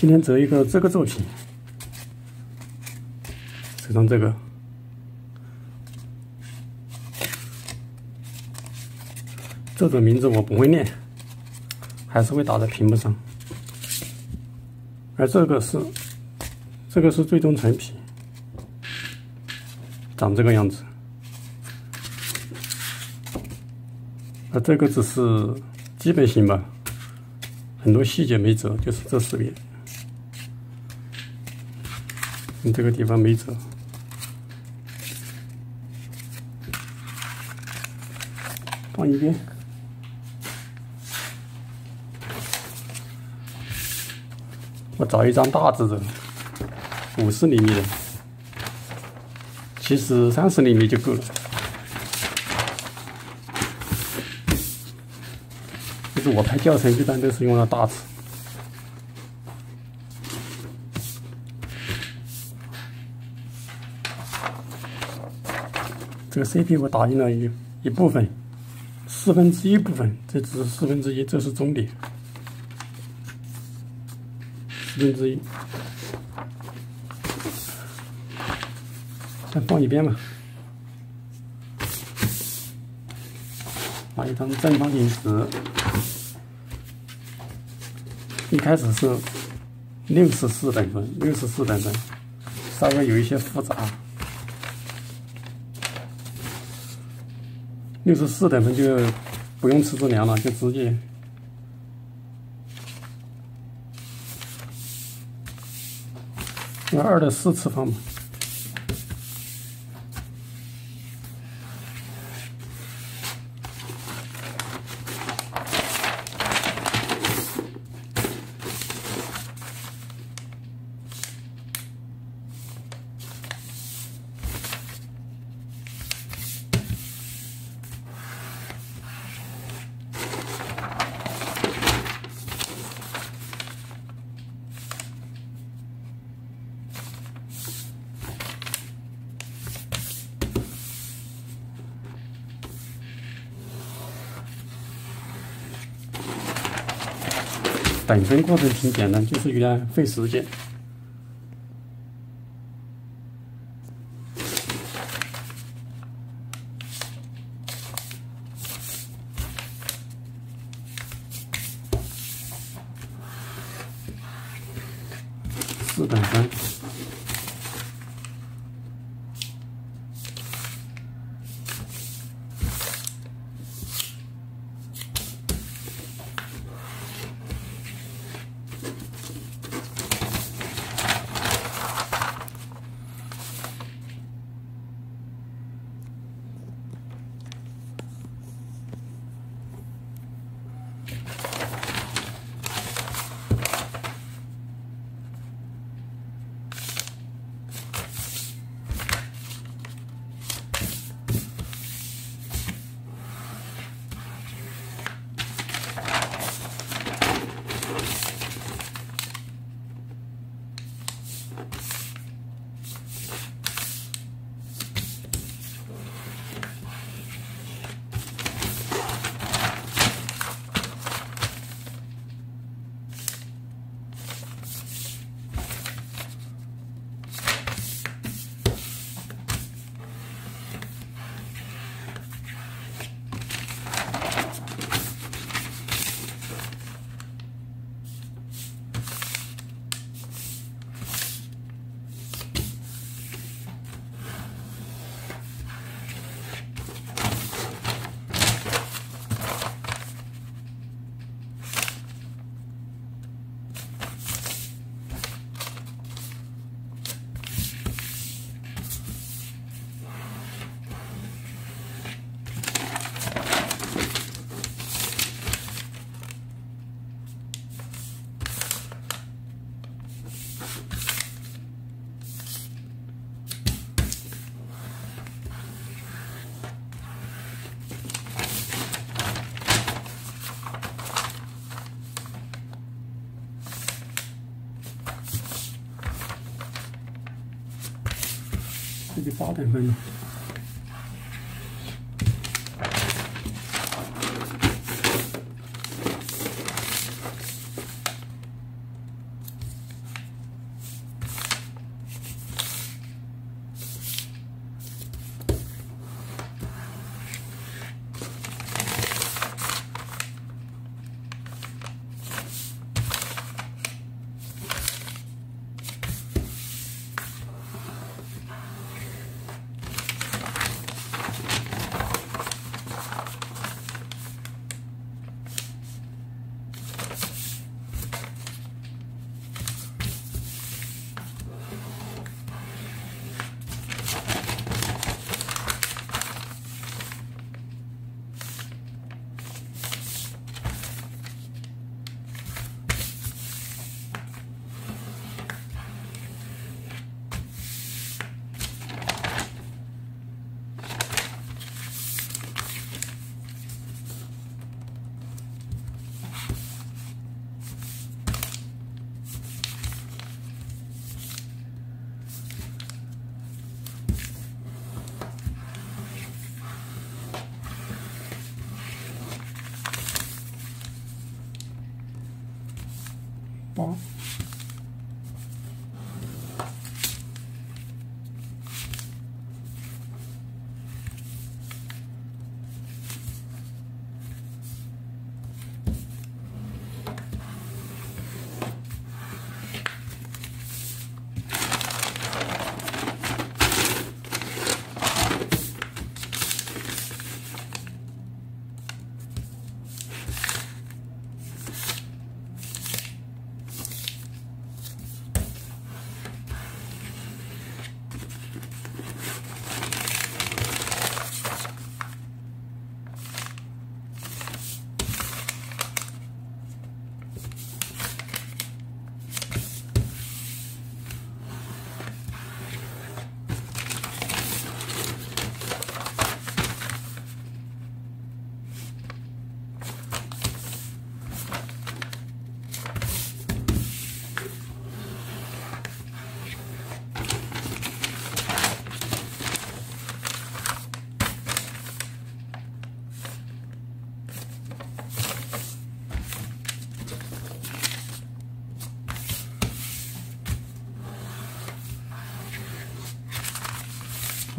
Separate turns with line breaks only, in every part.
今天折一个这个作品，这张这个，这种名字我不会念，还是会打在屏幕上。而这个是，这个是最终成品，长这个样子。而这个只是基本型吧，很多细节没折，就是这四边。你这个地方没走，放一边。我找一张大纸的，五十厘米的，其实三十厘米就够了。就是我拍教程一般都是用了大尺。这个 CP 我打印了一一部分，四分之一部分，这只是四分之一，这是终点，四分之一，先放一边吧。拿一张正方形纸，一开始是六十四等分，六十四等分，稍微有一些复杂。六十四等分就不用尺子量了，就直接那二的四次方嘛。本身过程挺简单，就是有点费时间。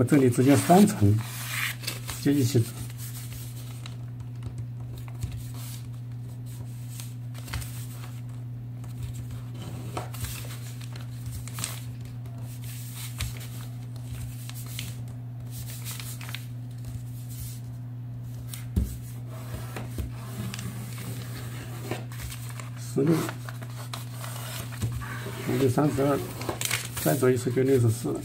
我这里直接双层，直接一起走。十六，那就三十二，再走一次就六十四了。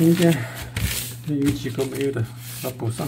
中间有几个没有的，要补上。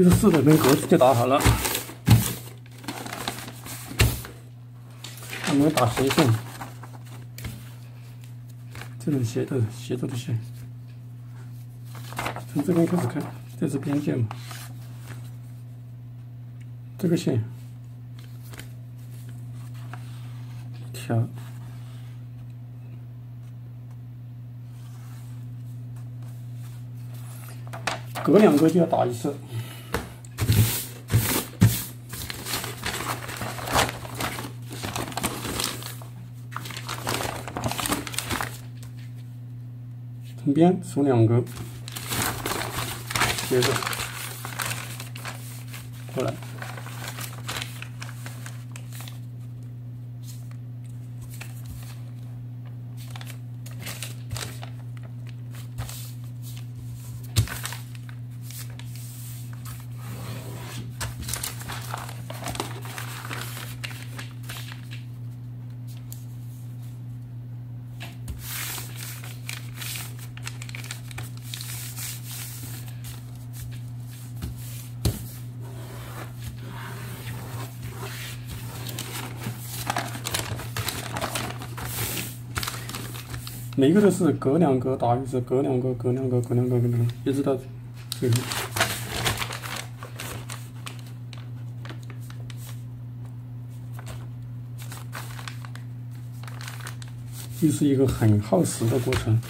六十四这边格子就打好了，我们打斜线，这种斜的斜着的线，从这边开始看，这是边界嘛，这个线，条。隔两个就要打一次，从边数两个，接着过来。每个都是隔两格打一次，隔两格，隔两格，隔两格，隔两个，一直到最后。又是一个很耗时的过程。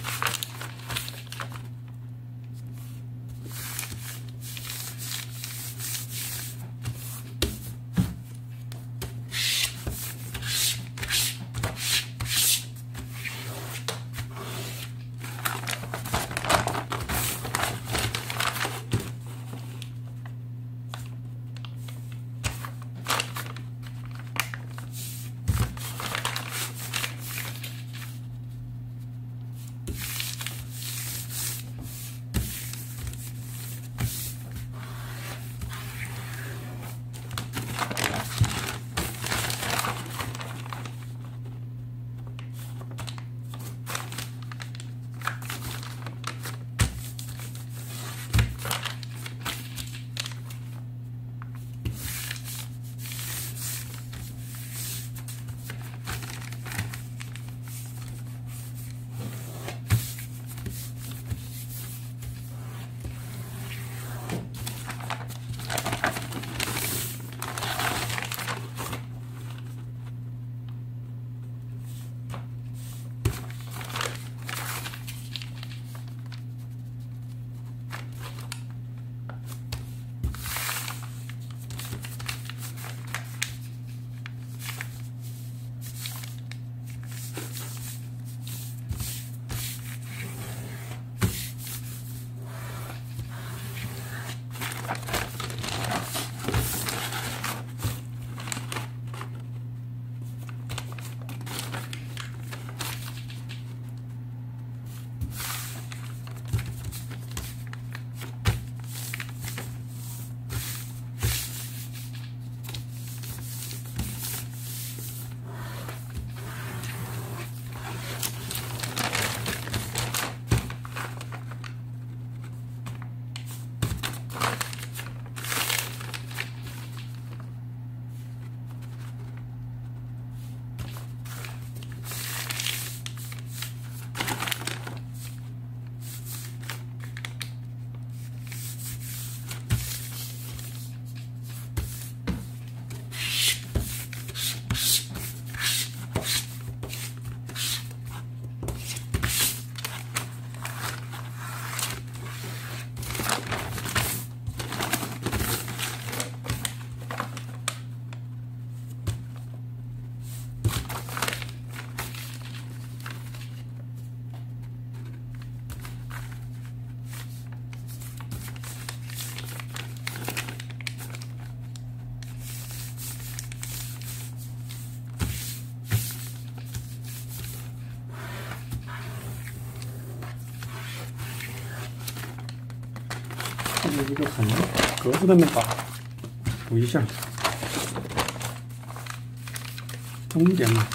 格子那边打，补一下，中一点嘛，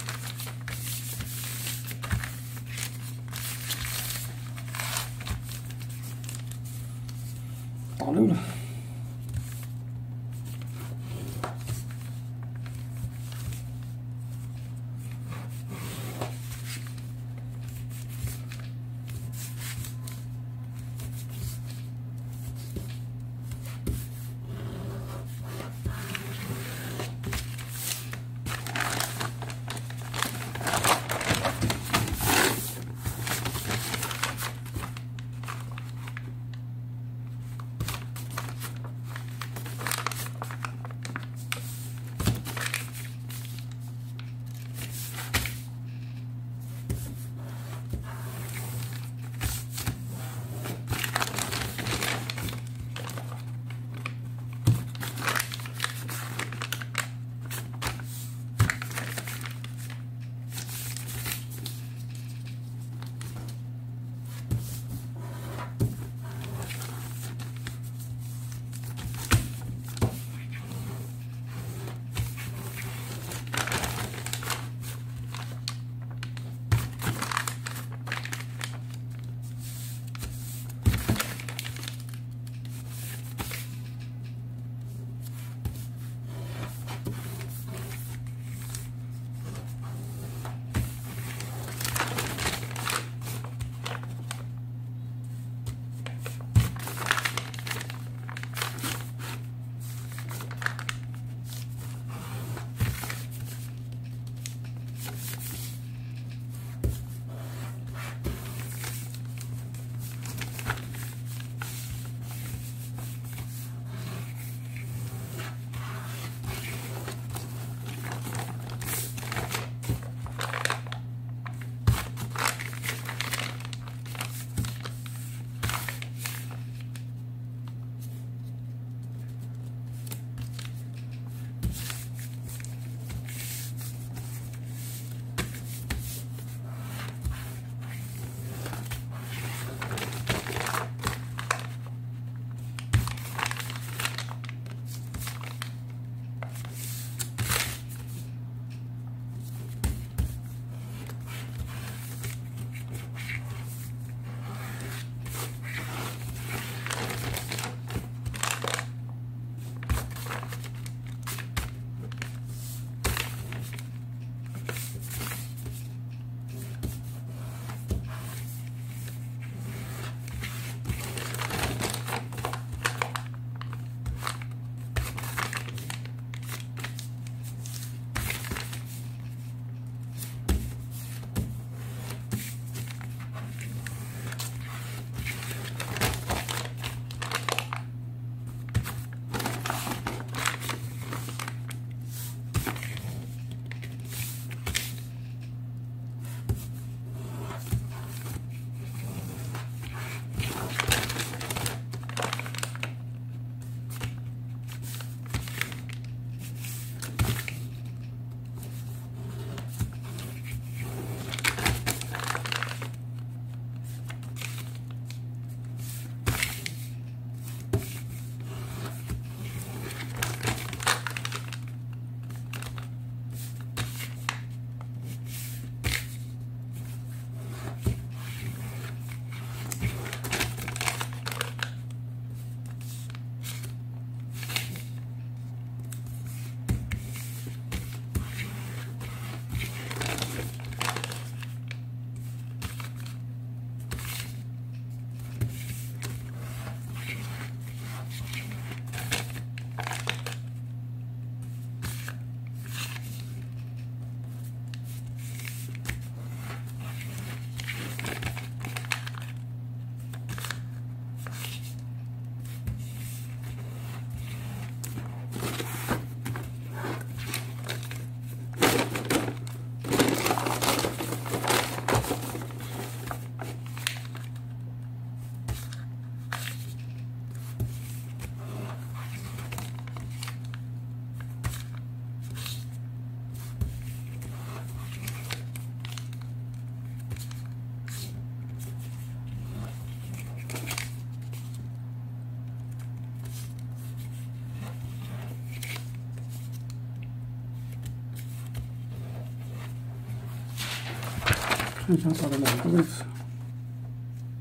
看一下打到哪个位置，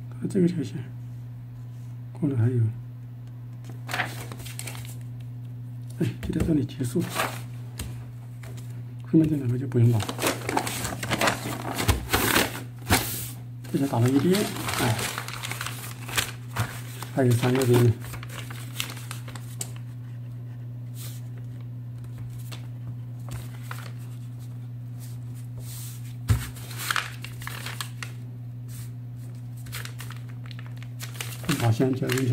看这个条线，过了还有。哎，就在这里结束，后面这两个就不用打。这下打了一遍，哎，还有三个给你。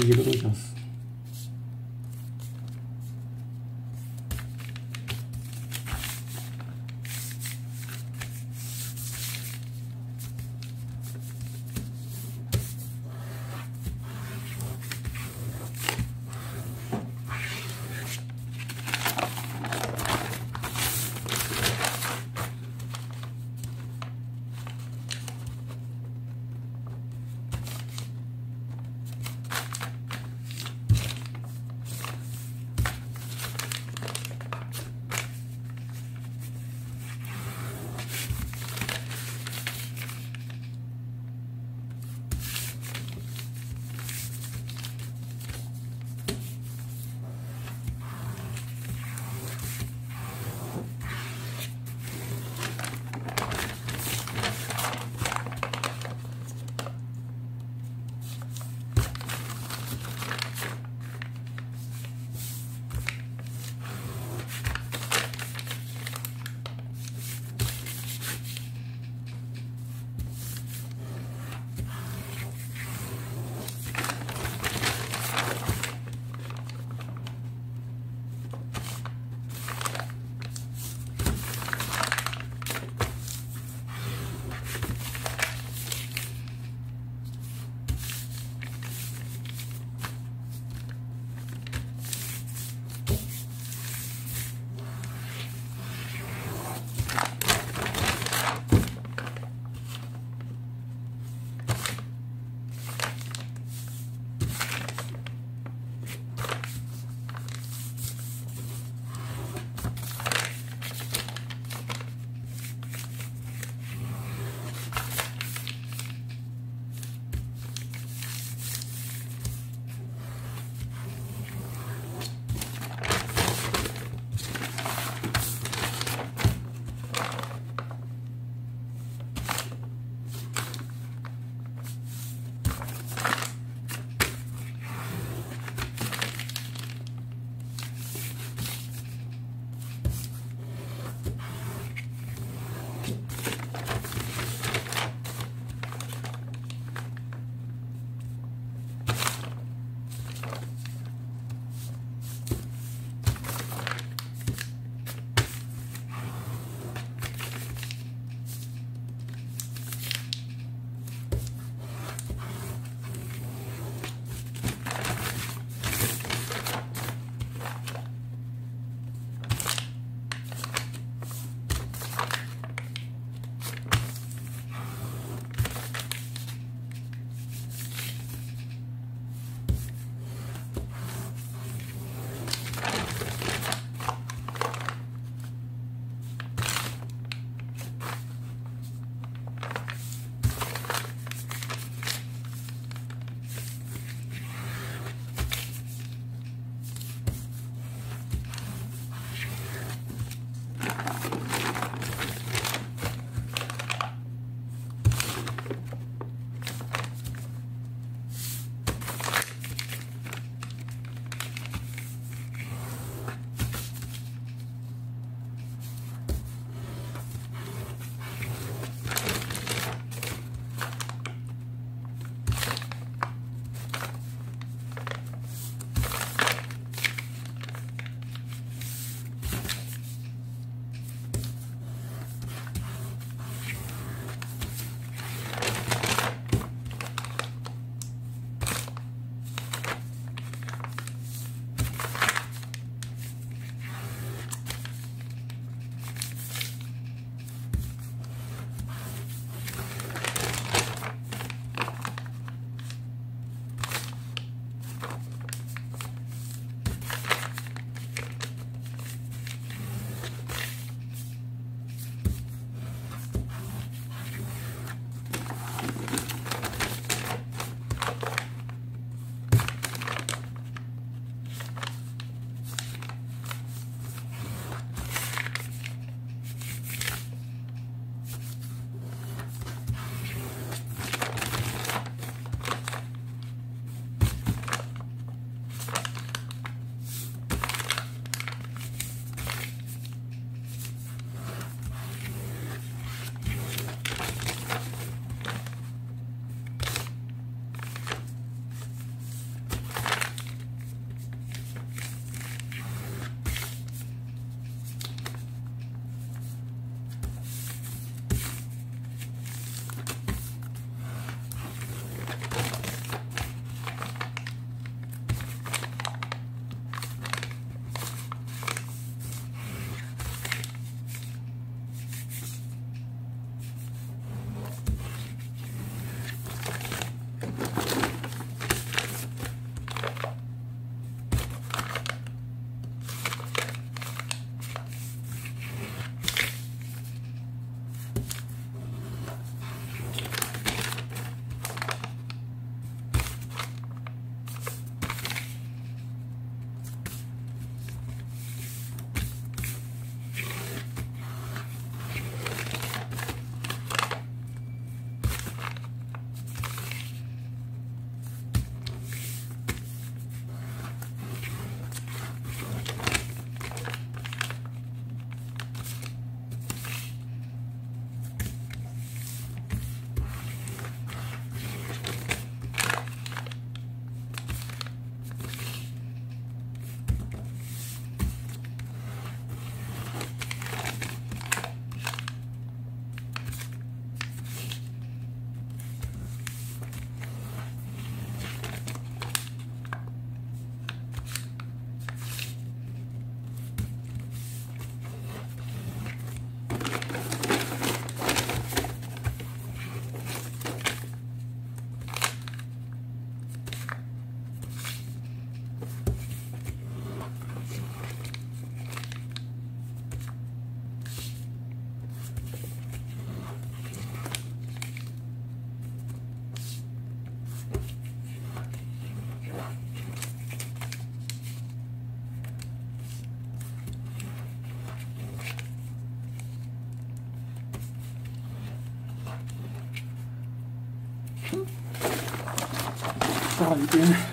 大一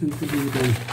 点。就剩这边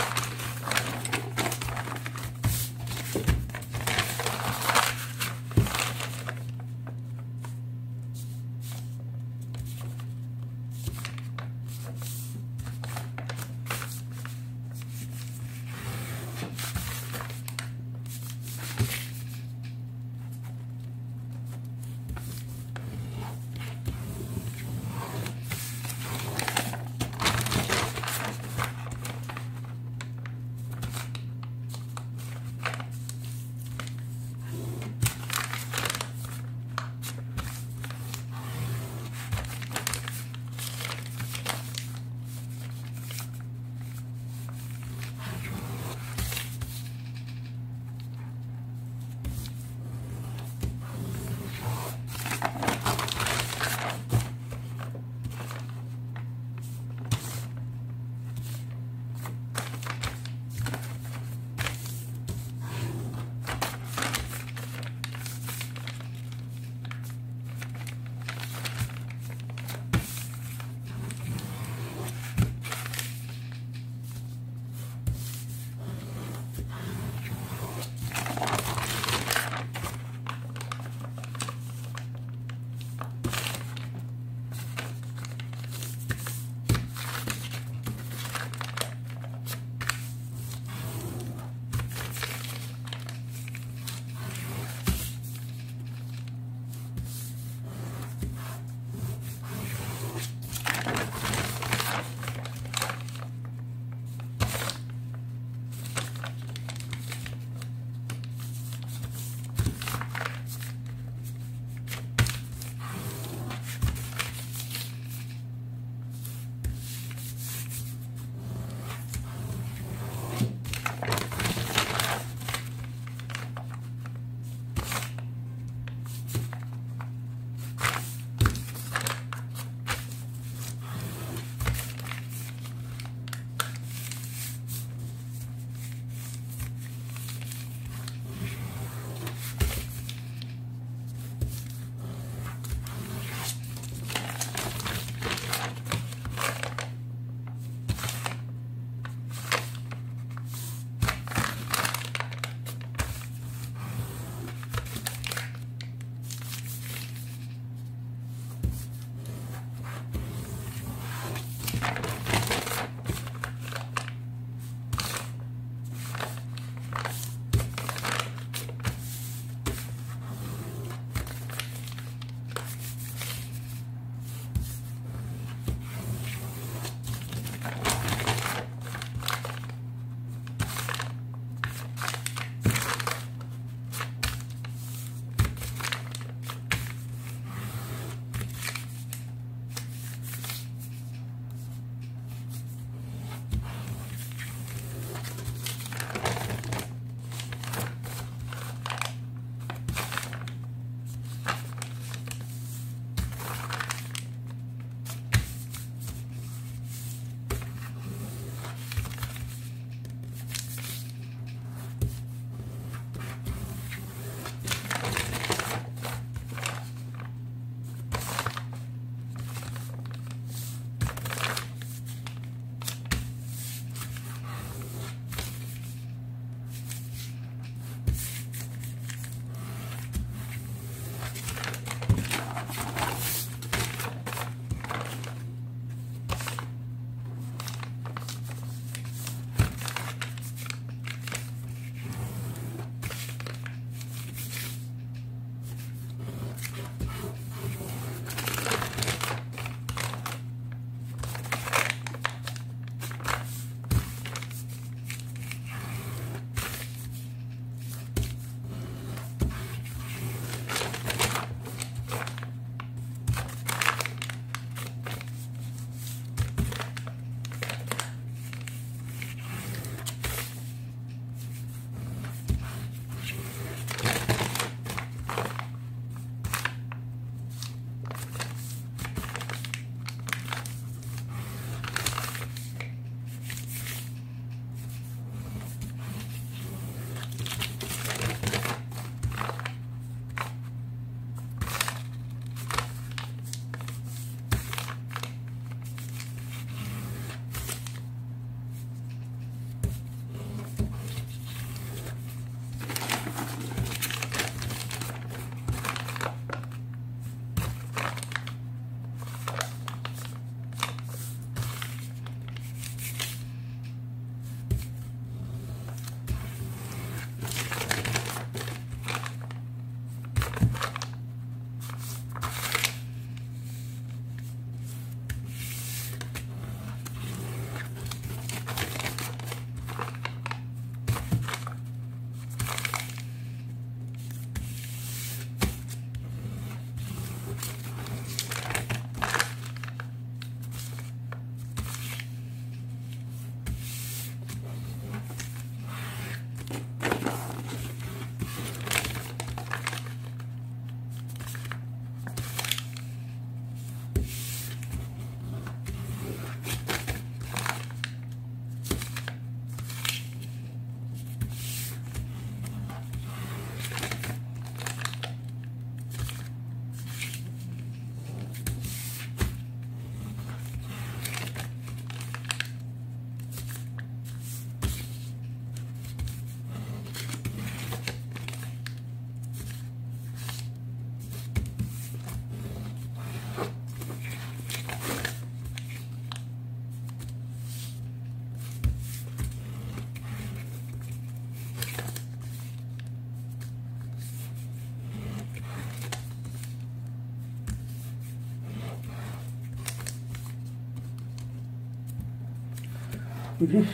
OK，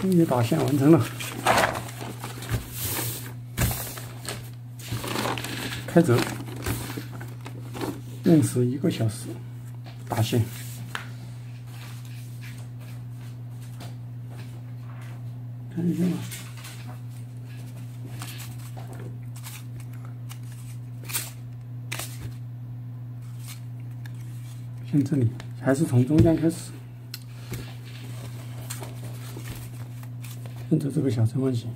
终于打线完成了，开走，用时一个小时，打线，看一下吧。先这里，还是从中间开始，顺着这个小正方形，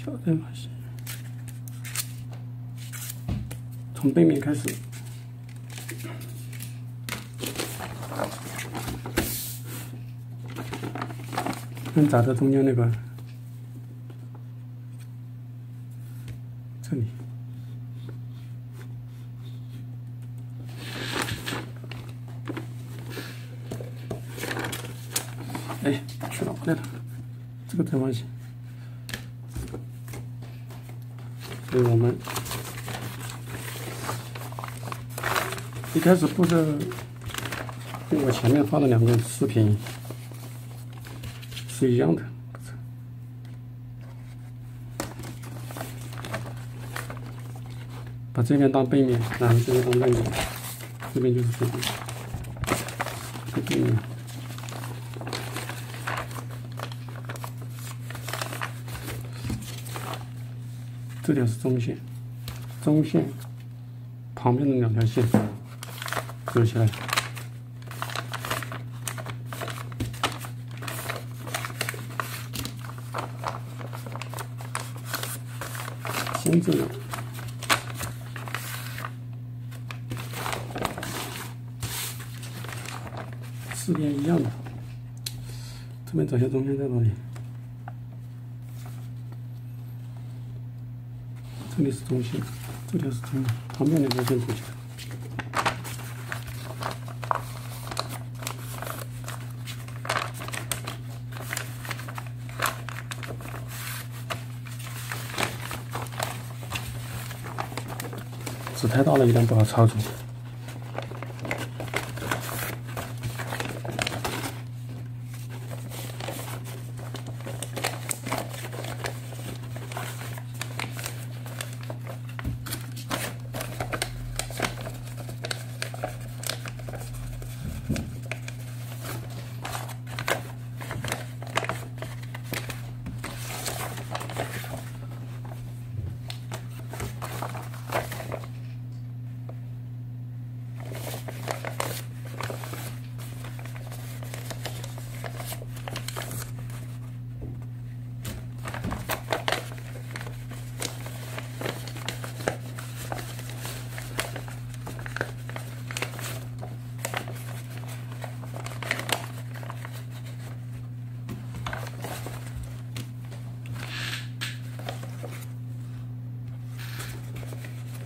小正方形，从背面开始，先找到中间那个。这里，哎，去哪里了？这个正方形，所以我们一开始步骤跟我前面发的两个视频是一样的。把这边当背面，然后这边当背面，这边就是背面，背面。这条是中线，中线旁边的两条线折起来，先这样。四边一样的，这边找下中间在哪里？这里是中心，这条是中，旁边两条线对起来，太大了，有点不好操作。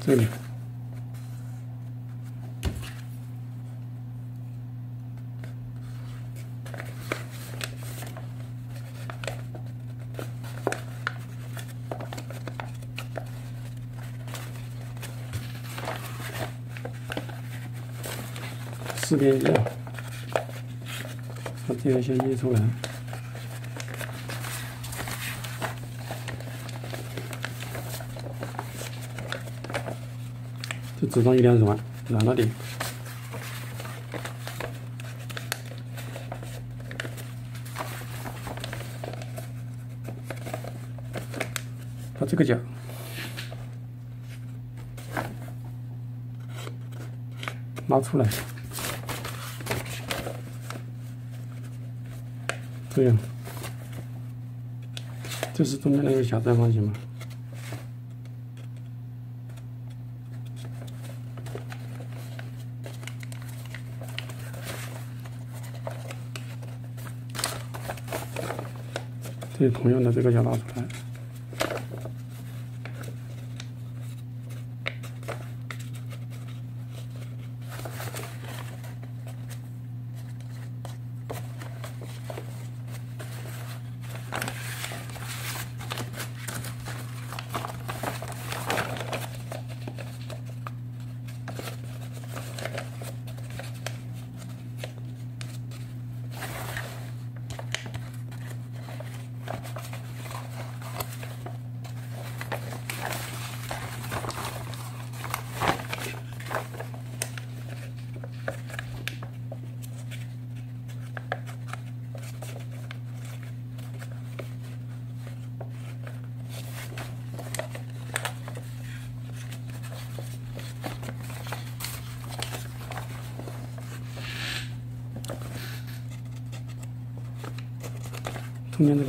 这里，四边一样，把这条线捏出来。这纸张有点软，软了点。把这个角拿出来，这样，这是中间那个小正方形吗？这同样的这个角拉出来，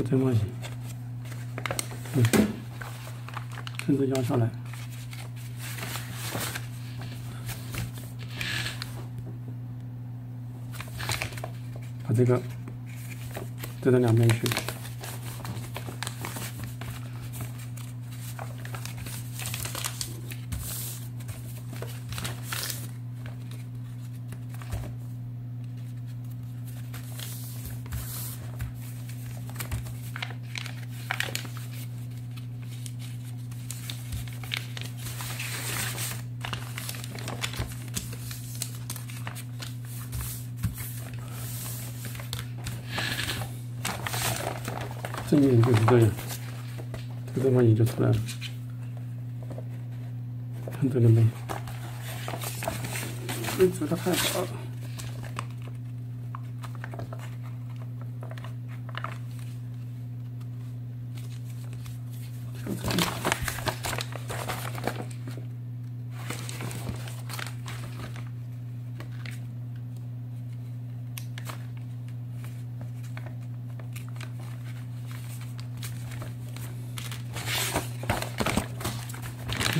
正方形，嗯，从这上来，把这个带到两边去。正面就是这样，这个地方也就出来了，看这个没？位置它太大了。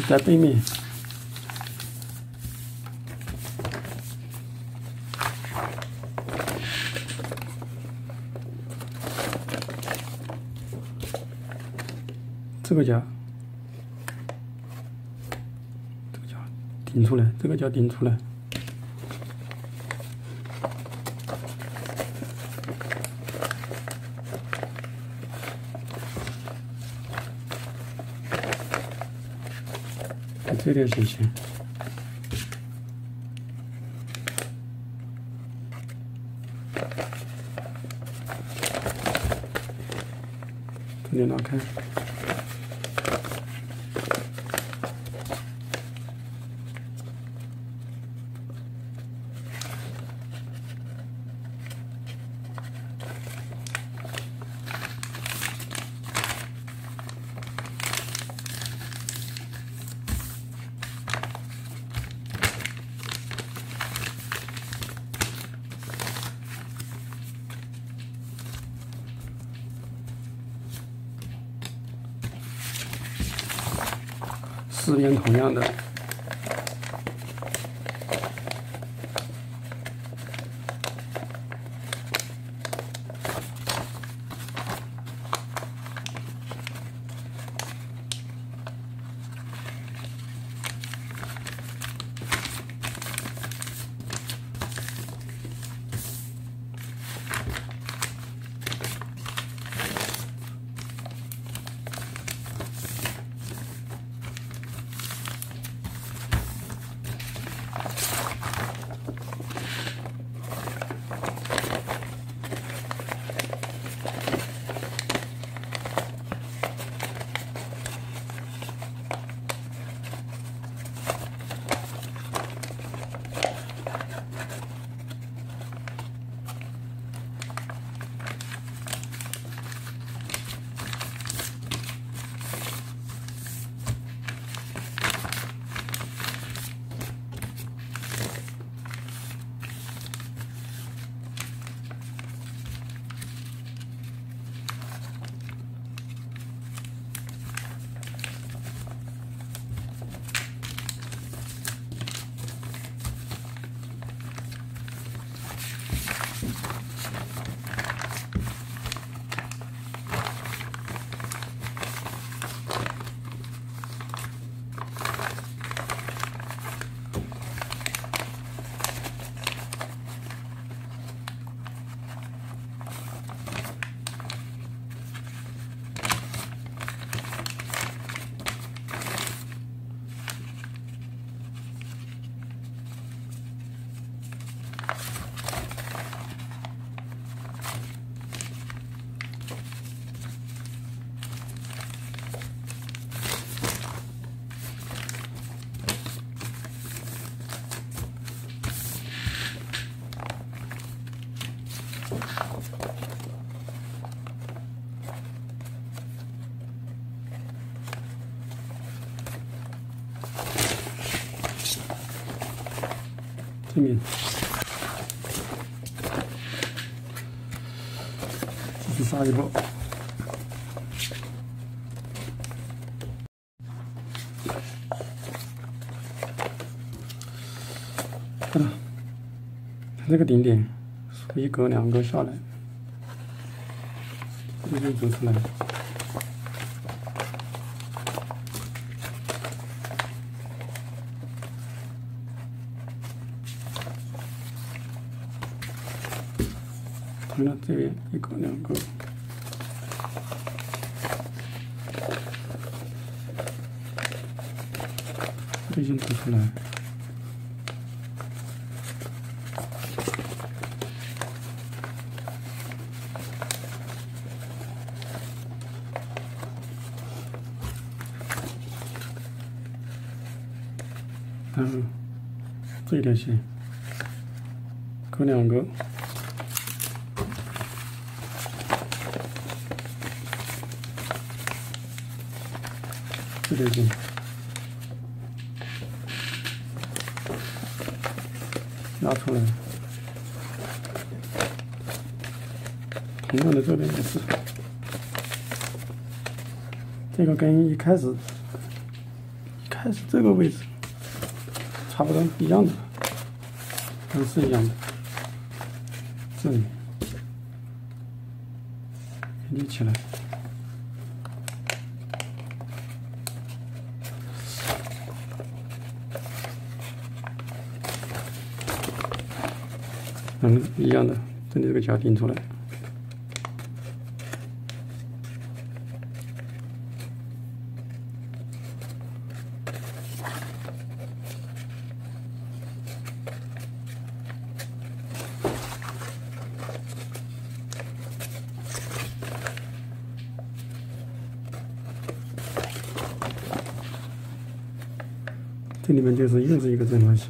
在背面，这个角，这个角顶出来，这个角顶出来。这点行行，这里拿开。这面继续刷一波。看到，这个顶点，一格两格下来，一就走出来。了，这边一个两个，这已经凸出来，然后这条线，隔两个。这个劲，拉出来，同样的这边也是，这个跟一开始一开始这个位置差不多一样的，都是一样的，这里。立起来。一样的，这里这个角顶出来。这里面就是又是一个正方形。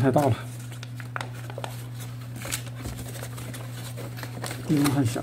太大了，地方太小。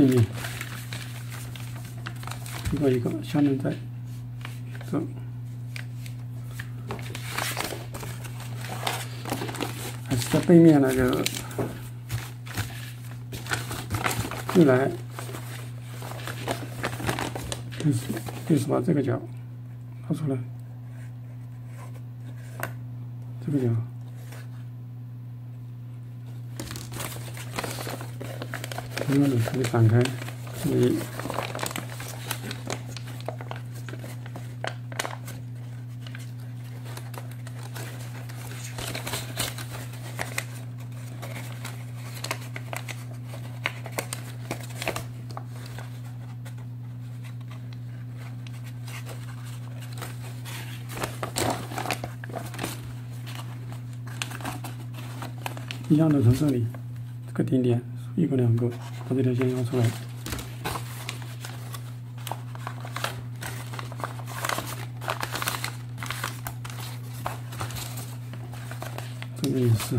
背面一个一个下面再这，还是在背面那个又来，就是就是把这个角拿出来，这个角。这里可以展开，这里一样的从这里这个顶点。一个两个，把这条线压出来，这个也是，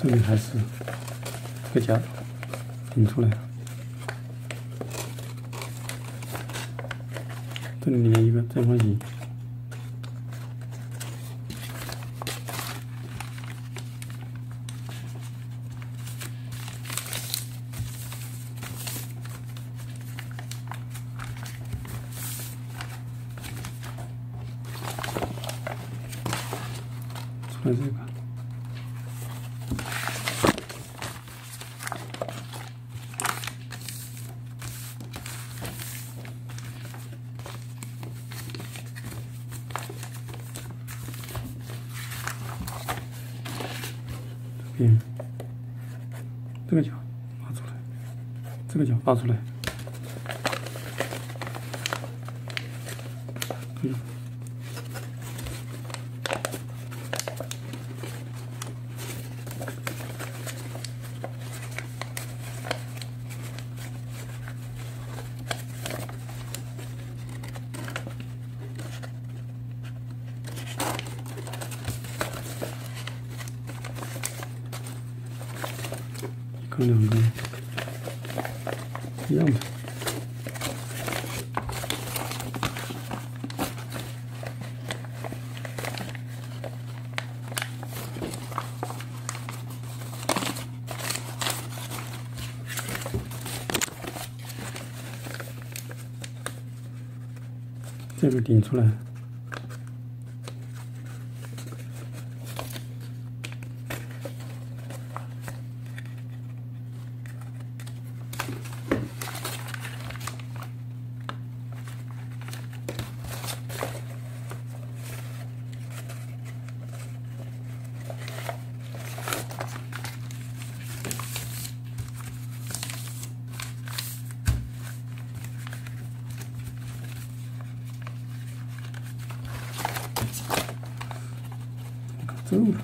这里还是这个角。引出来。这里面一个正方形。出来这个。嗯，这个角拿出来，这个角拿出来，嗯，一个两个一样的。这个顶出来，走了。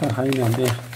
这还有两遍。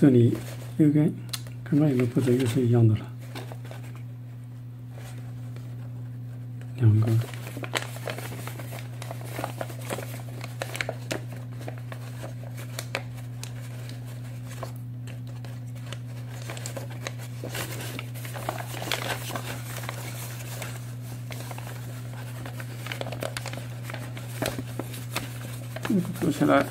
这里又跟刚刚有个步骤又是一样的了，两个。做起来，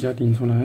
这下顶出来。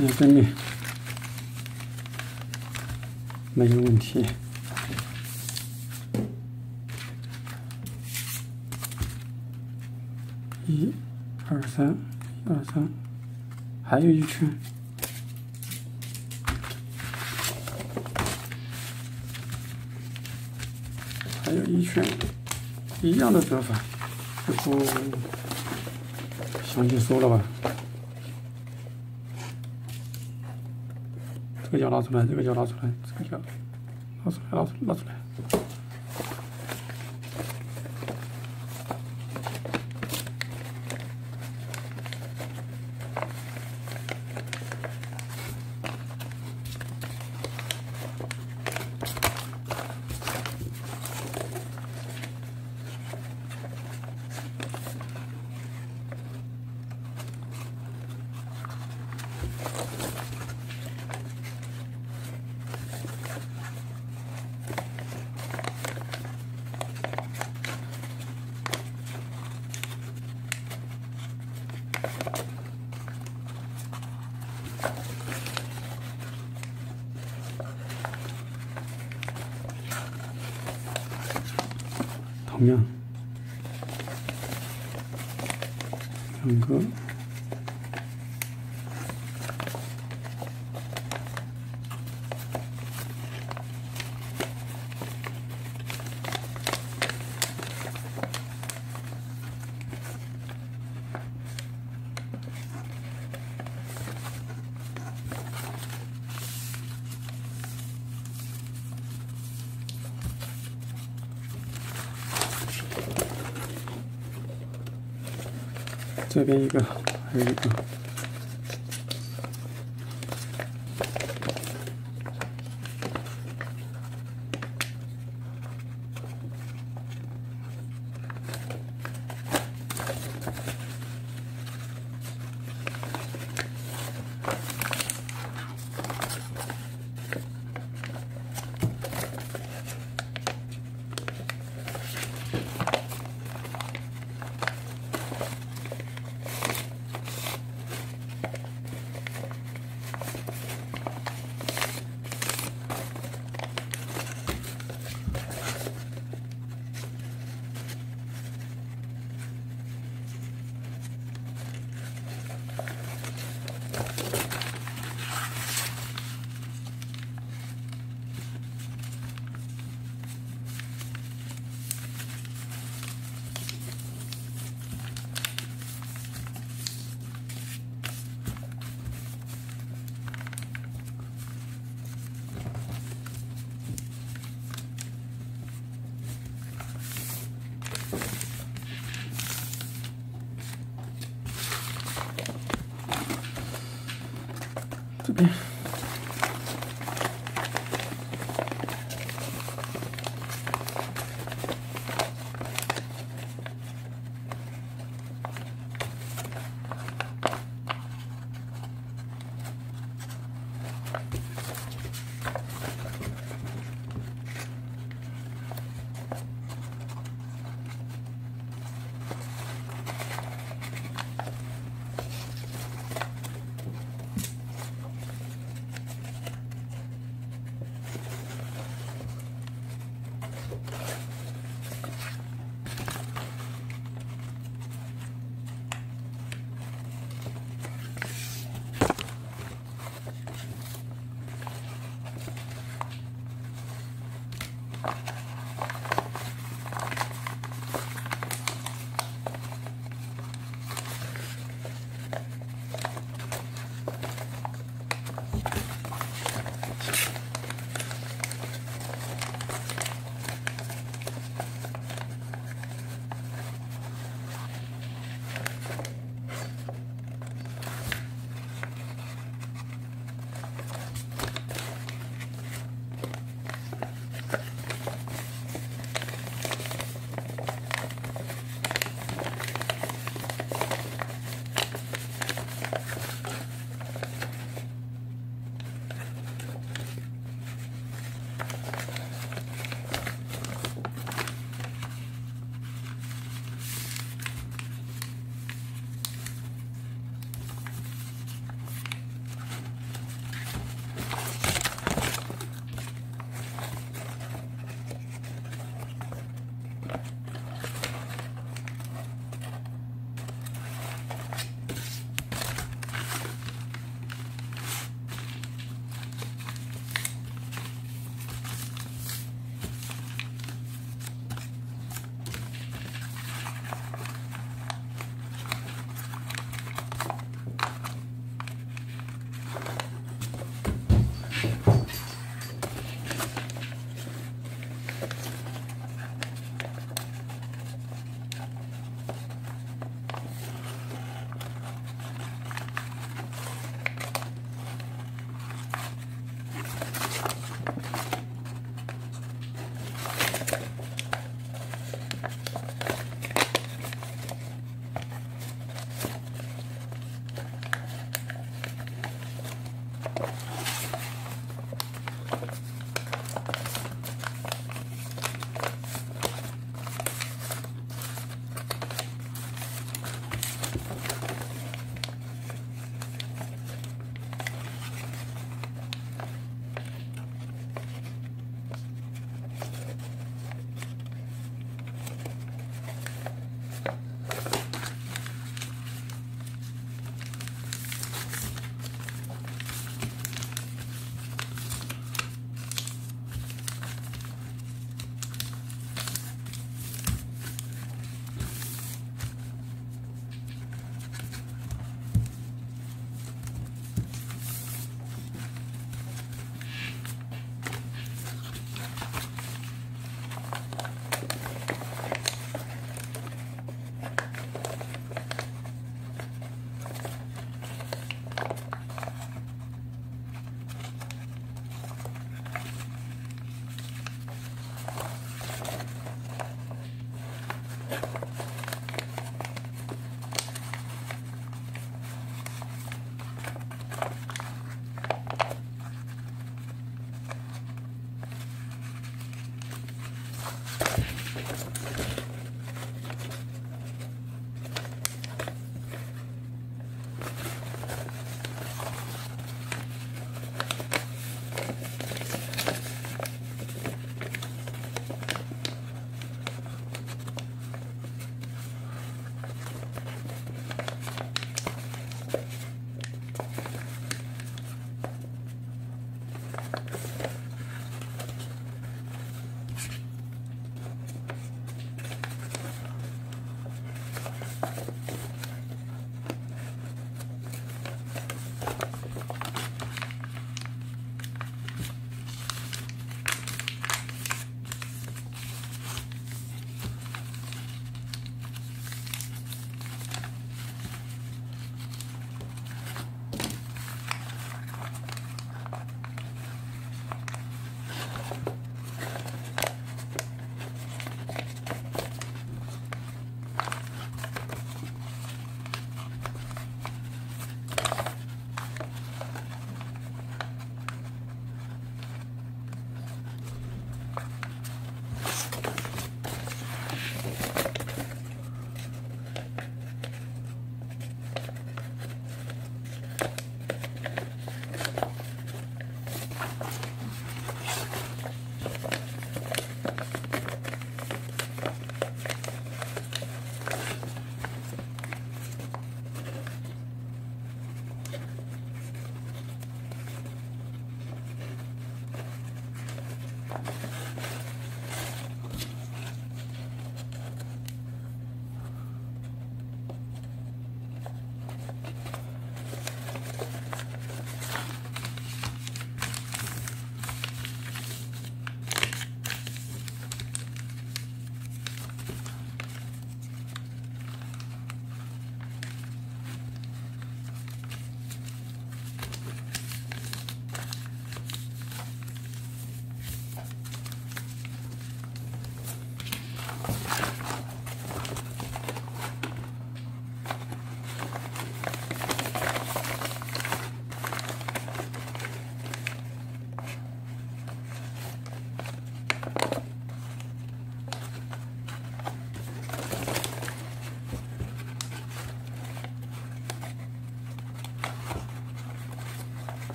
看下正面，没有问题。一、二、三，二、三，还有一圈，还有一圈，一样的折法，就不详细说了吧。这个脚拿出来，这个脚拿出来，这个脚拿出来，拿出拿出来。同样，两个。这边一个，还有一个。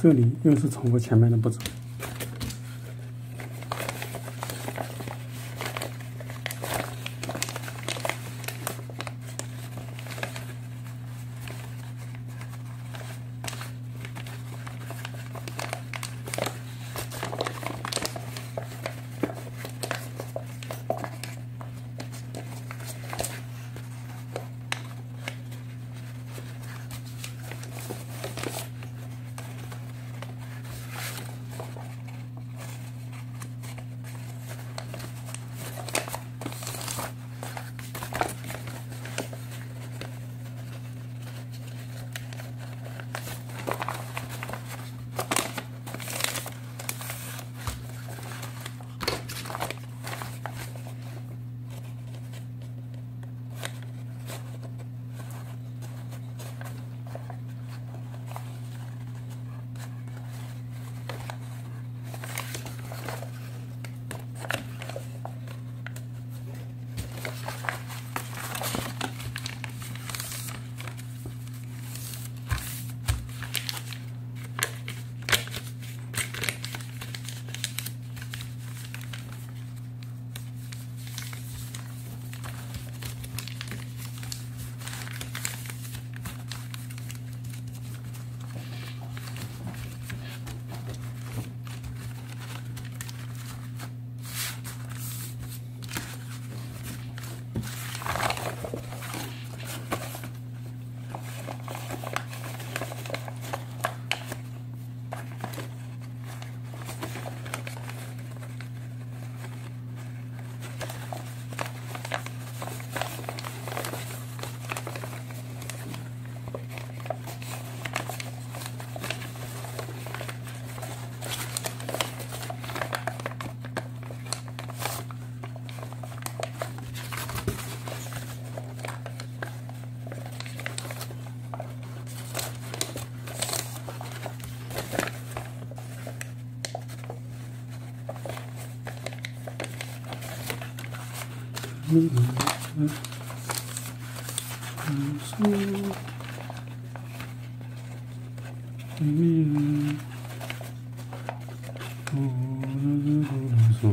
这里又是重复前面的步骤。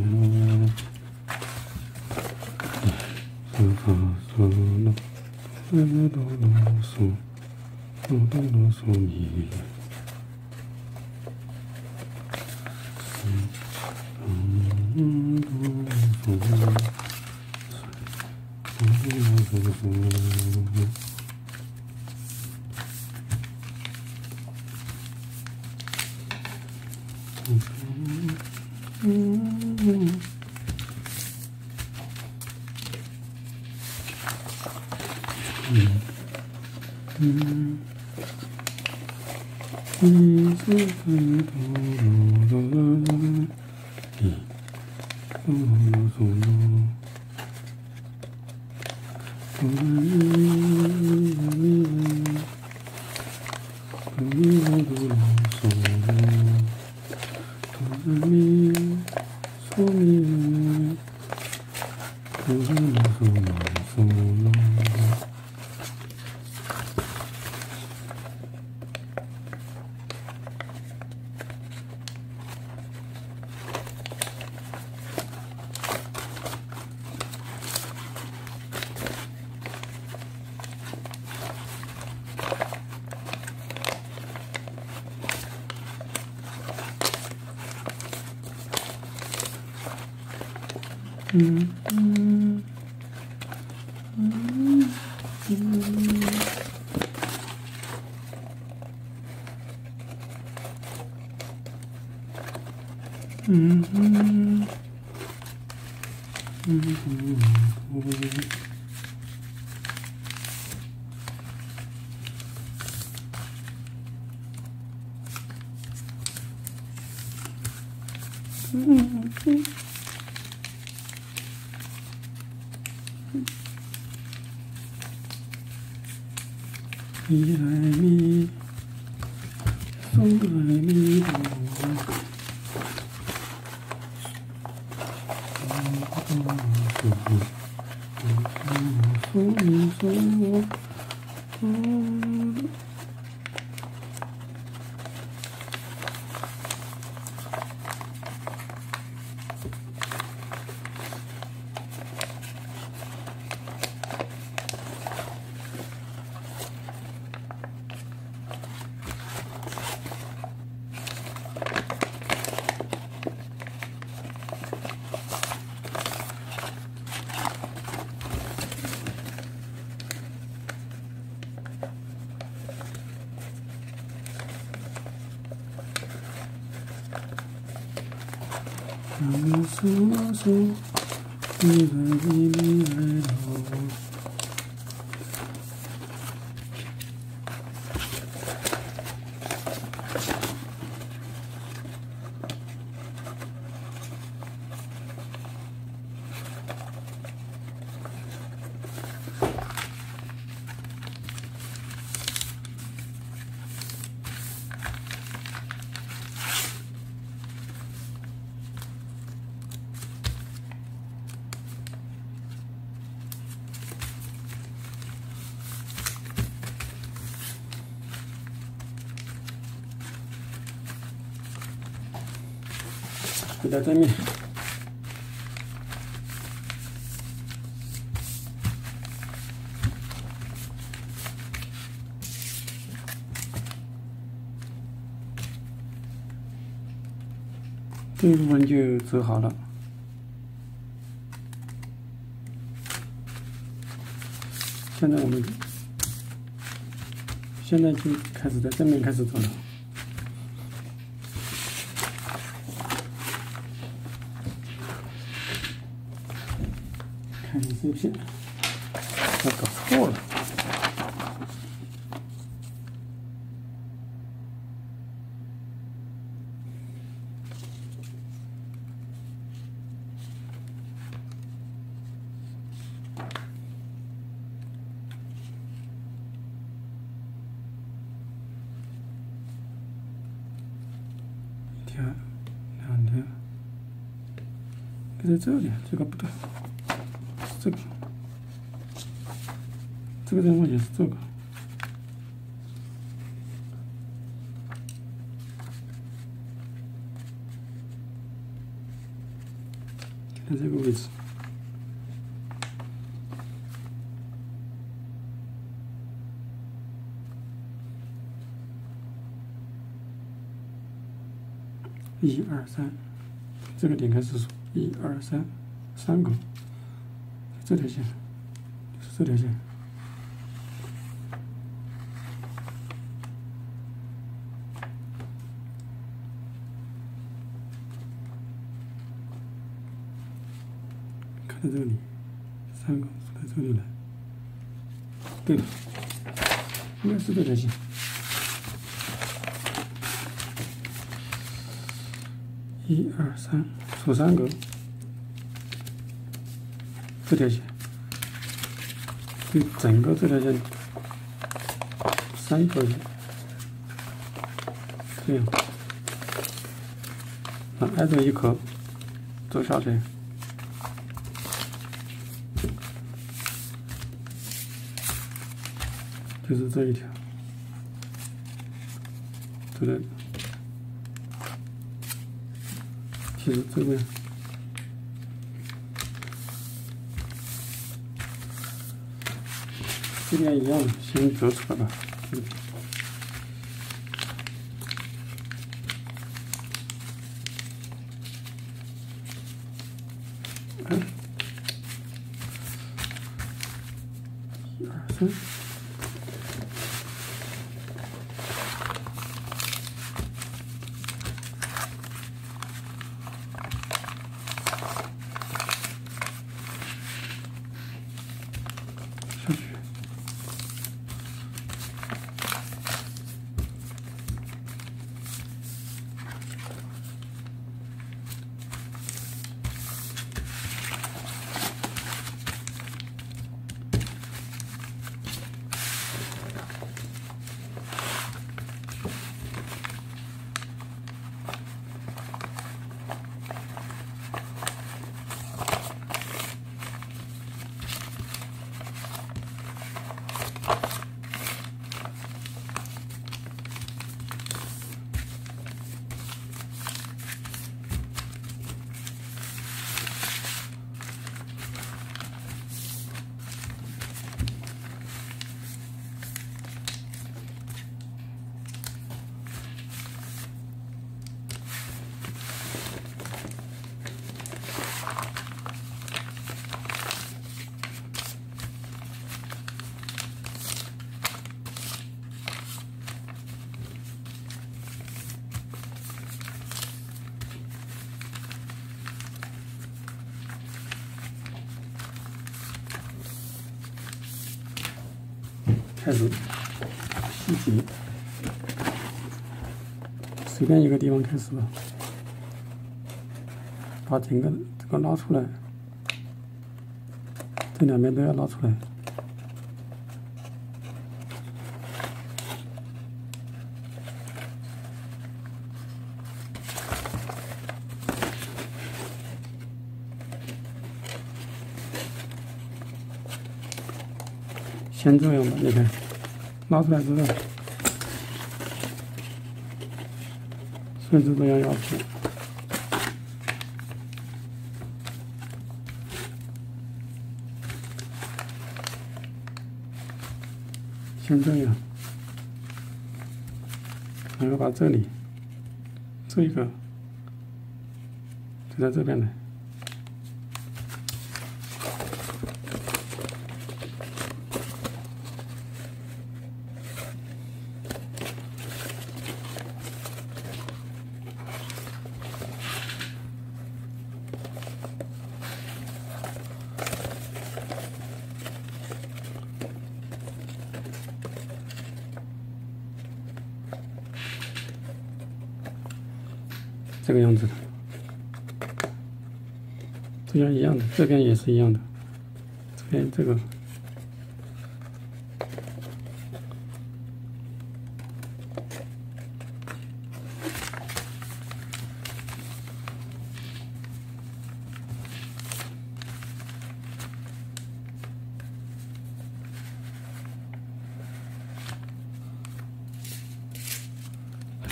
の、のどのそ、のどのそみ。上个厕所，你的秘密来了。回到正面，这部分就折好了。现在我们现在就开始在正面开始做了。учитель. 啊，挨着一颗走下去，就是这一条，这个，其实这个。这边一样的，先折出来吧。嗯，随便一个地方开始，把整个这个拉出来，这两边都要拉出来。先这样吧，你看，拉出来之后，顺着这样压平，像这样，然后把这里这一个就在这边来。这个样子的，这样一样的，这边也是一样的，这边这个，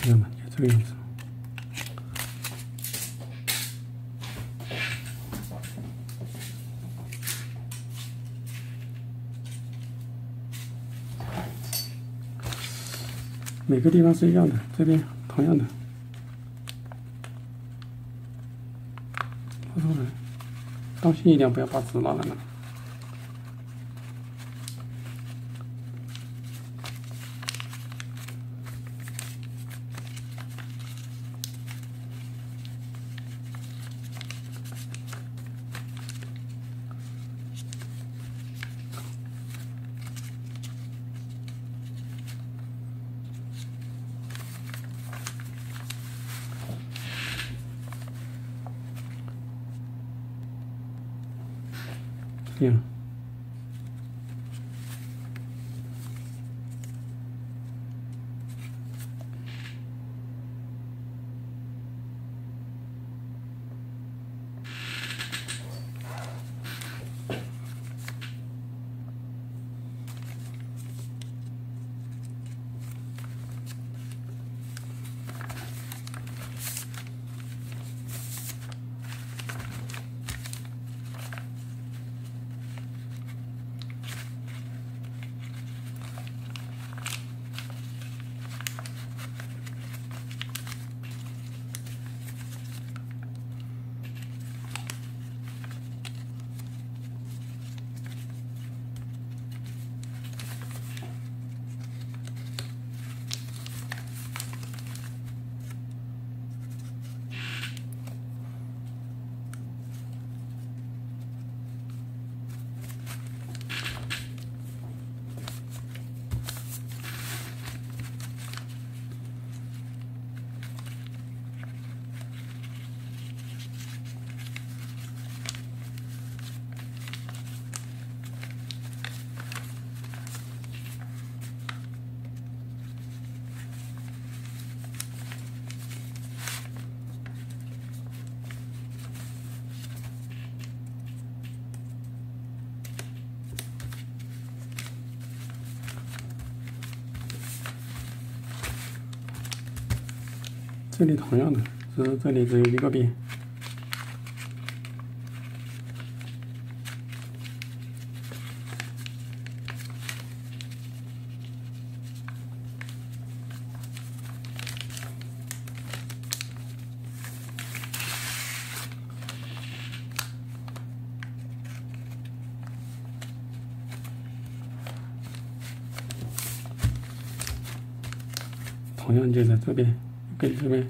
这样吧，就这个样子。每个地方是一样的，这边同样的，拉出来，当心一点，不要把纸拿来了。这这里同样的，只是这里只有一个边。同样就在这边，跟这边，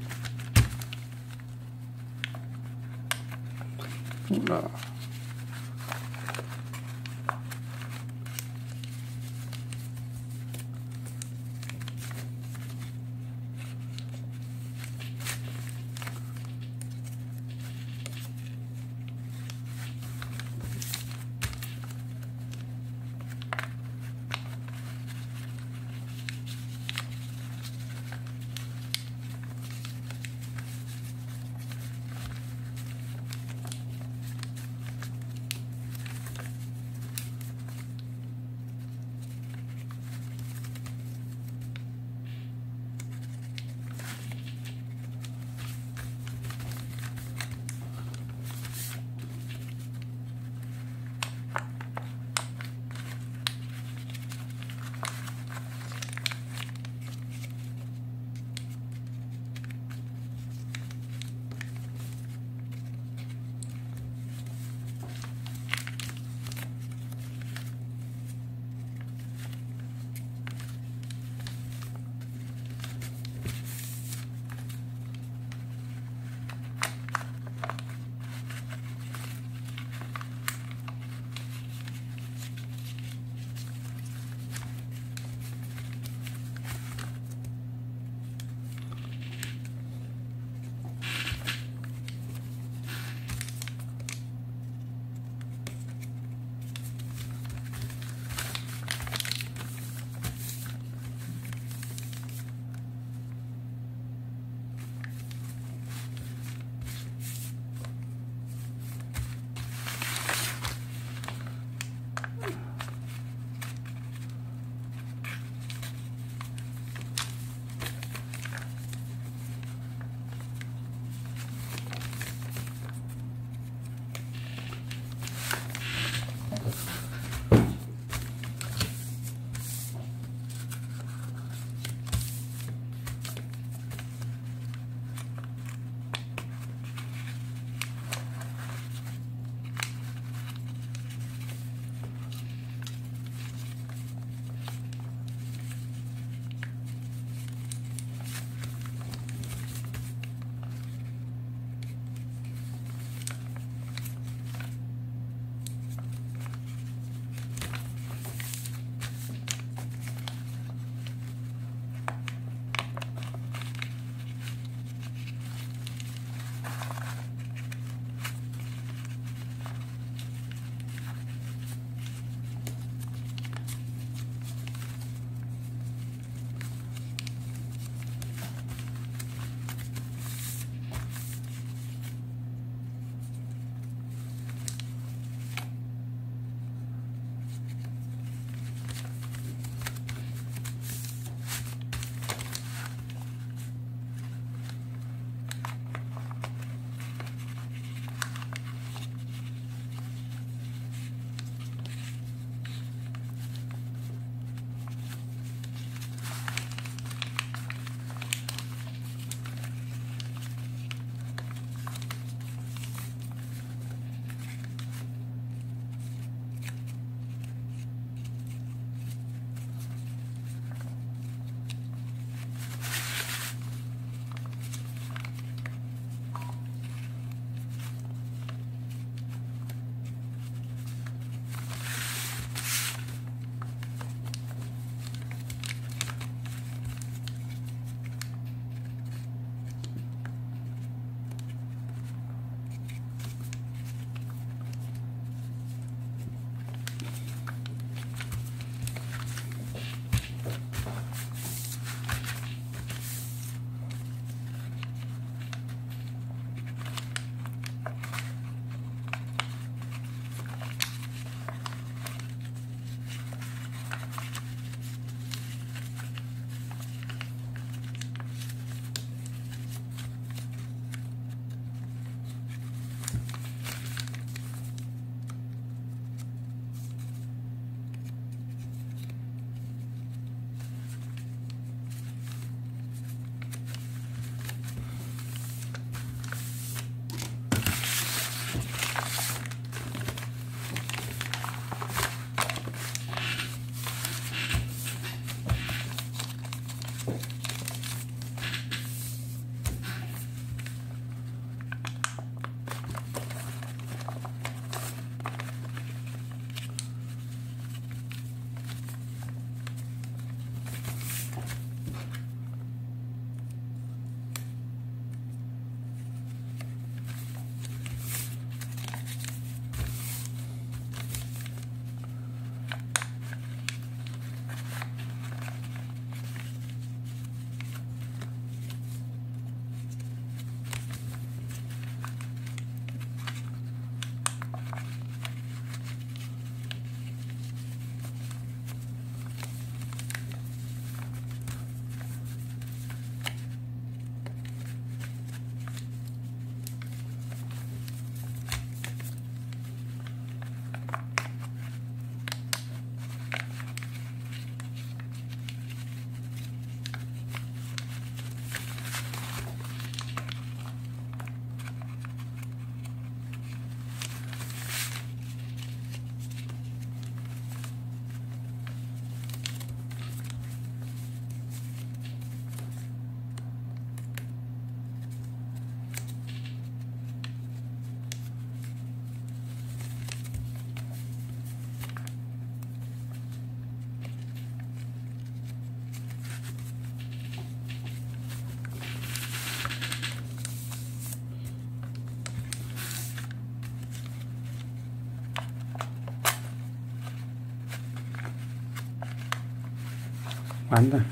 完蛋，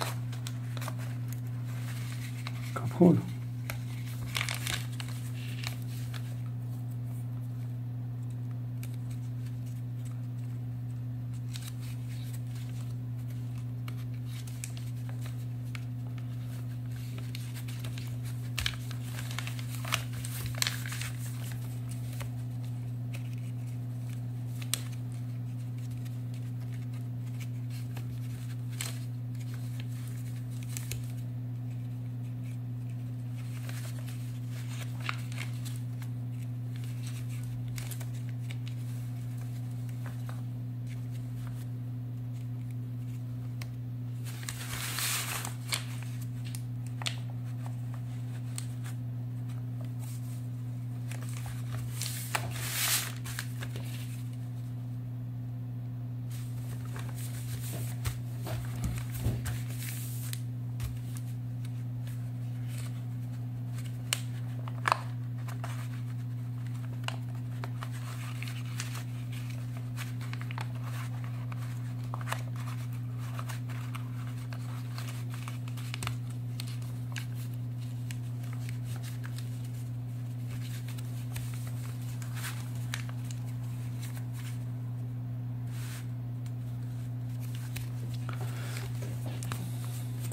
搞破了。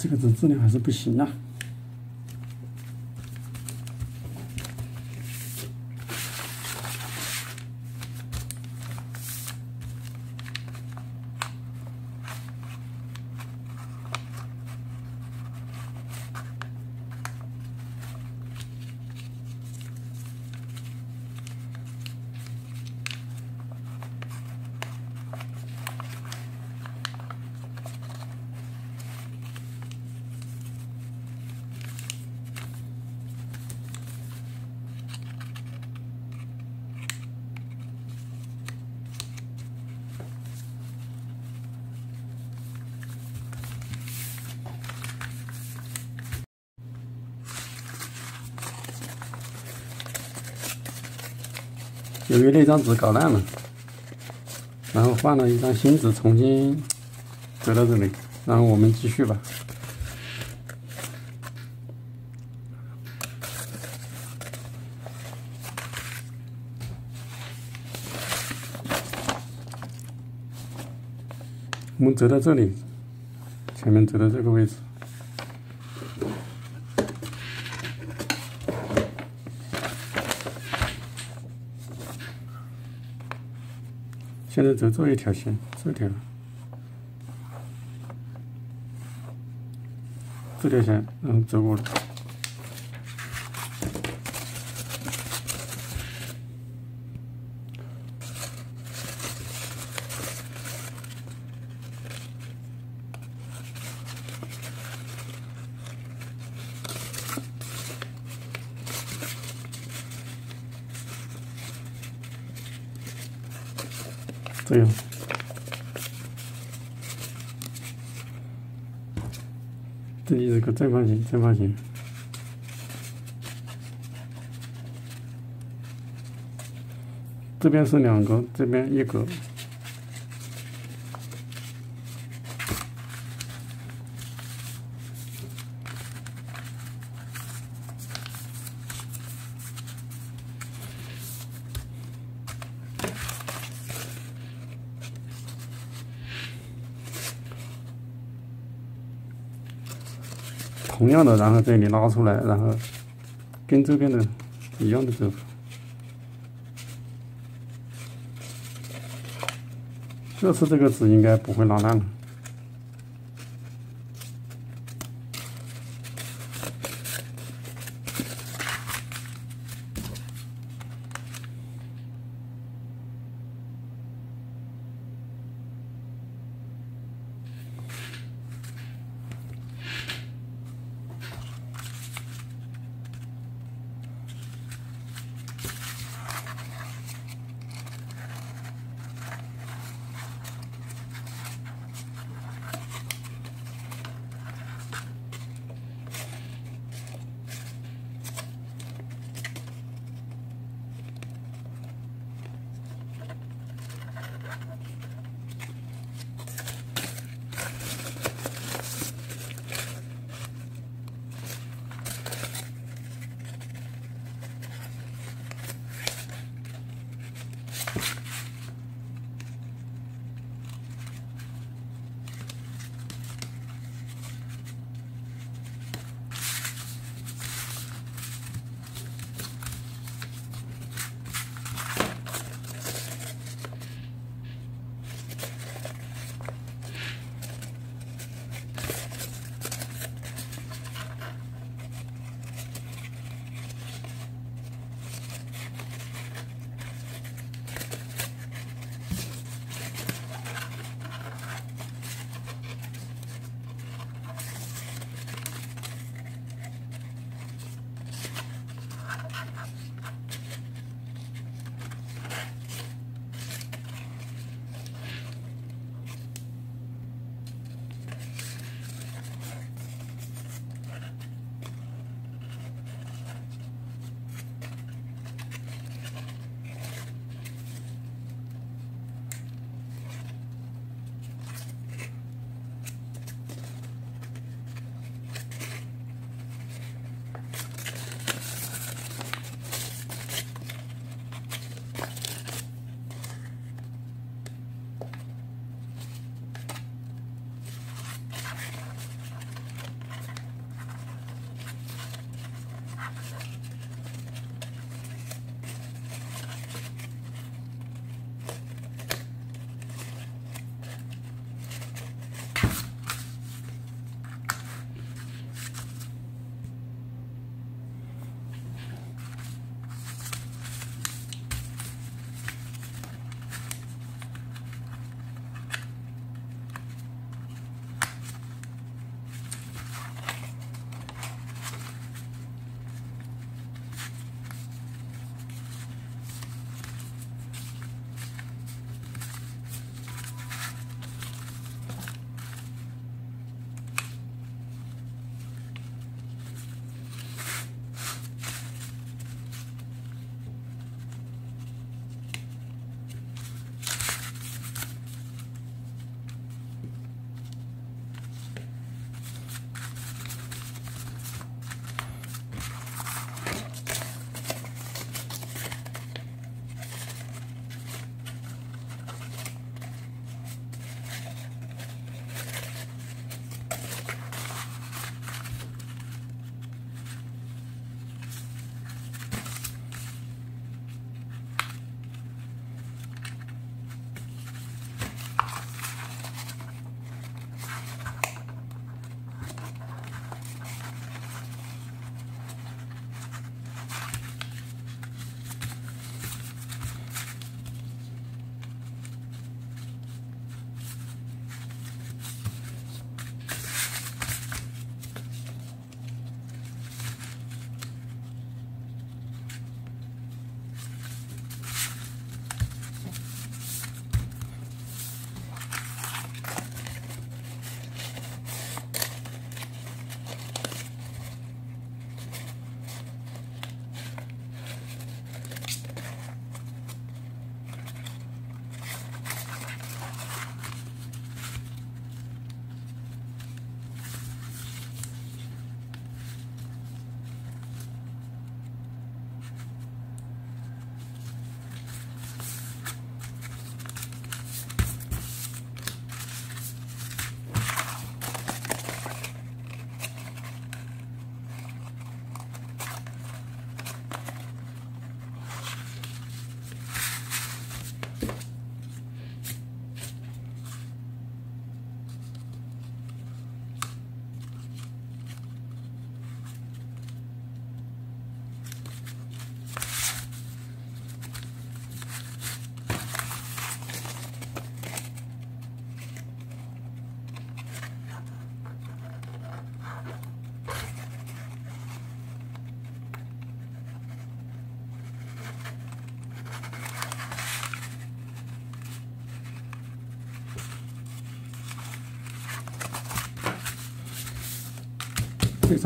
这个纸质量还是不行啊。由于那张纸搞烂了，然后换了一张新纸，重新折到这里，然后我们继续吧。我们折到这里，前面折到这个位置。现在走这一条线，这条，这条线，然后走过来，这样，这里是个正方形，正方形，这边是两个，这边一个。同样的，然后这里拉出来，然后跟这边的一样的走。这次这个纸应该不会拉烂了。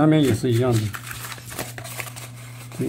上面也是一样的，这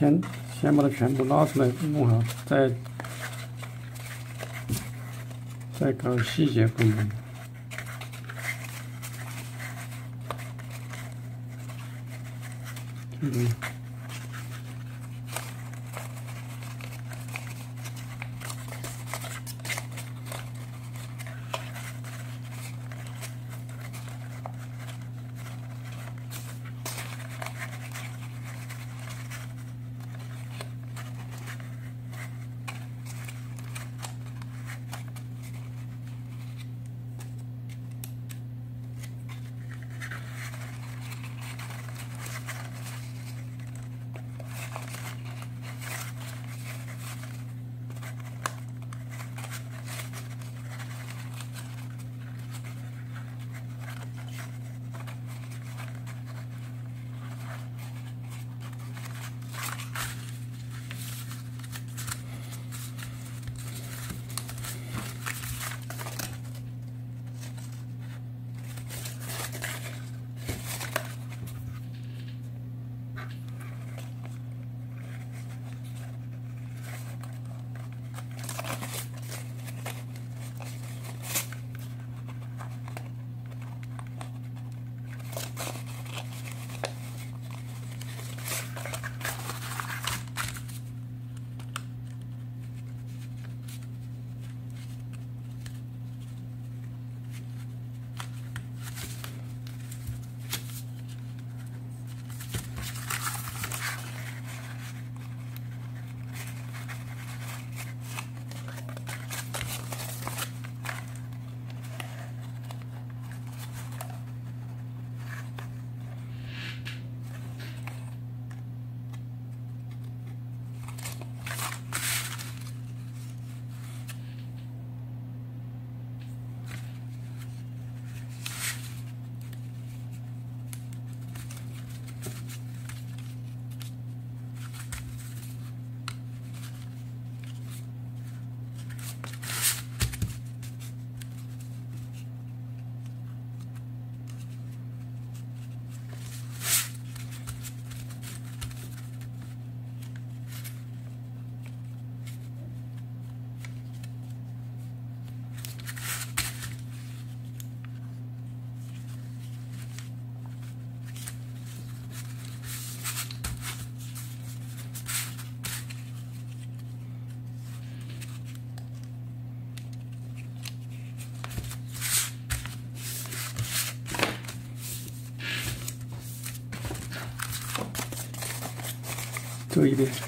先先把它全部拉出来弄好，再再搞细节部分。嗯。走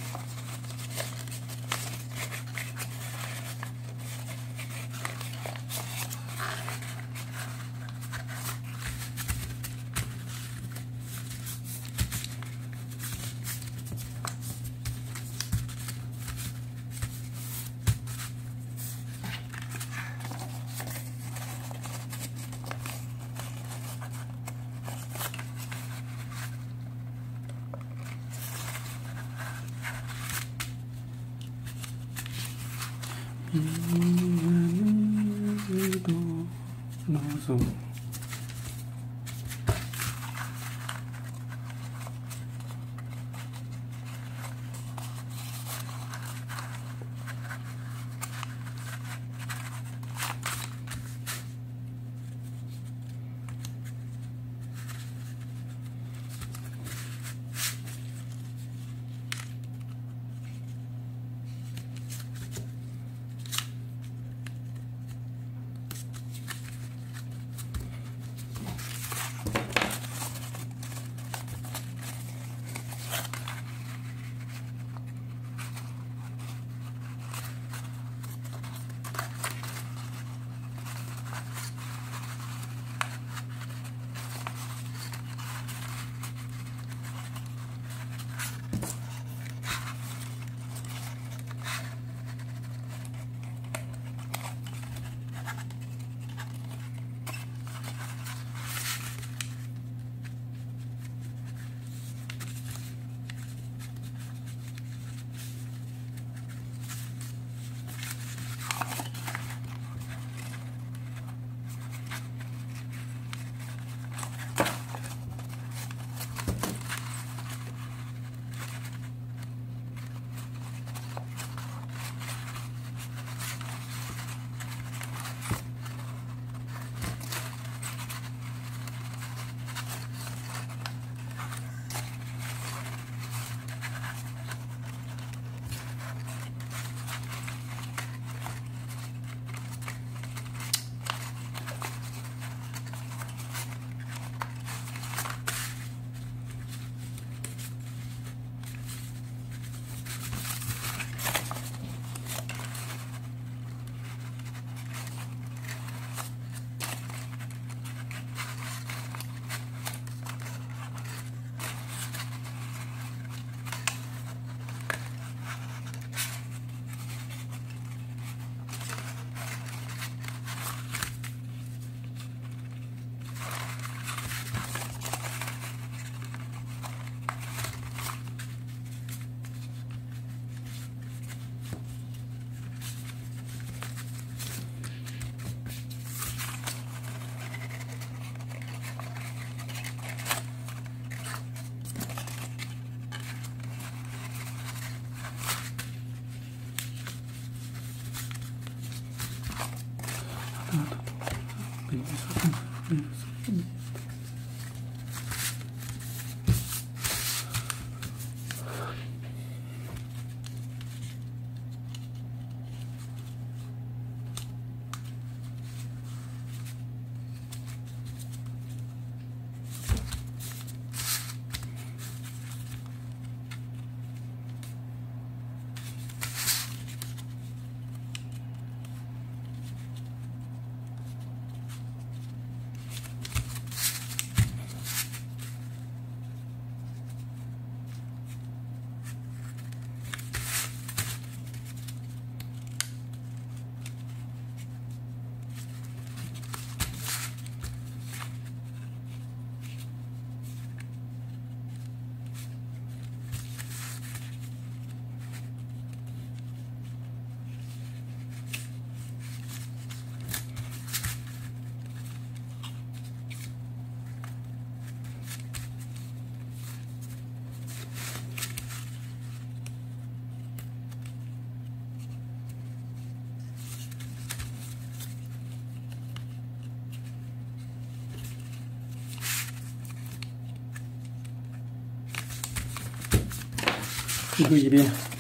最后一遍。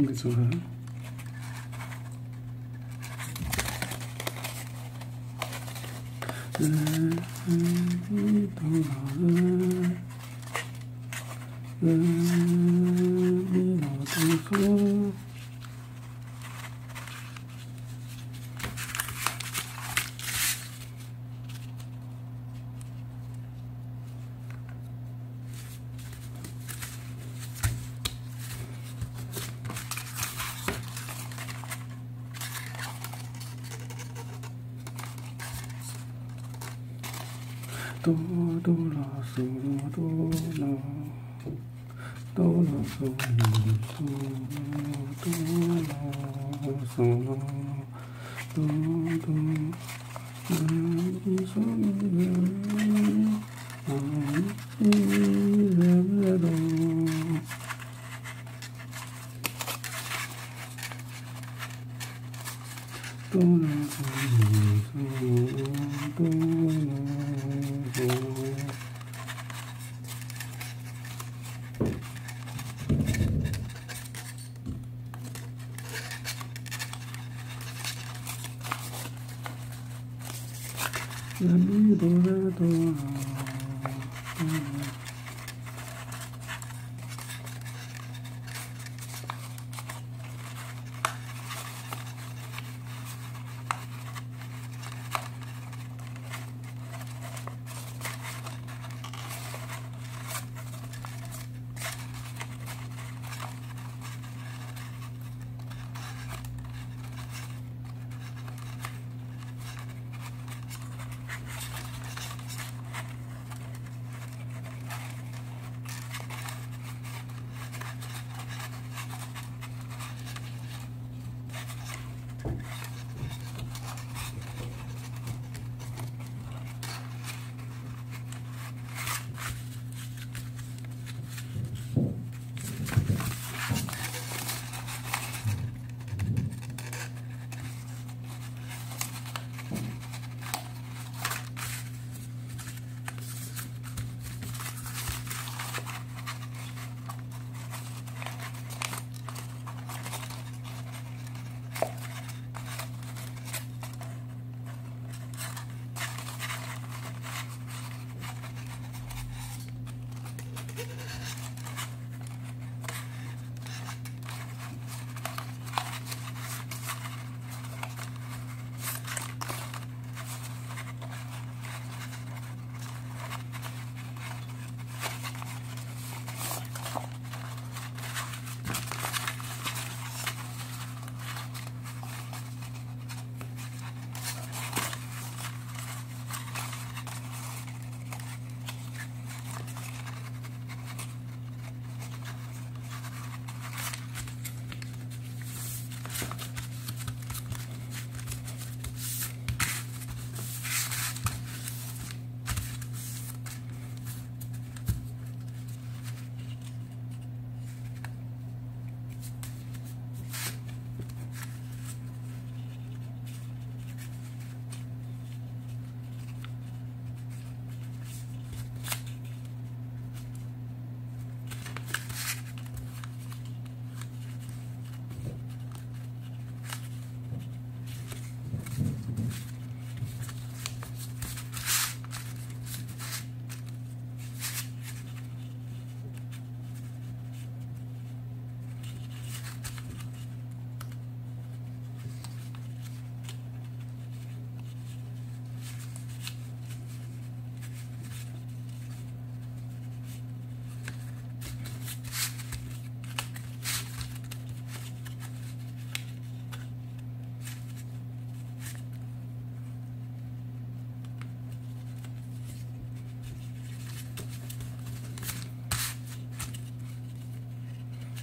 没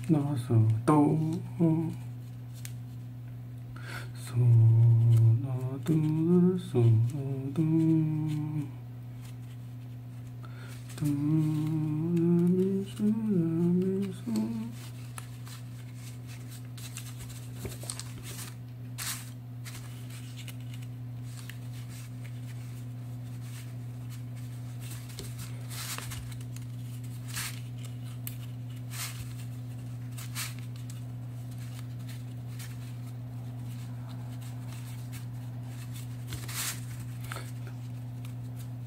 拉嗦哆，嗦拉哆啦嗦啦哆，哆啦咪嗦啦咪嗦。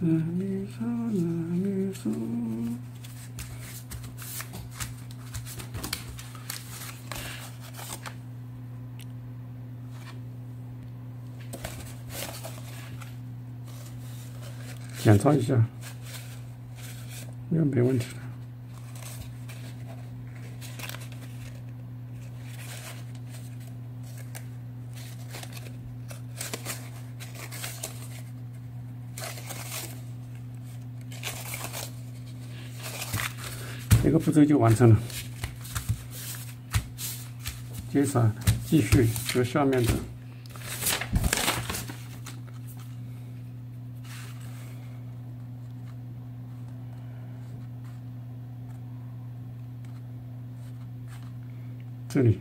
你说，你说。检查一下，应该没问题了。这个步骤就完成了。接着继续做下面的。这里，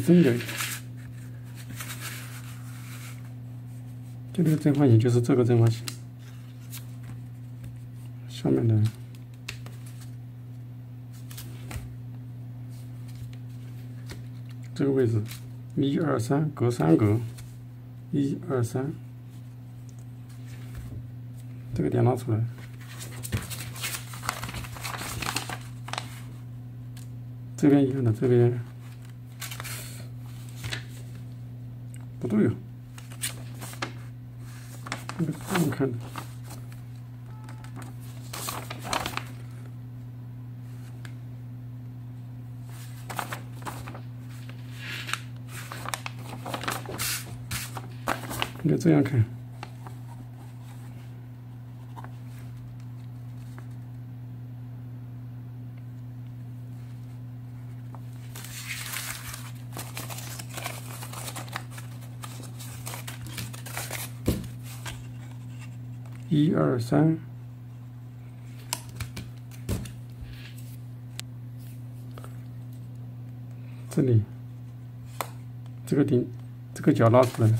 这里是个深的，这个正方形就是这个正方形，下面的。这个位置，一二三，隔三格，一二三，这个点拿出来，这边一样的，这边不对啊，这个这么看的。应该这样看，一二三，这里，这个顶，这个角拉出来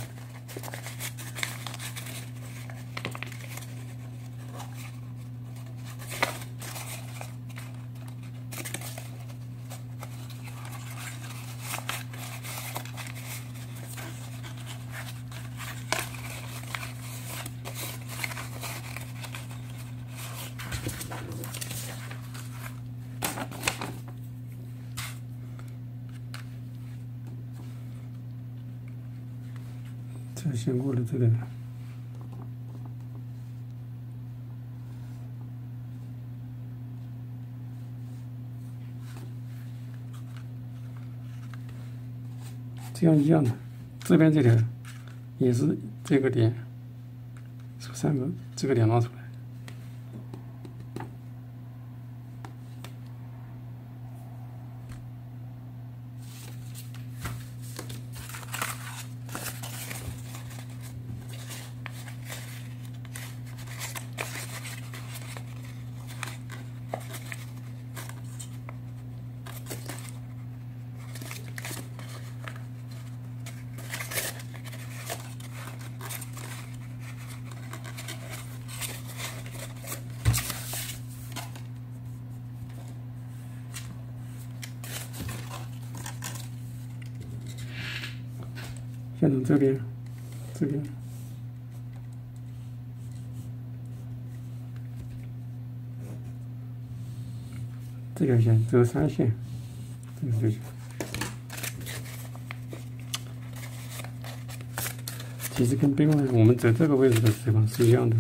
先过了这个，这样一样的，这边这条也是这个点，是三个这个点拉出来。先从这边，这边，折三线，这个就行。其实跟背面我们在这个位置的地方是一样的。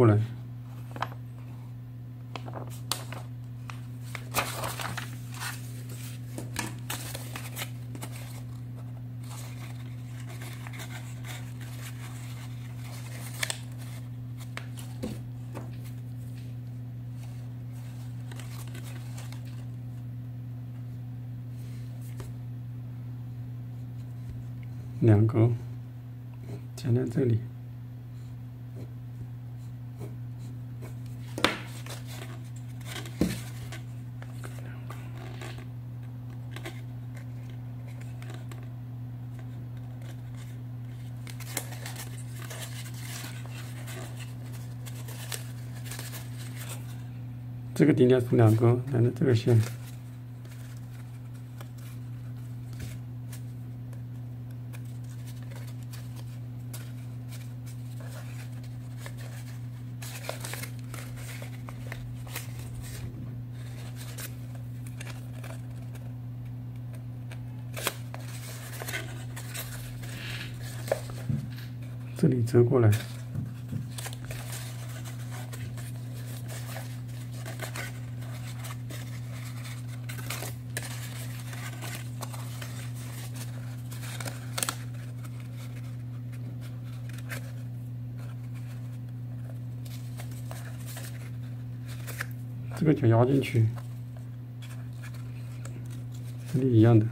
这里过来，两个剪在这里。这个顶点数两个，沿着这个线，这里折过来。个就压进去，这里一样的，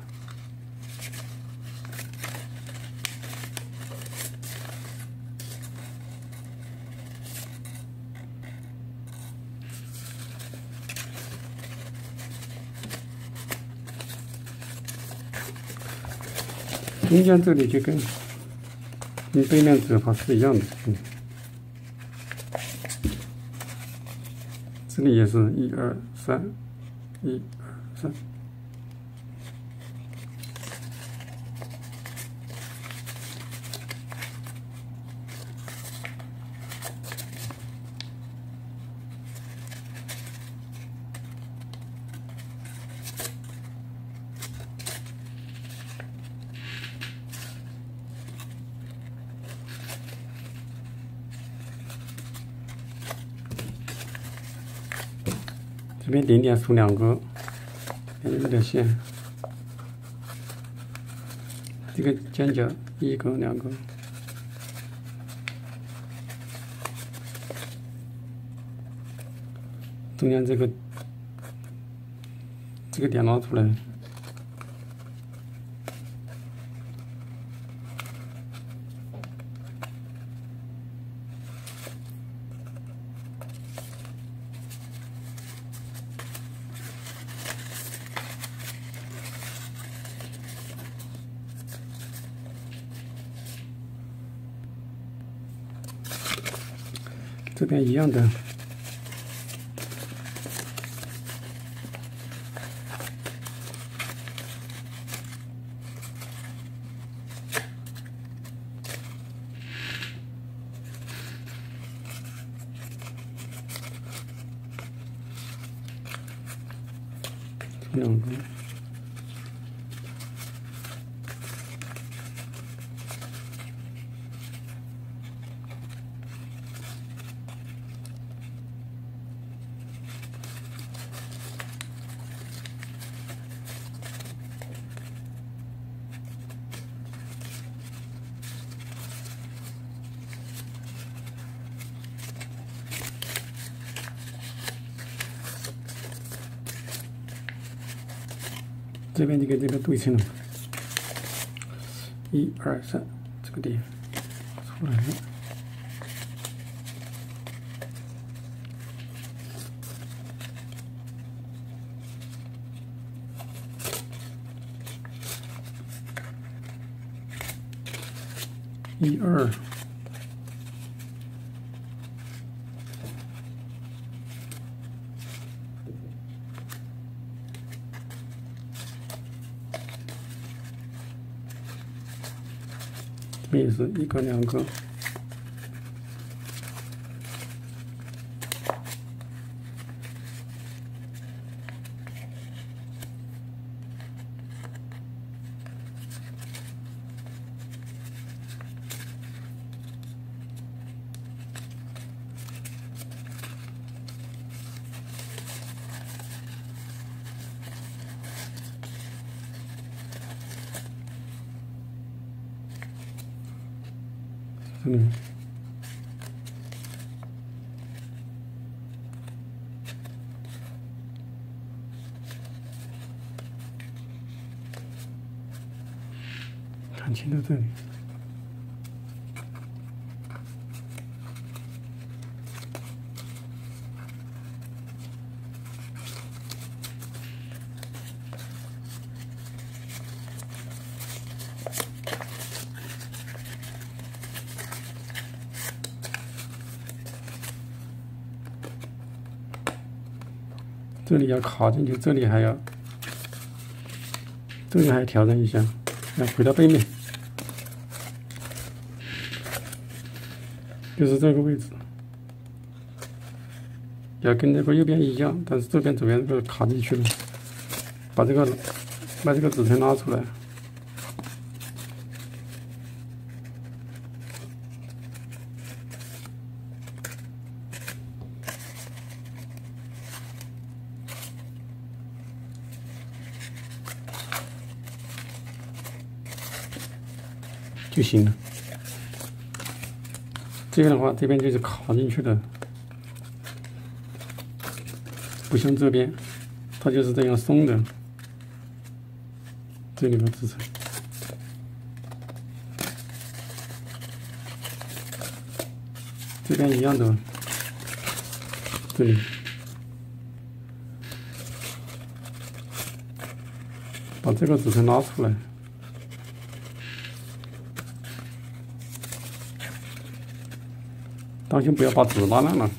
中间这里就跟跟背面折法是一样的，嗯。这里也是一二三，一二三。这边顶点数两个，连着这条线，这个尖角一个两个，中间这个这个点拉出来。一样的，两个。这边就跟这个对称了，一二三，这个点出来了，一二。也是一个两个。嗯，看清到这里。这里要卡进去，这里还要，这里还要调整一下，要回到背面，就是这个位置，要跟那个右边一样，但是这边左边这个卡进去了，把这个把这个纸层拉出来。就行了。这个的话，这边就是卡进去的，不像这边，它就是这样松的。这里面支撑，这边一样的，这里把这个支撑拉出来。当心不要把纸拉烂了。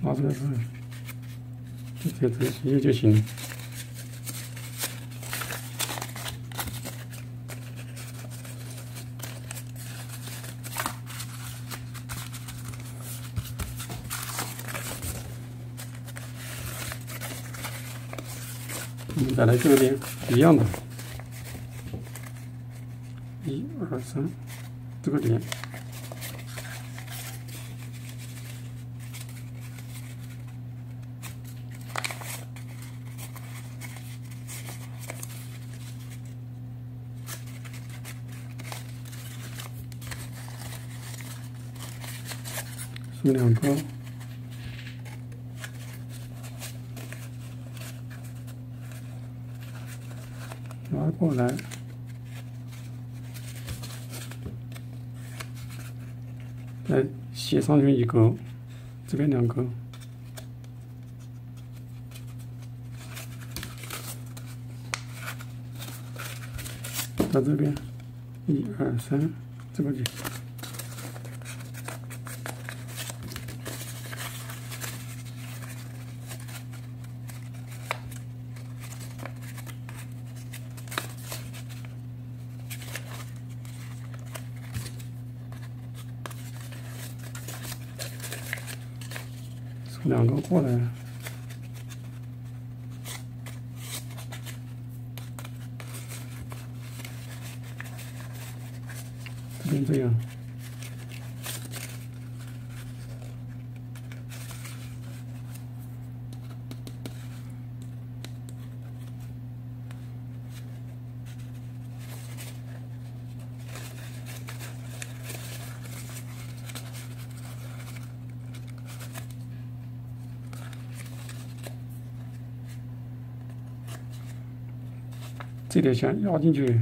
拿出来是，就这些就行。再来这个边一样的，一二三，这个点，数两个。过来，再写上去一个，这边两个，到这边，一二三，这个就。两这条线压进去，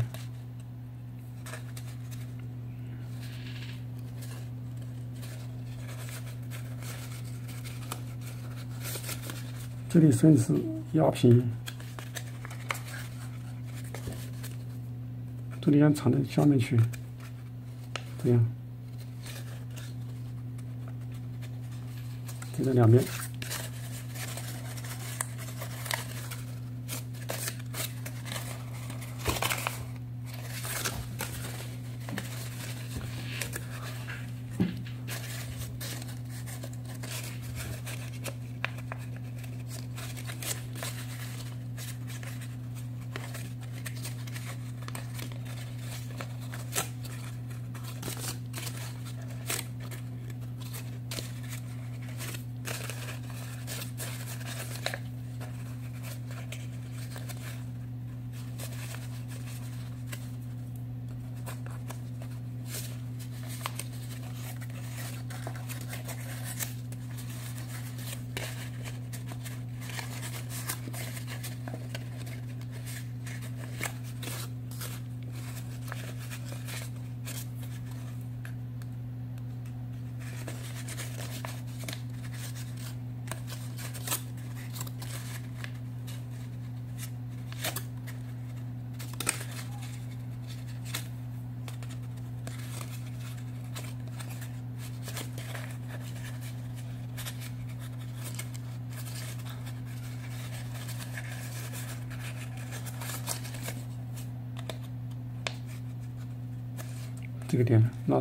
这里顺势压平，这里要藏到下面去，这样，这个两边。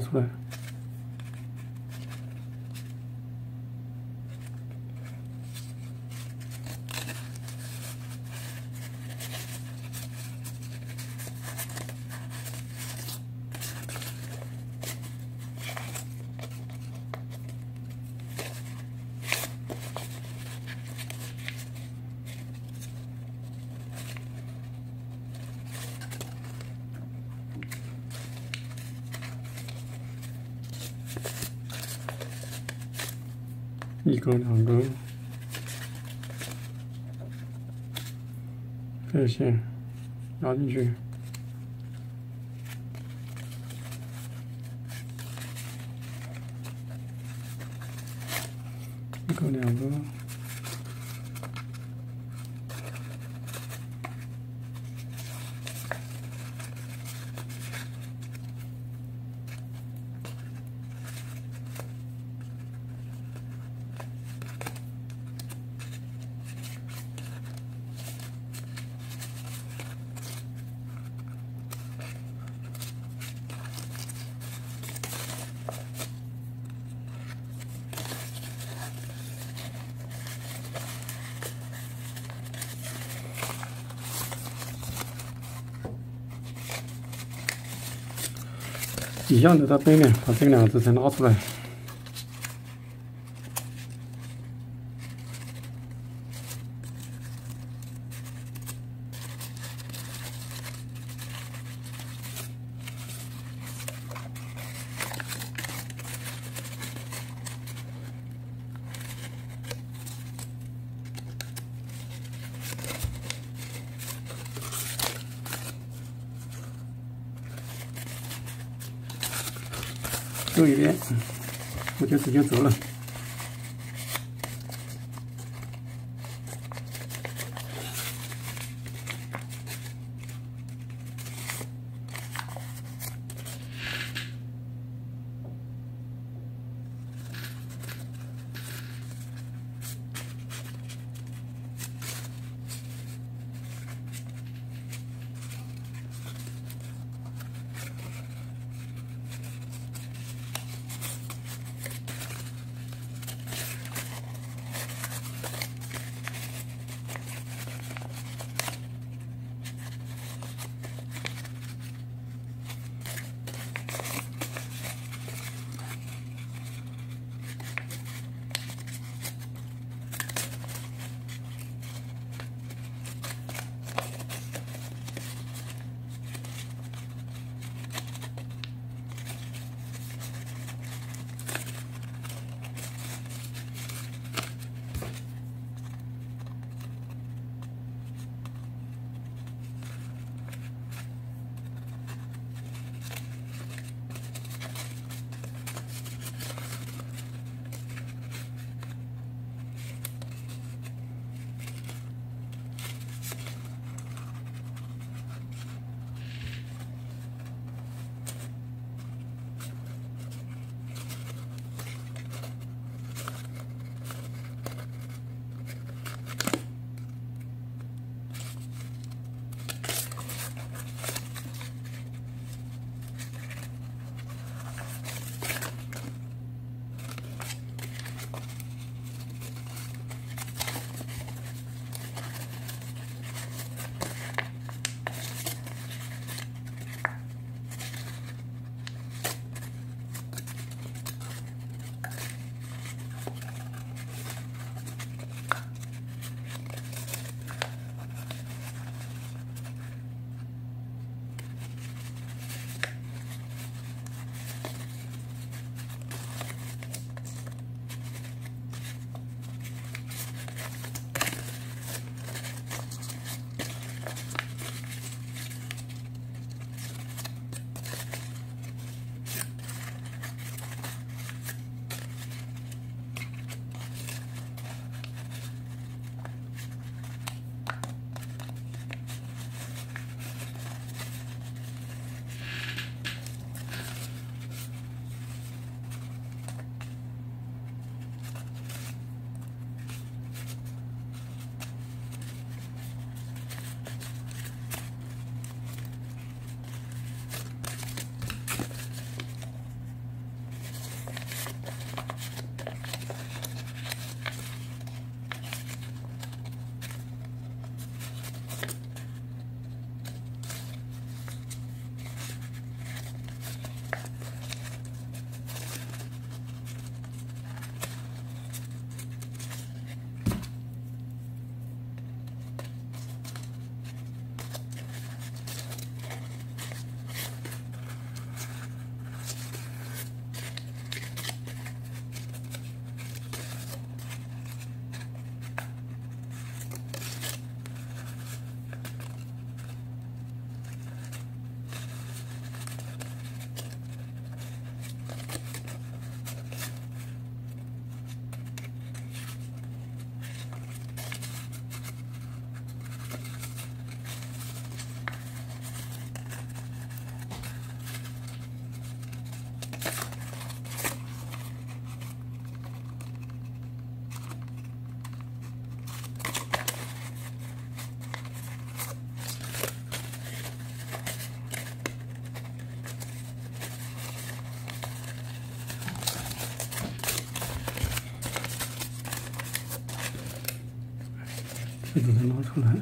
个点拿出来。一个两个，线拉进去，一个两个。一样的，在背面把这两个支撑拉出来。走一遍，我就直接走了。这个再拿出来。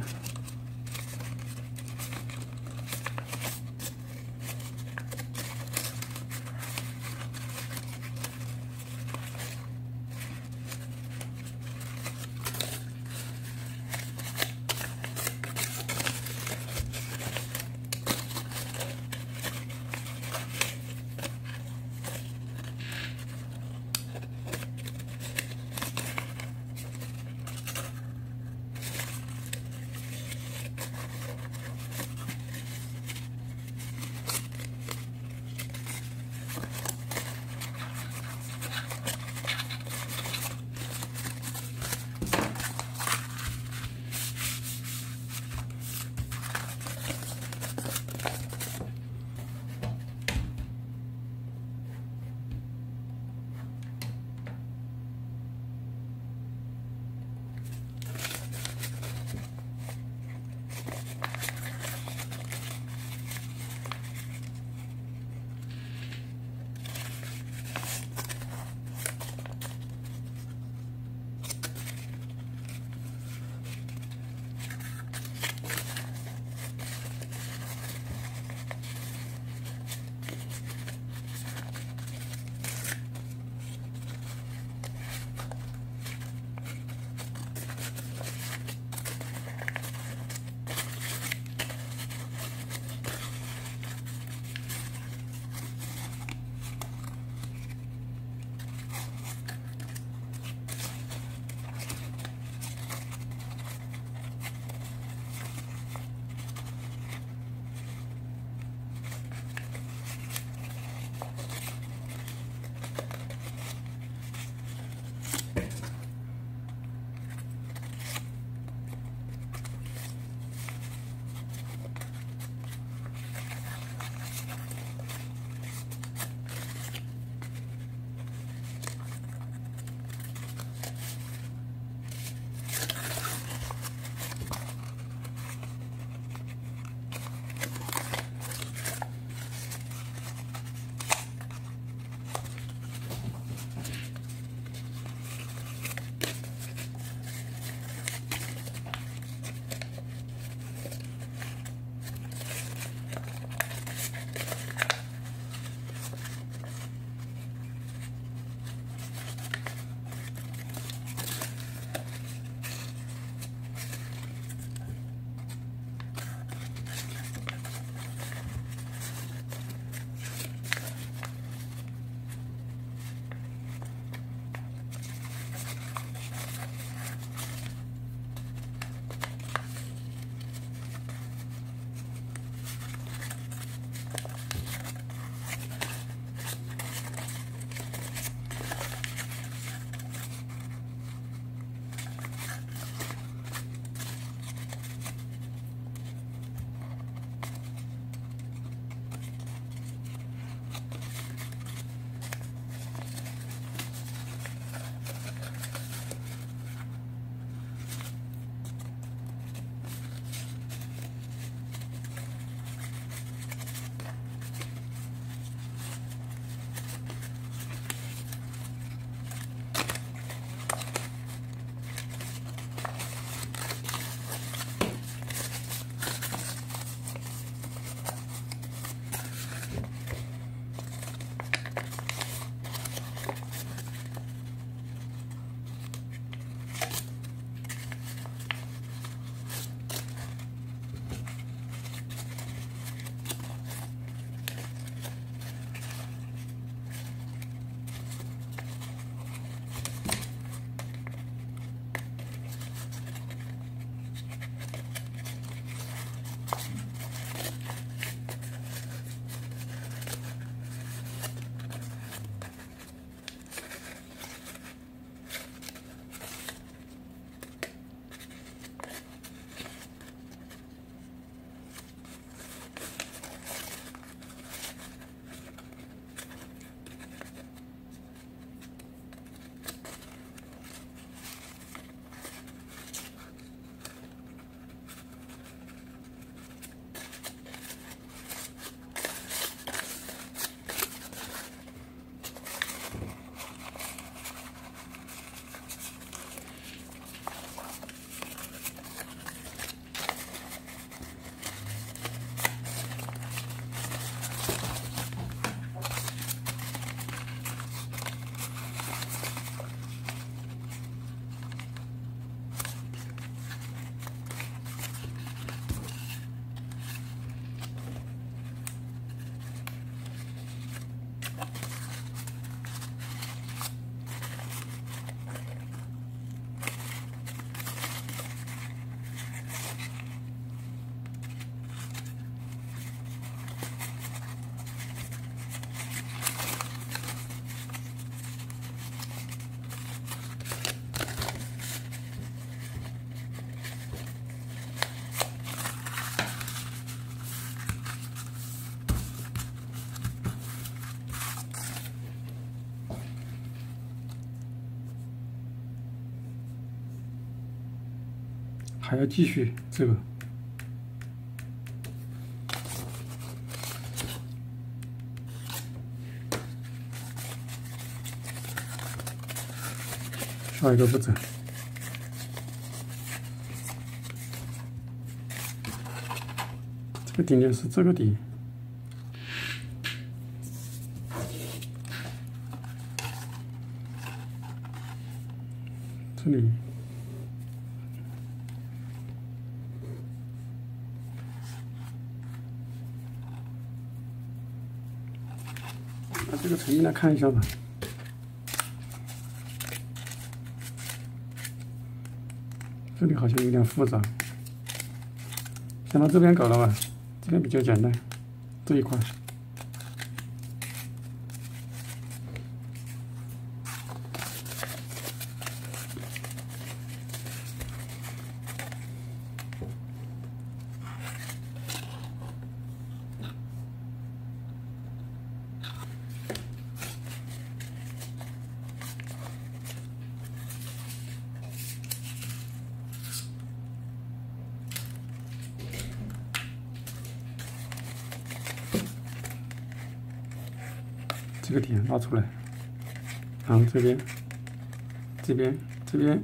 还要继续这个。下一个步骤，这个顶点是这个顶，这里，拿这个层面来看一下吧。这里好像有点复杂，先到这边搞了吧，这边比较简单，这一块。画出来，然后这边、这边、这边，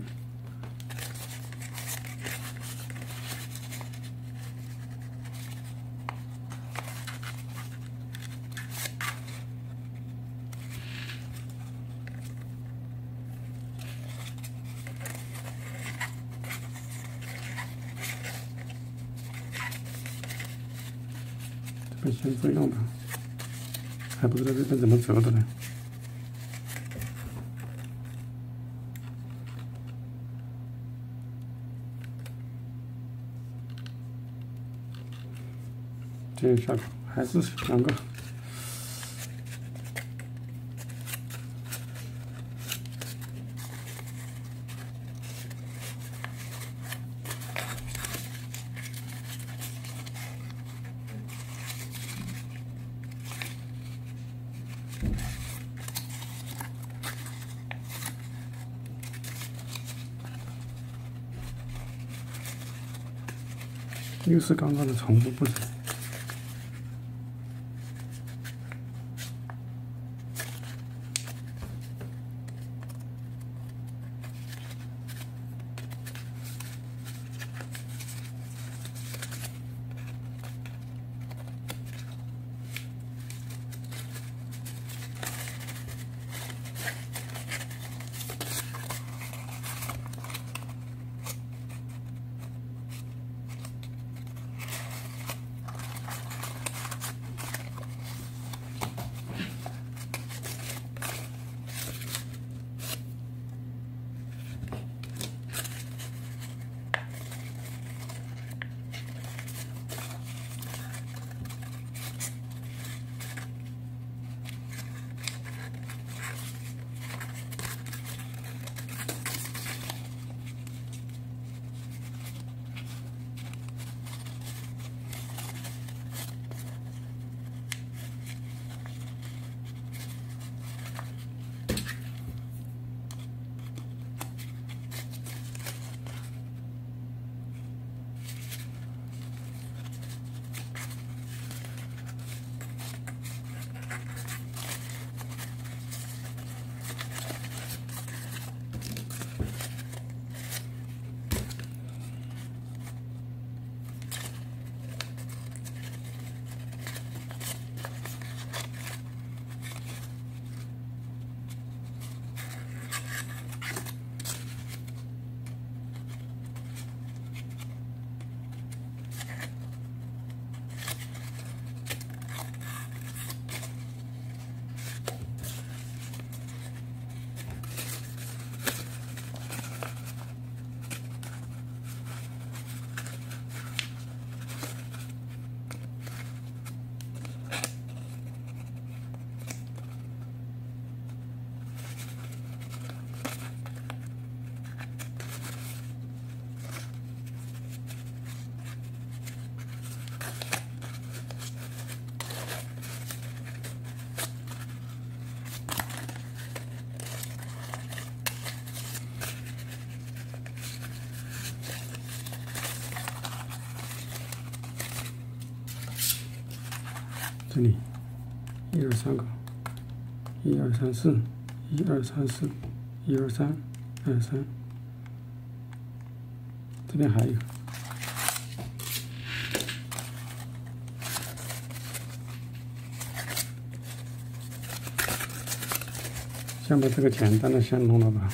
这边先不用吧。还不知道这边怎么折的呢？这样下口还是两个。又是刚刚的重复步骤。三四，一二三四，一二三，二三，这边还有。先把这个简单的先弄了吧。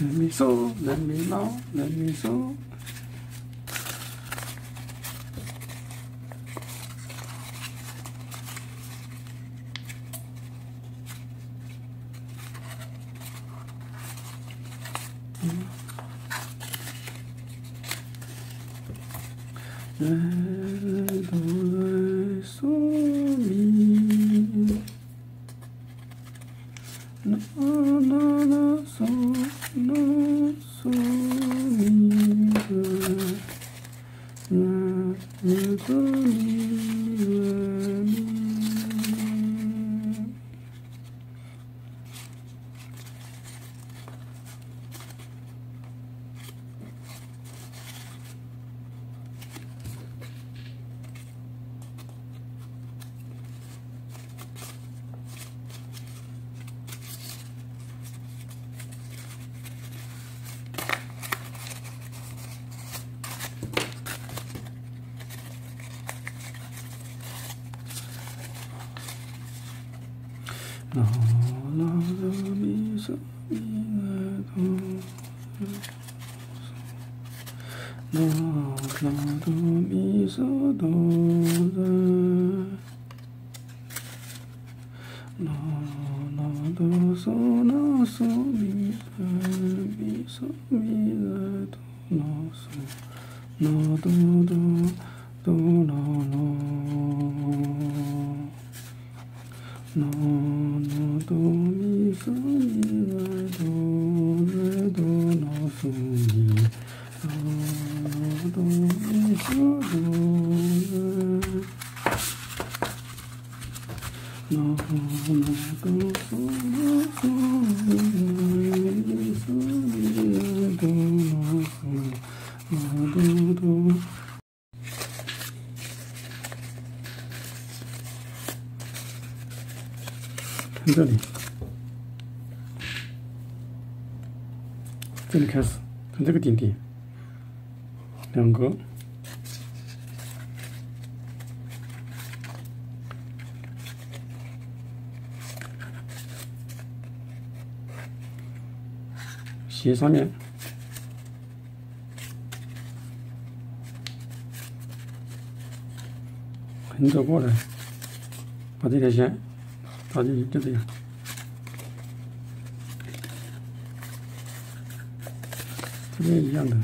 Let me so, let me now, let me so. 上面。横着过来，把这条线打进去，就这样。这边一样的。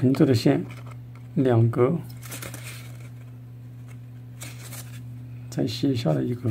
横着的线两格再写下来一格。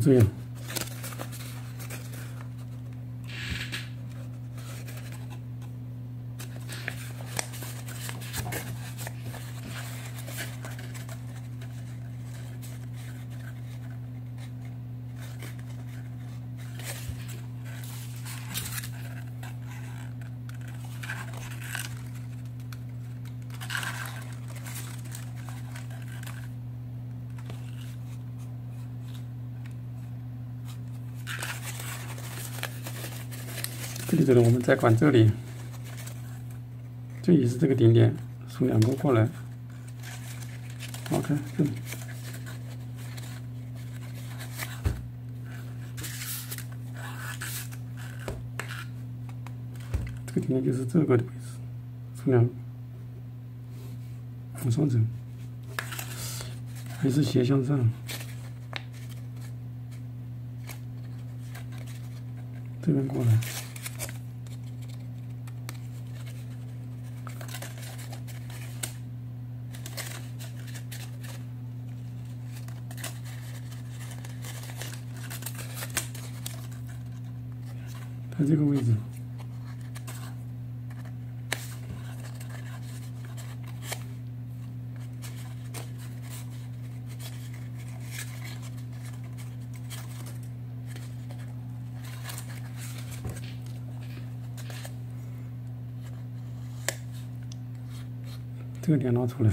就这样。再管这里，这也是这个顶点，数两个过来。OK，这里。这个顶点就是这个的位置，数两往上走，还是斜向上。这边过来，在这个位置，这个点拿出来，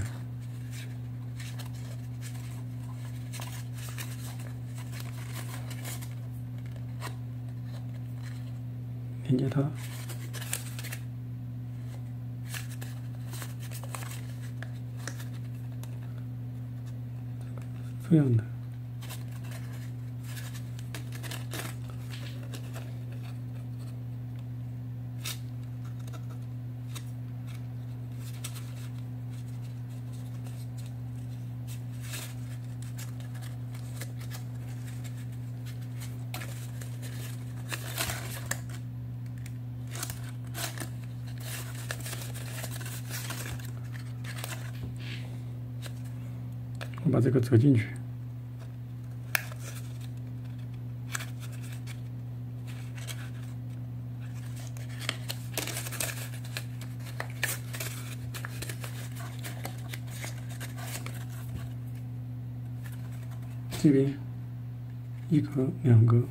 连接它，这样的。我把这个折进去，这边一格两格。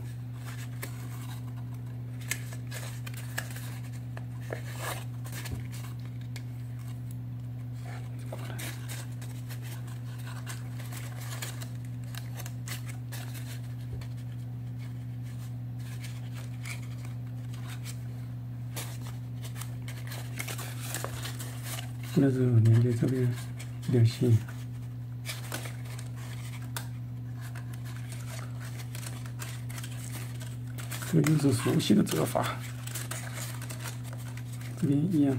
那时候连接这边这条线，这就是熟悉的折法，这边一样。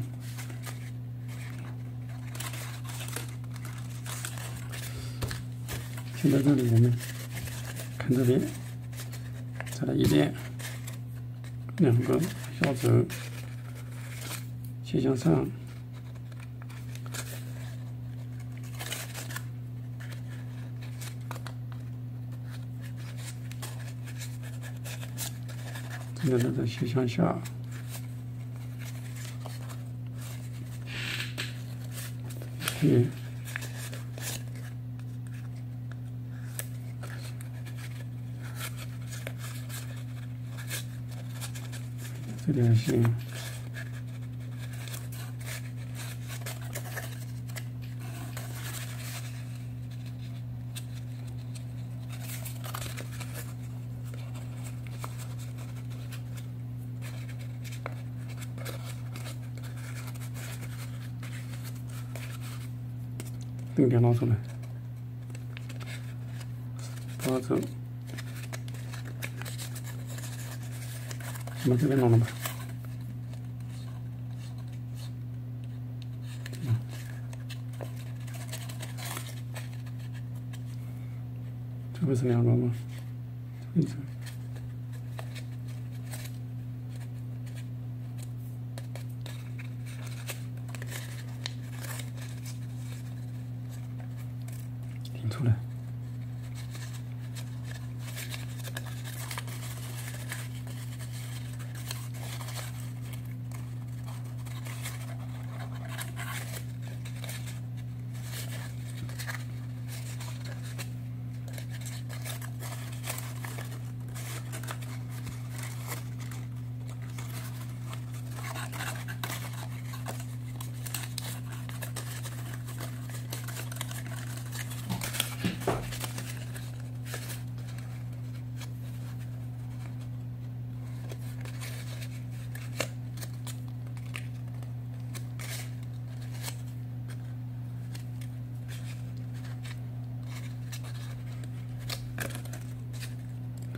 现在这里我们看这边，再来一遍，两个小轴斜向上。现在在斜向下，对，这点线。定点拿出来，把这，把这边弄了吧。这不是两个吗？这个。出来，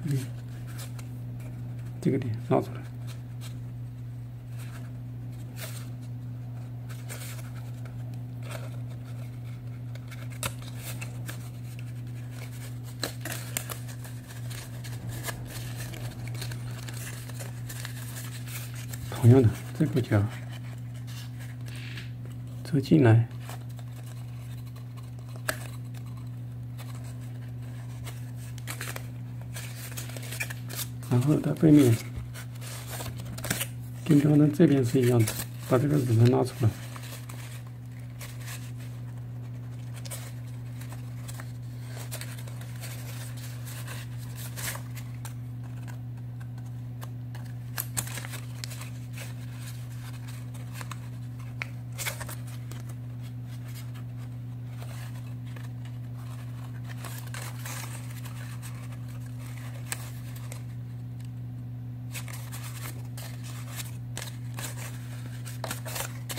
里，这个点拉出来。同样的，这个角走进来，然后它背面跟刚刚这边是一样的，把这个指纹拉出来。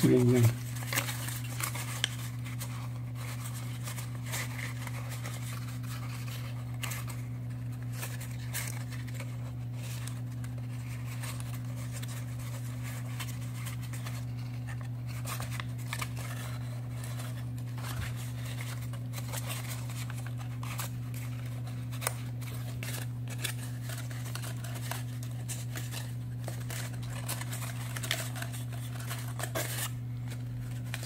这边一样。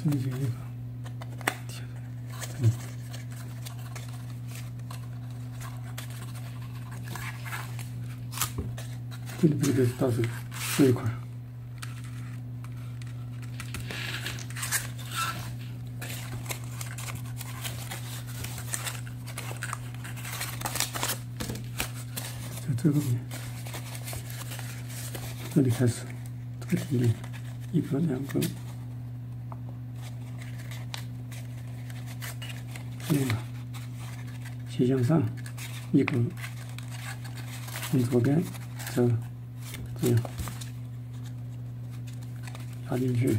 这里有一个，贴这里，这里这个倒是这一块。在这个面，这里开始，这个底里这两个。这样的，斜向上一格，从左边走，这样插进去，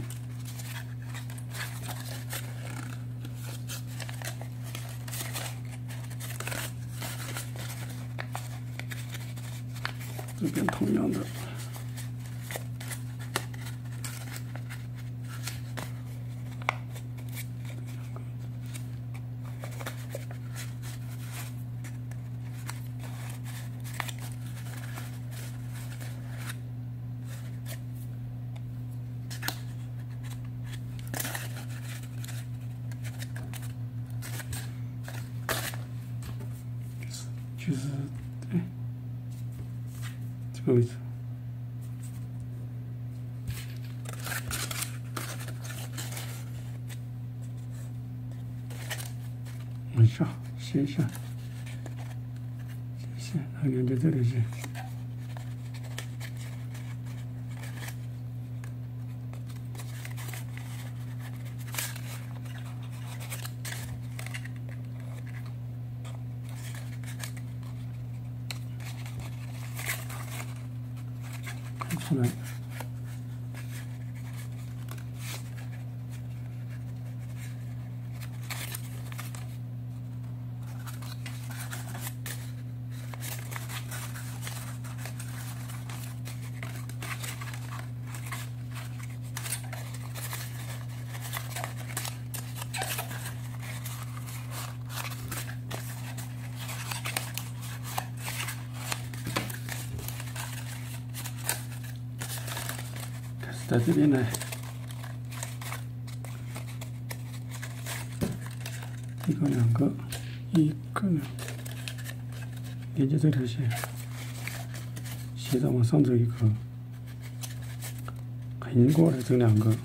过来这两个，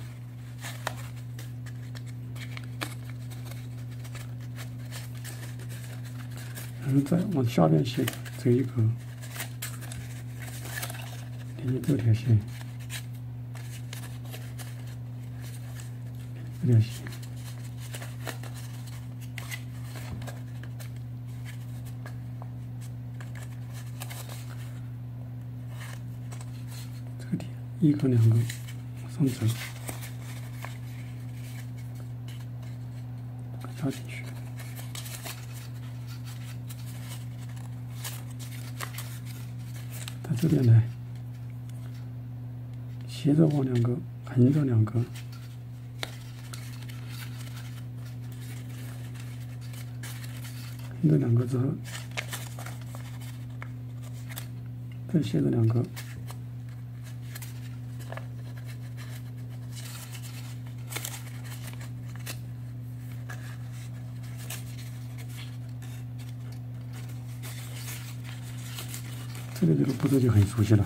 然后再往下边斜走一个，连接这条线。这条线，这个点一个两个。往上走，加进去，到这边来，斜着往两个，横着两个，横着两个之后，再斜着两个。这个这个步骤就很熟悉了。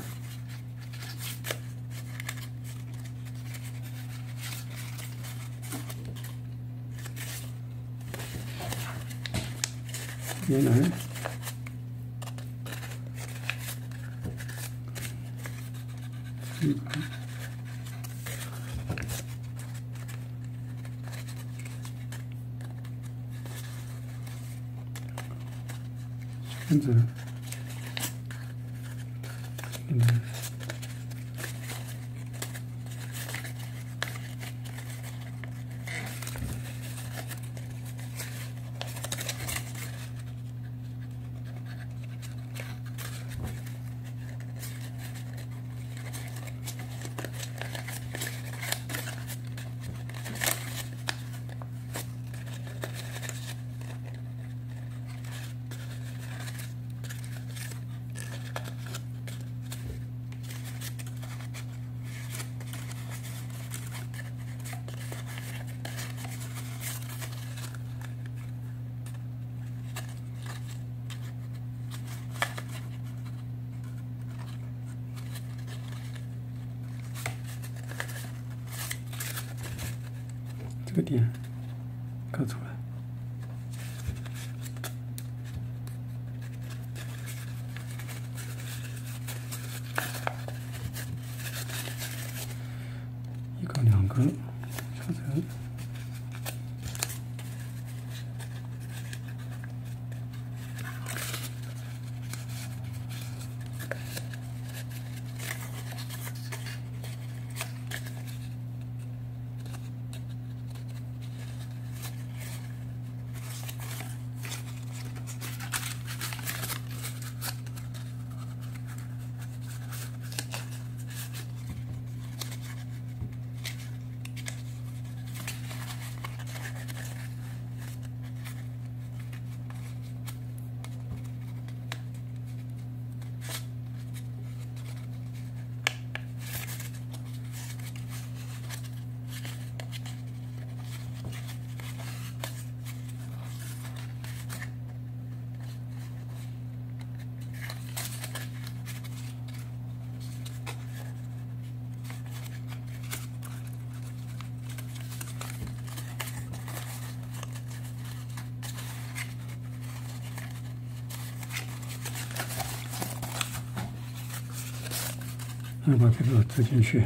这个织进去，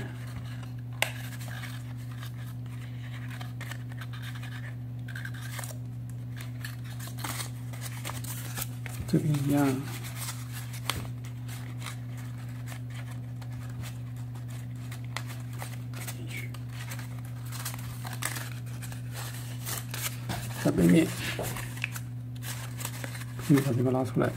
这边一样，进去，在背面，你把这个拉出来。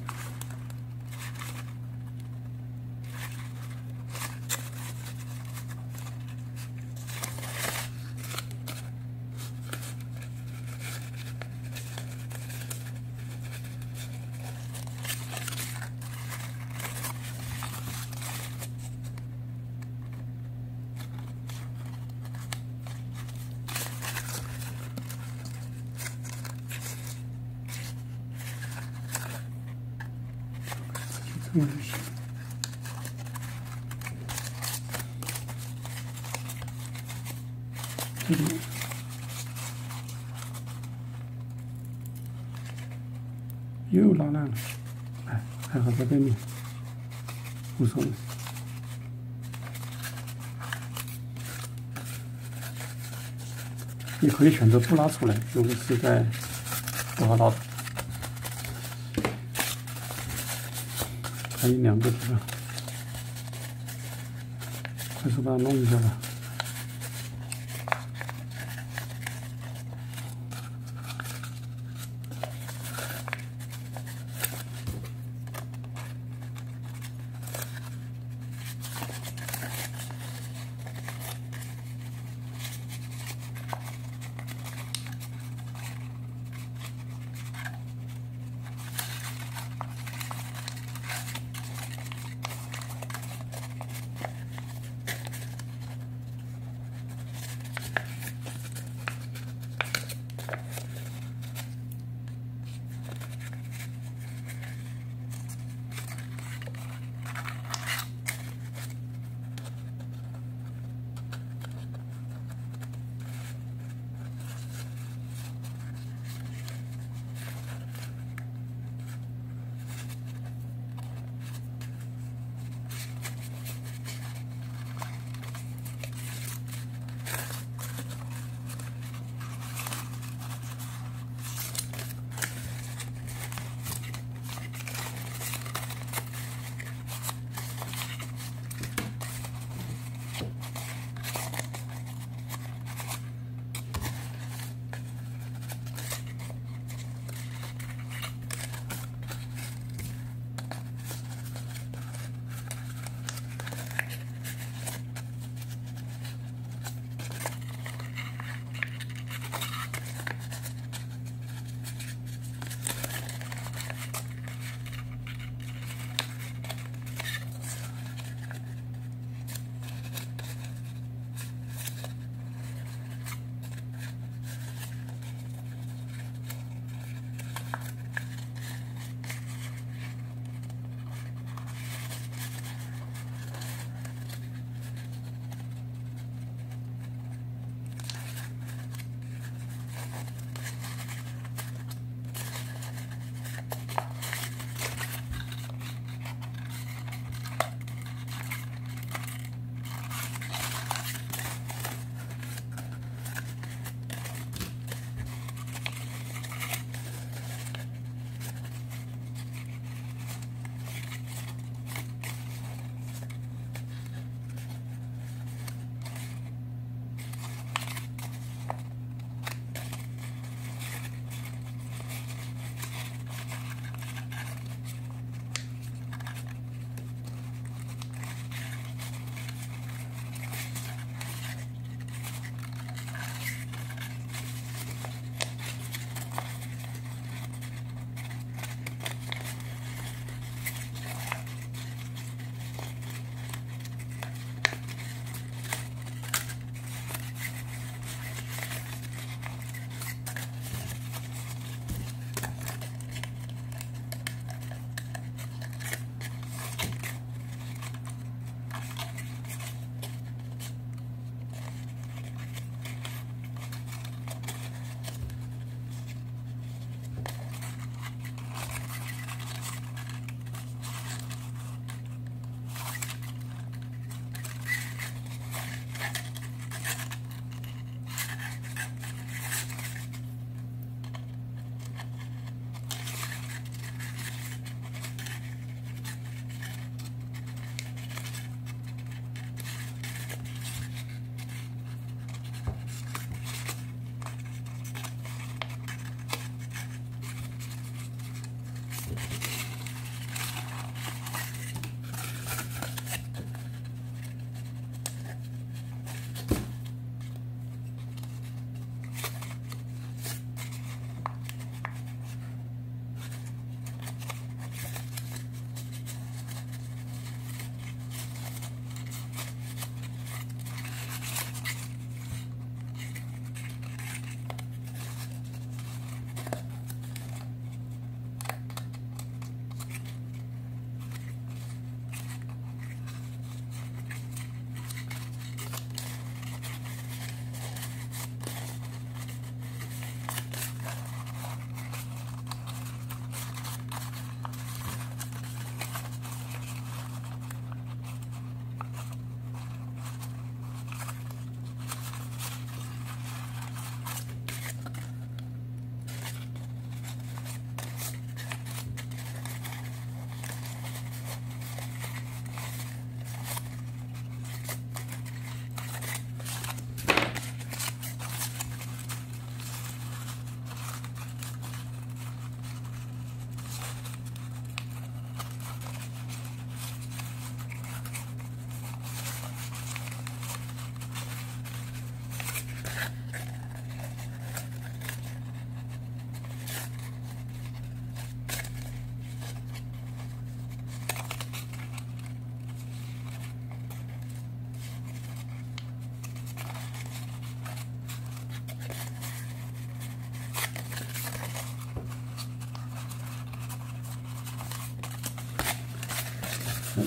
嗯，这里又拉烂了，哎，还好在背面，无所谓。你可以选择不拉出来，如果是在不好拉。还有两个地方，快速把它弄一下吧。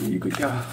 一个家。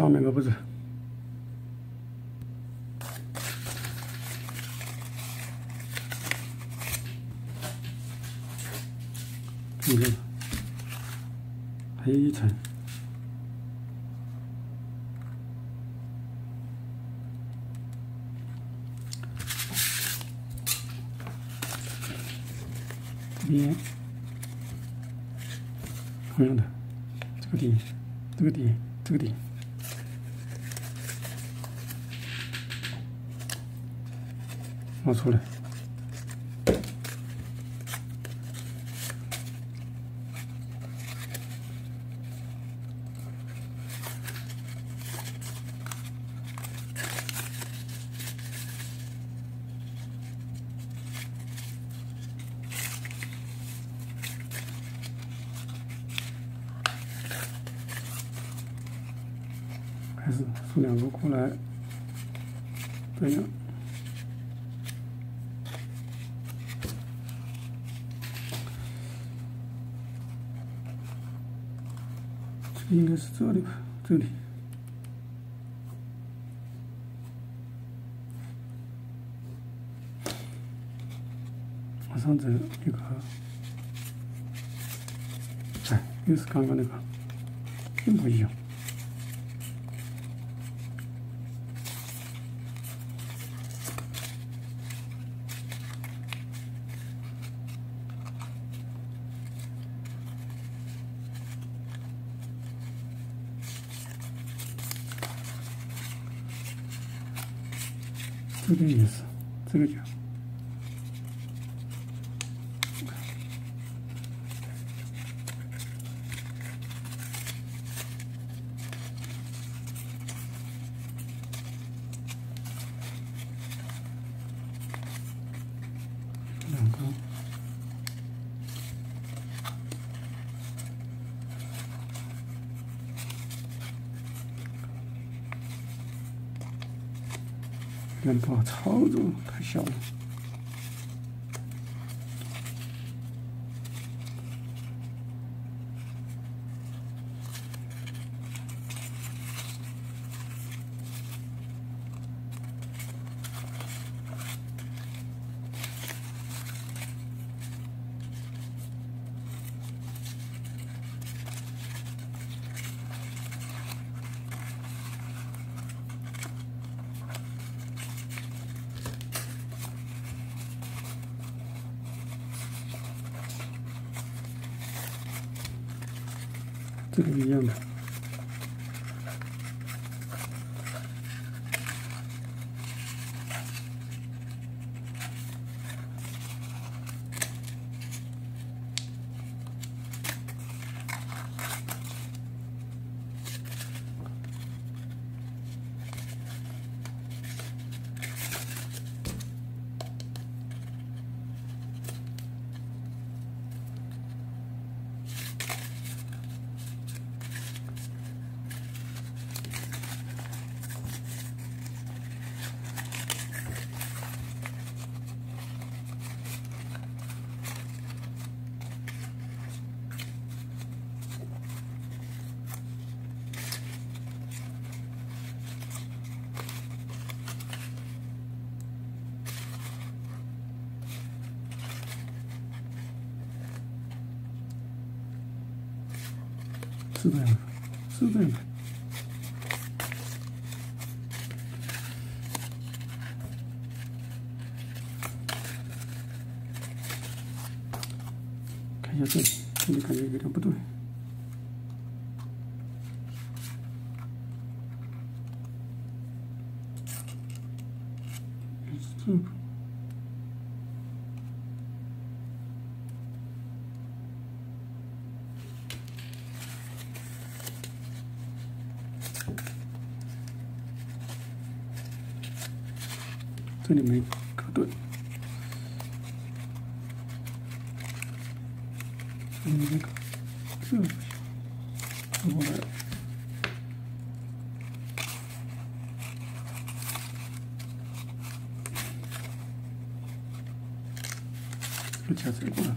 下面个不是。你看，还有一层。边，同样的，这个点，这个点，这个点，Mosul. 哎，又是刚哦操作太小了。这个一样的。Sit down. вареной картофель. Сейчас я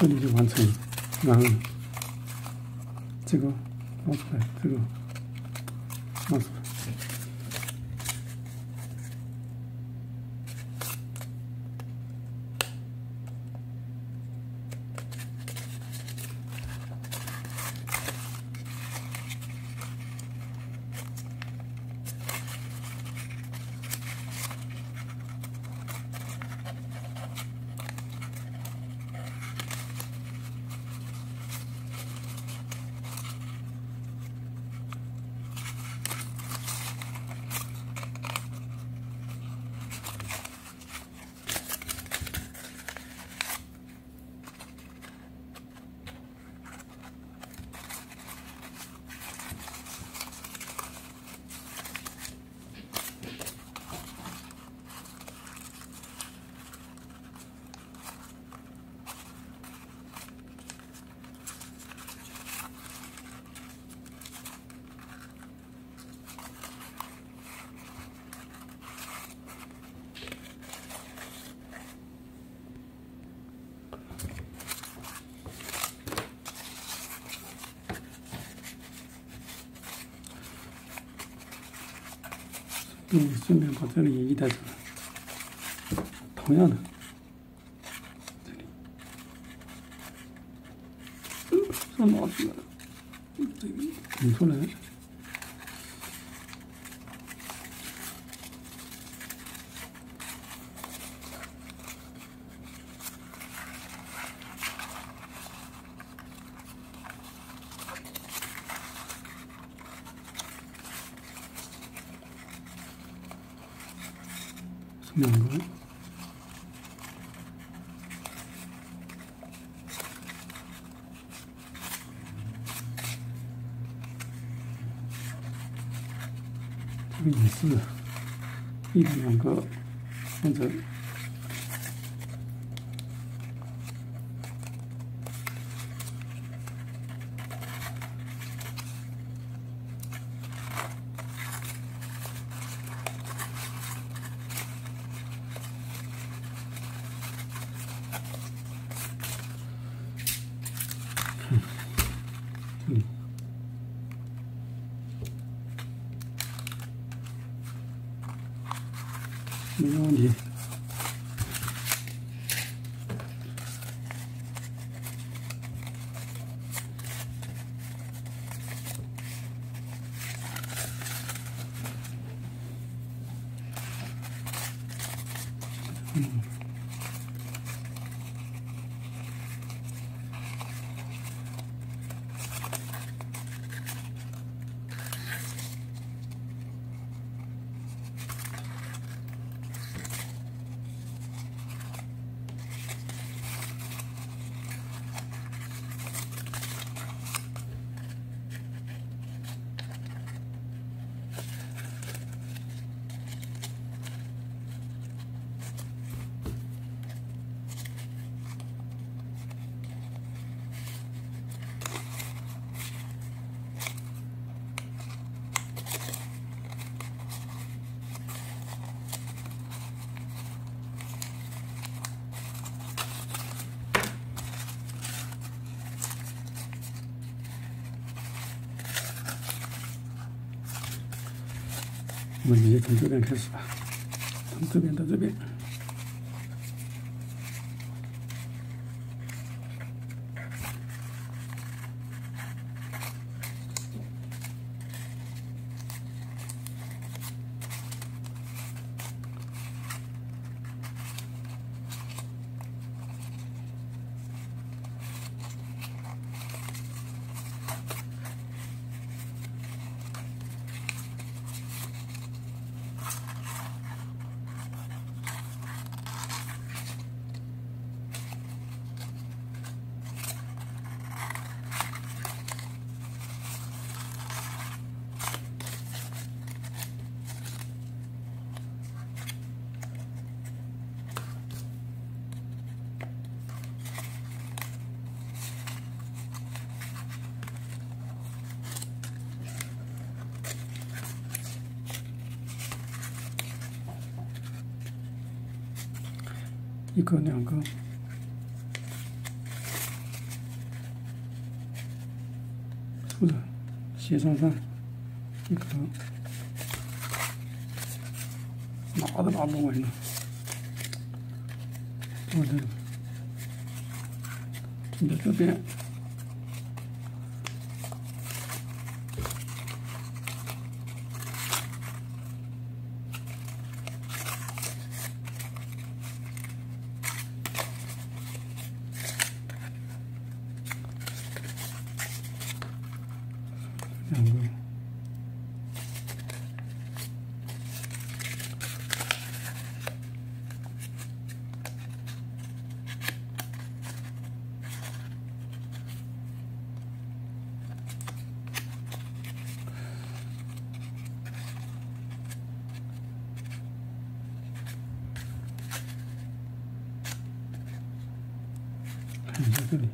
这里就完成，然后这个拿出来，这个拿出来。嗯，顺便把这里也一带走，同样的，mm 我们直接从这边开始吧，从这边到这边。各两个，竖的，斜上上，一颗，拿都拿不稳。你在这里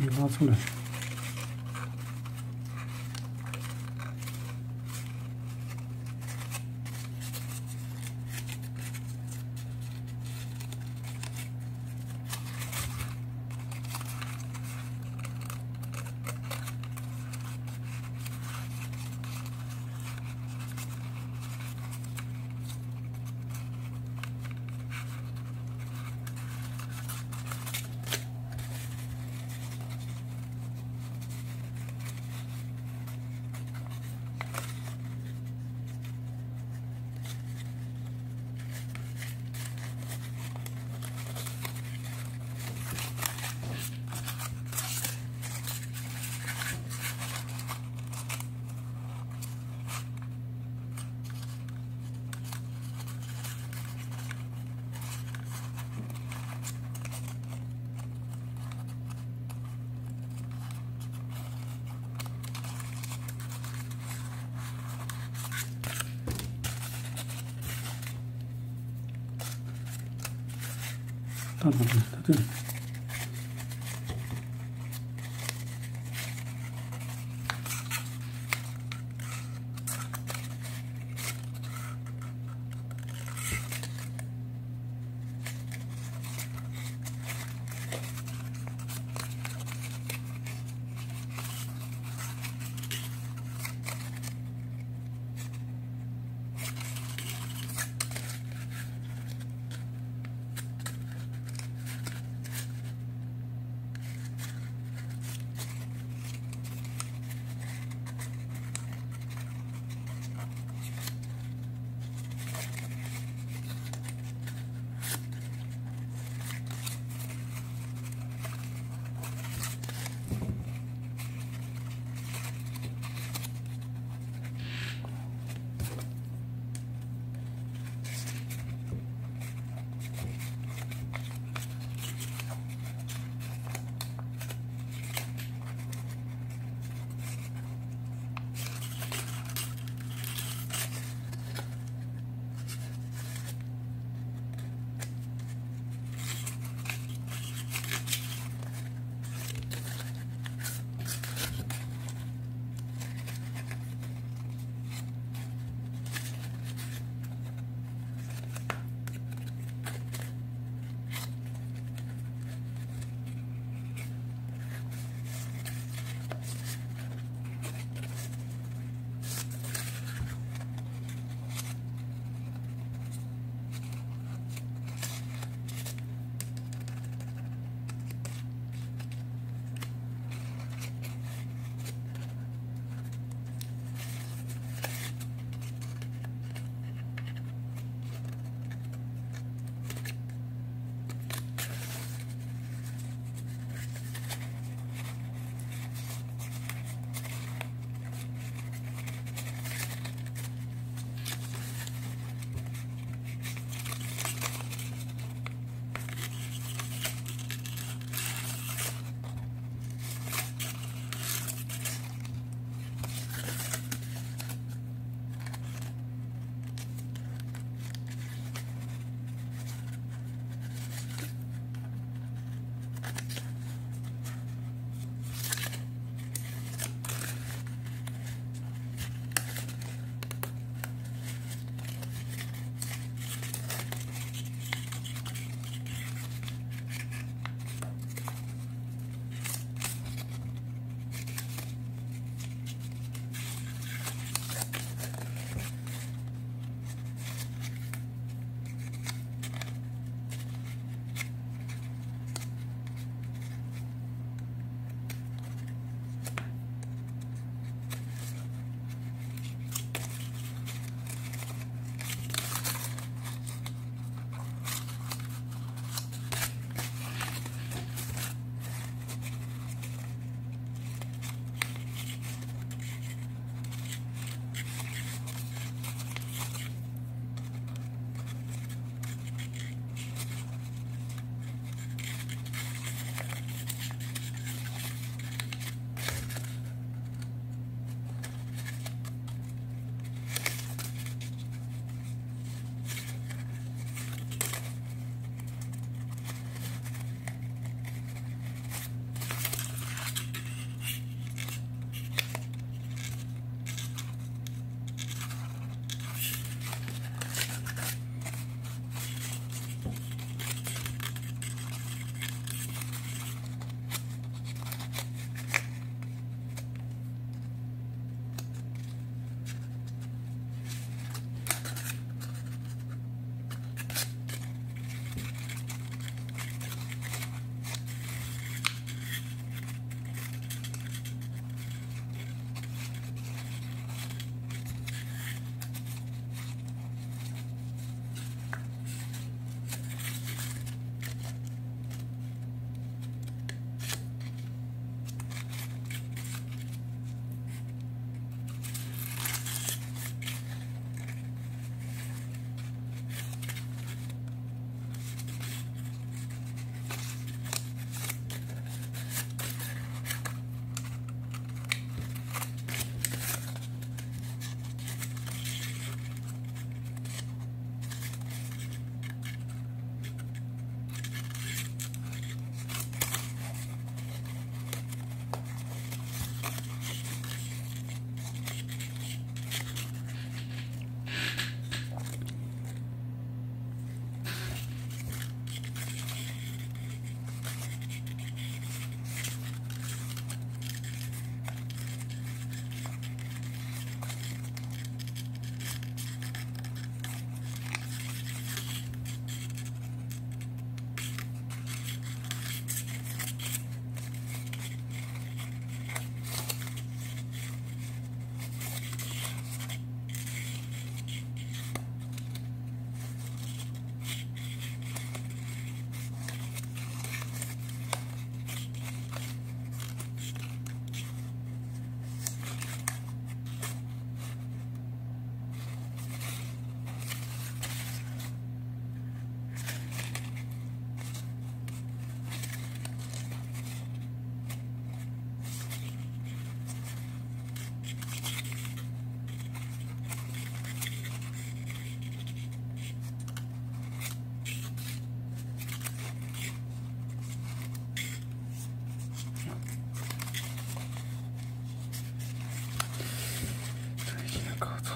你拉出来。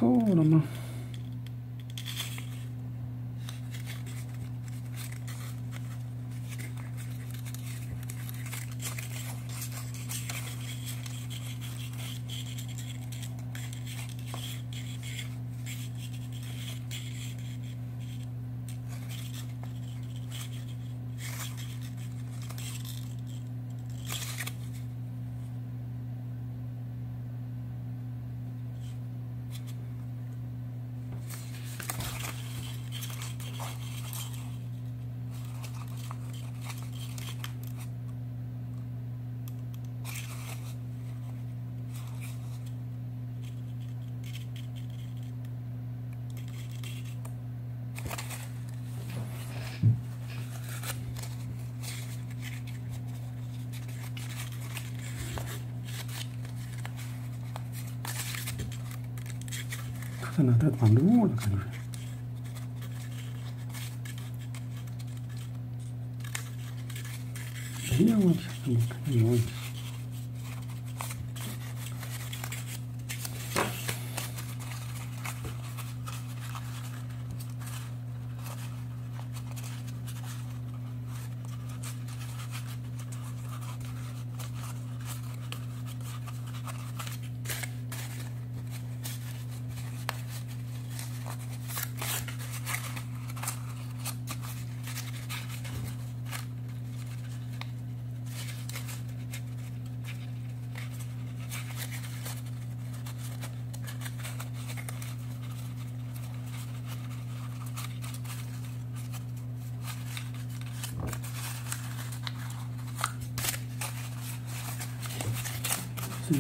错了吗？在哪在挡路了？感觉。没有问题，没有问题。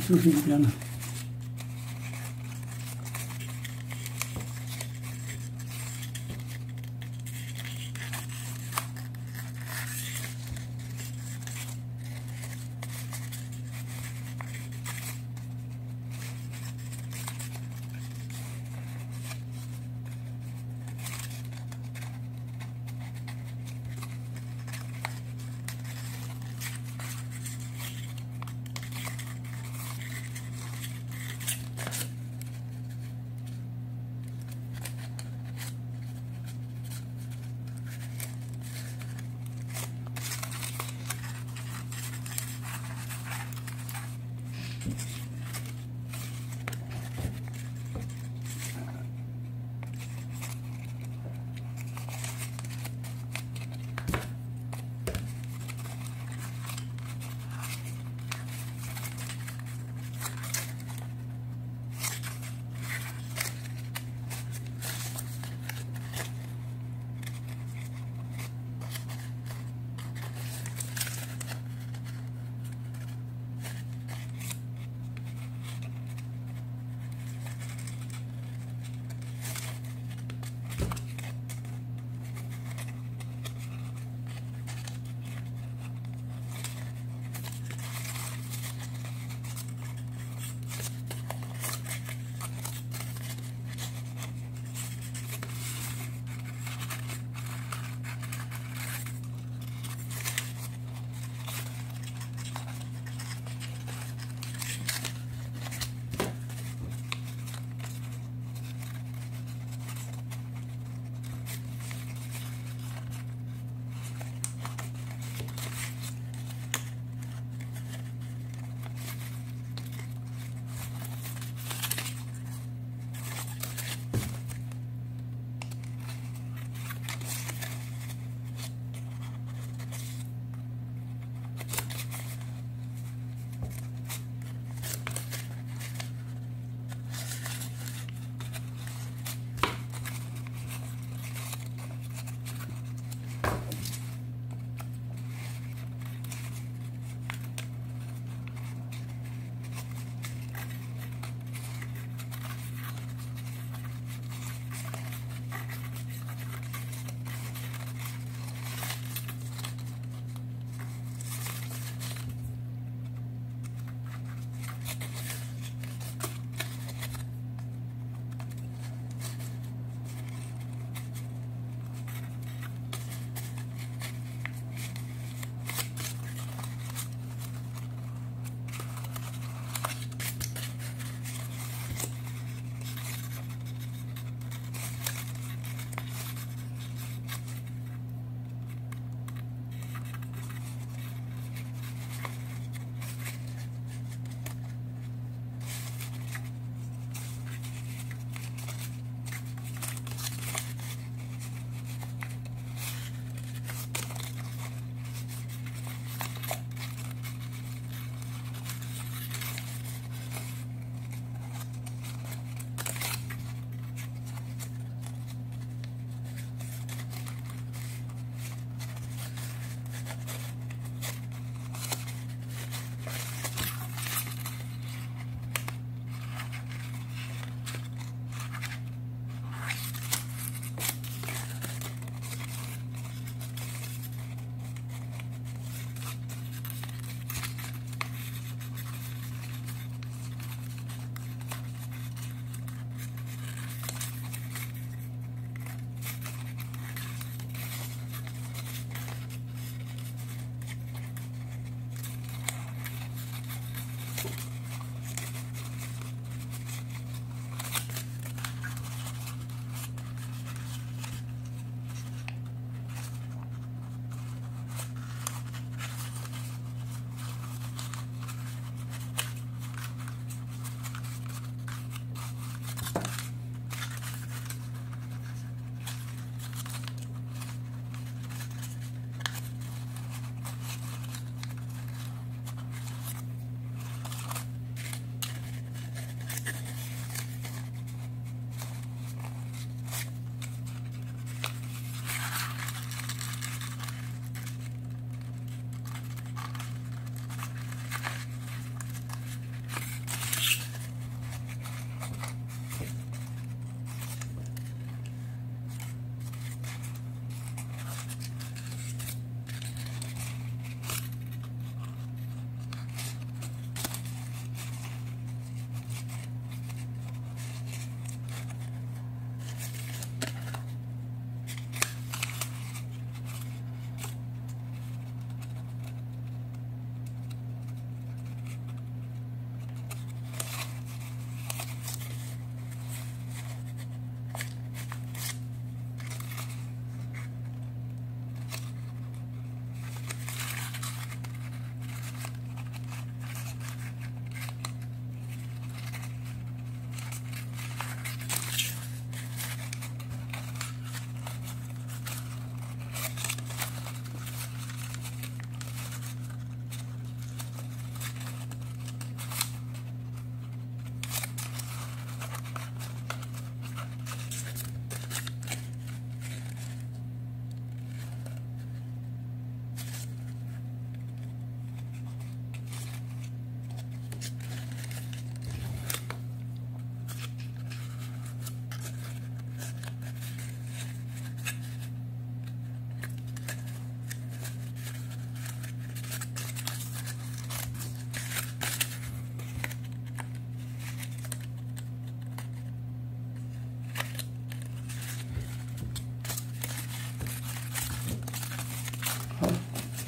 这就是一边的。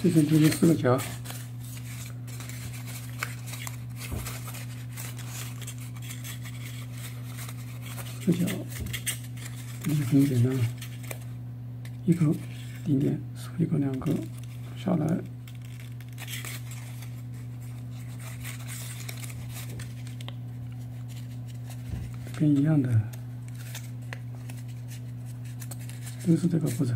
这边就是四个角，四角，这就很简单，一个顶点，一个两个下来，跟一样的，都是这个步骤。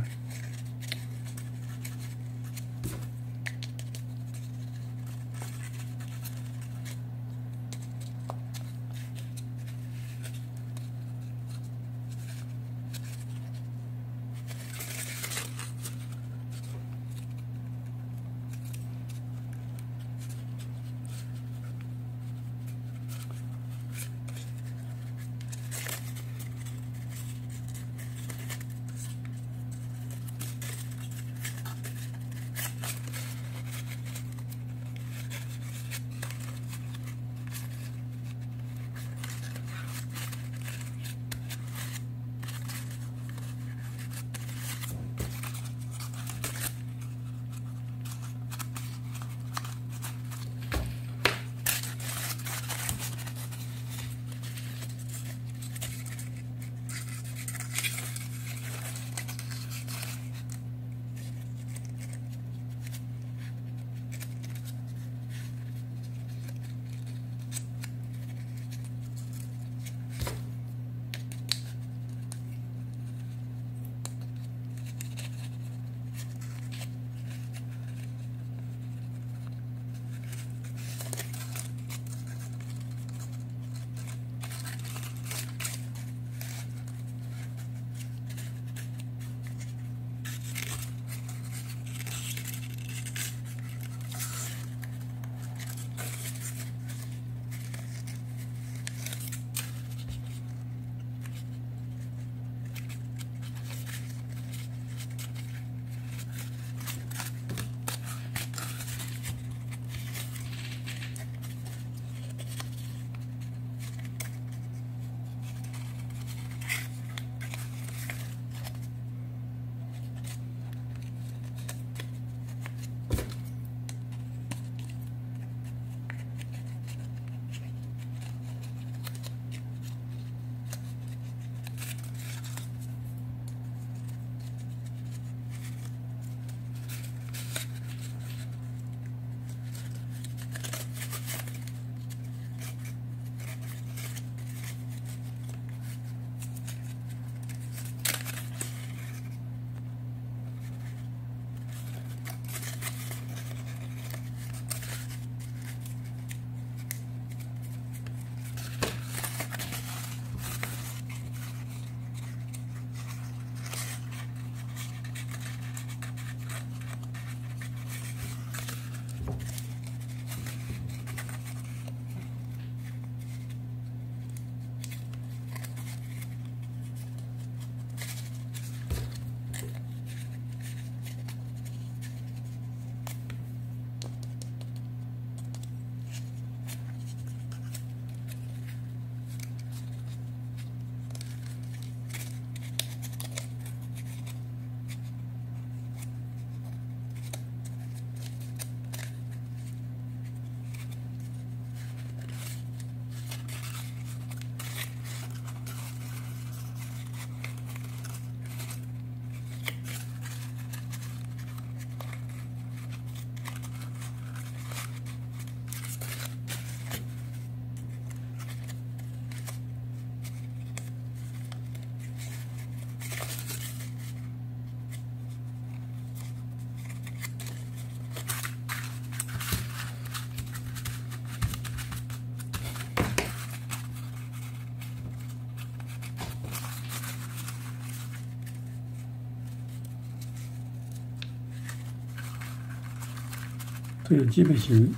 这个基本型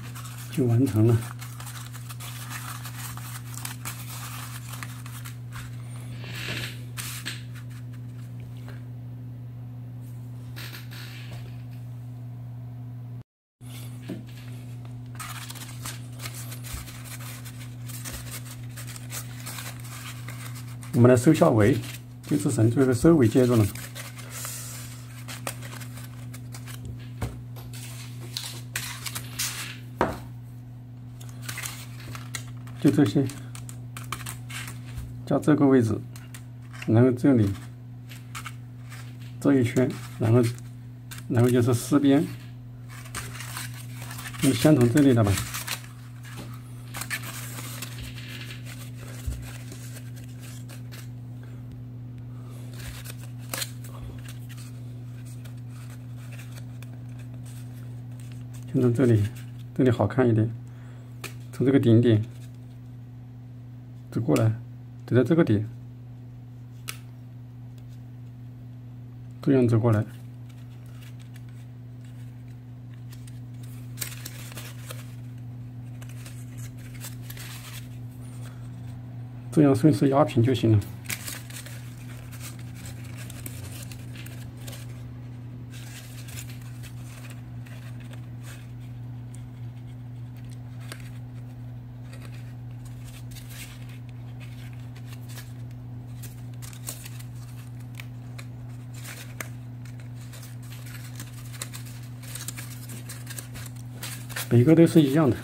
就完成了。我们来收下围，就是绳最后收尾阶段了。这些，加这个位置，然后这里这一圈，然后然后就是四边，就先从这里的吧。先从这里，这里好看一点。从这个顶点走过来，走到这个点，这样走过来，这样顺势压平就行了。每个都是一样的。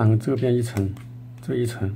然后这边一层，这一层。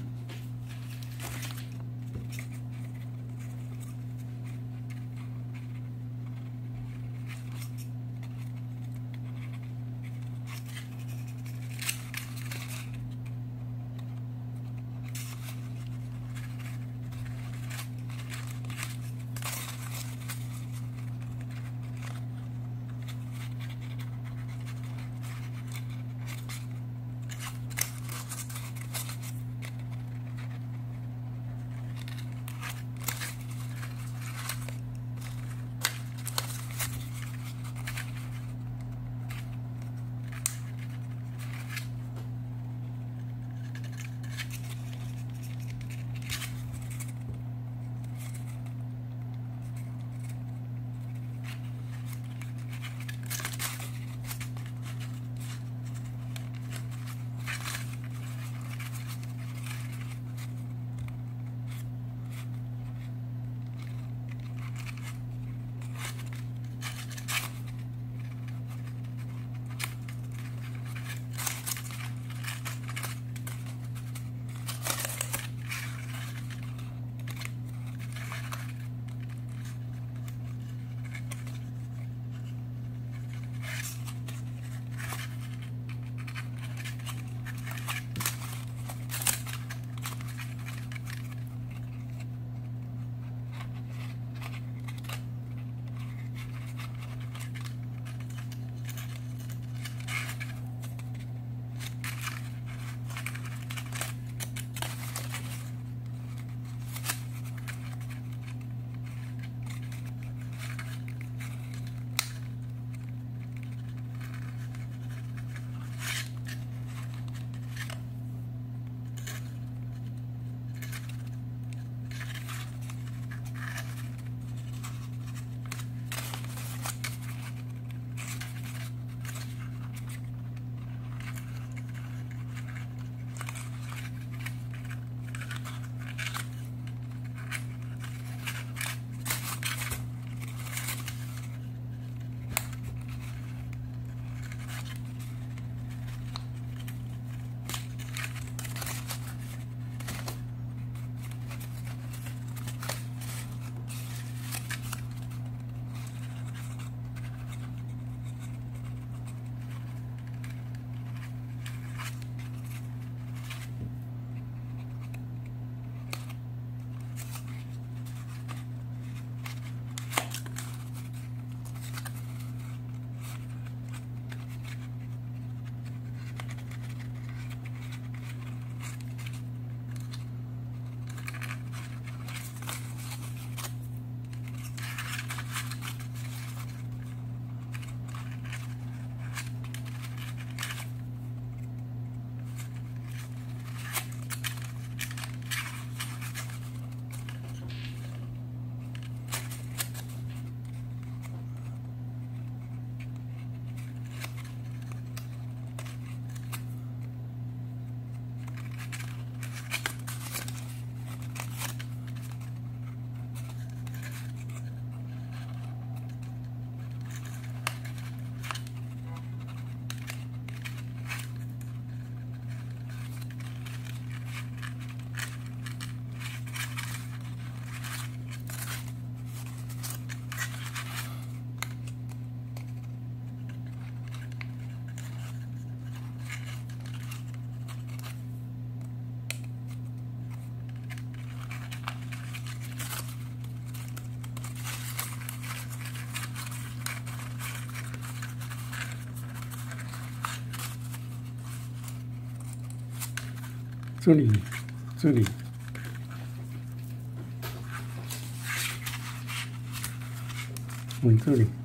这里，这里，嗯，这里。这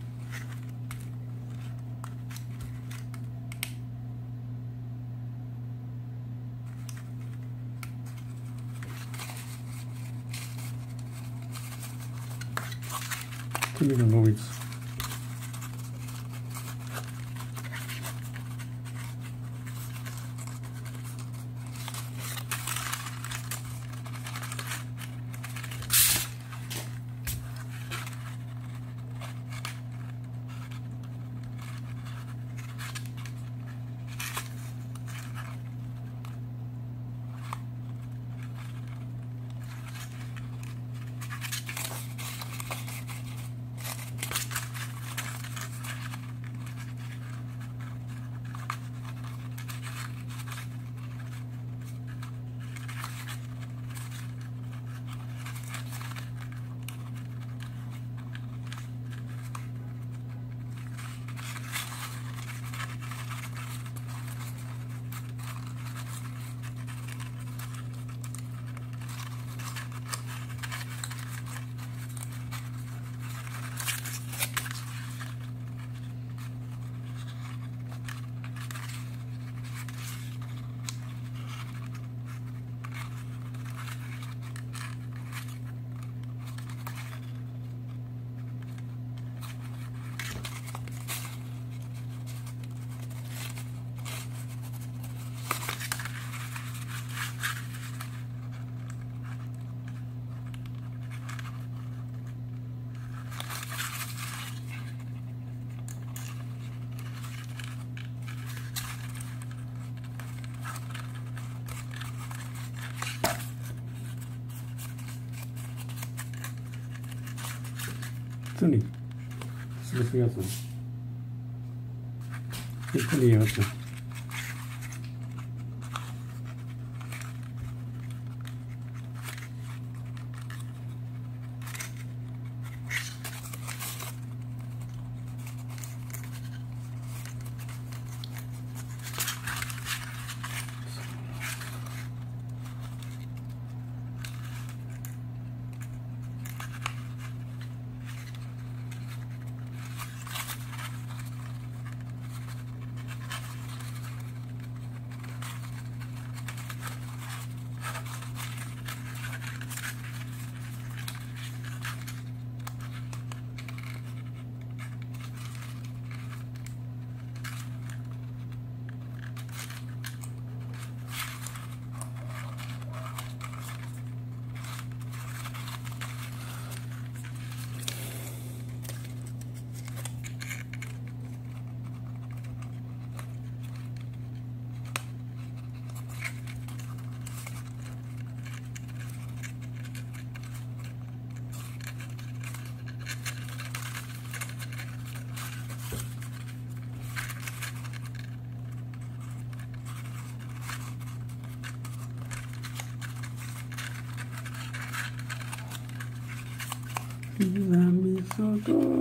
do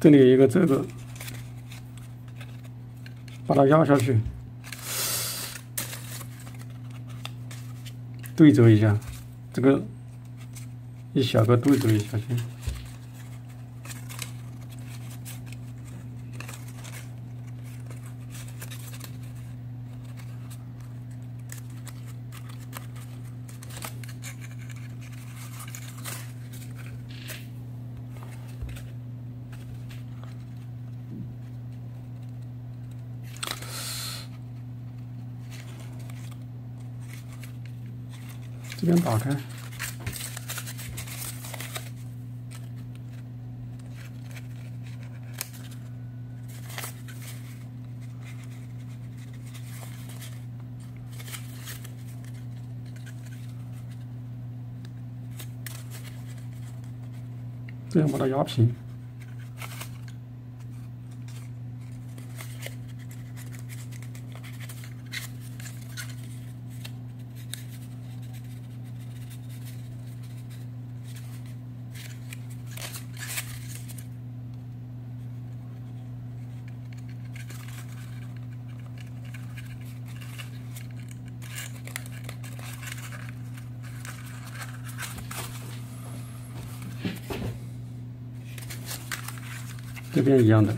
这里有一个这个，把它压下去，对折一下，这个一小个对折一下先边打开，这样把它压平。边一样的。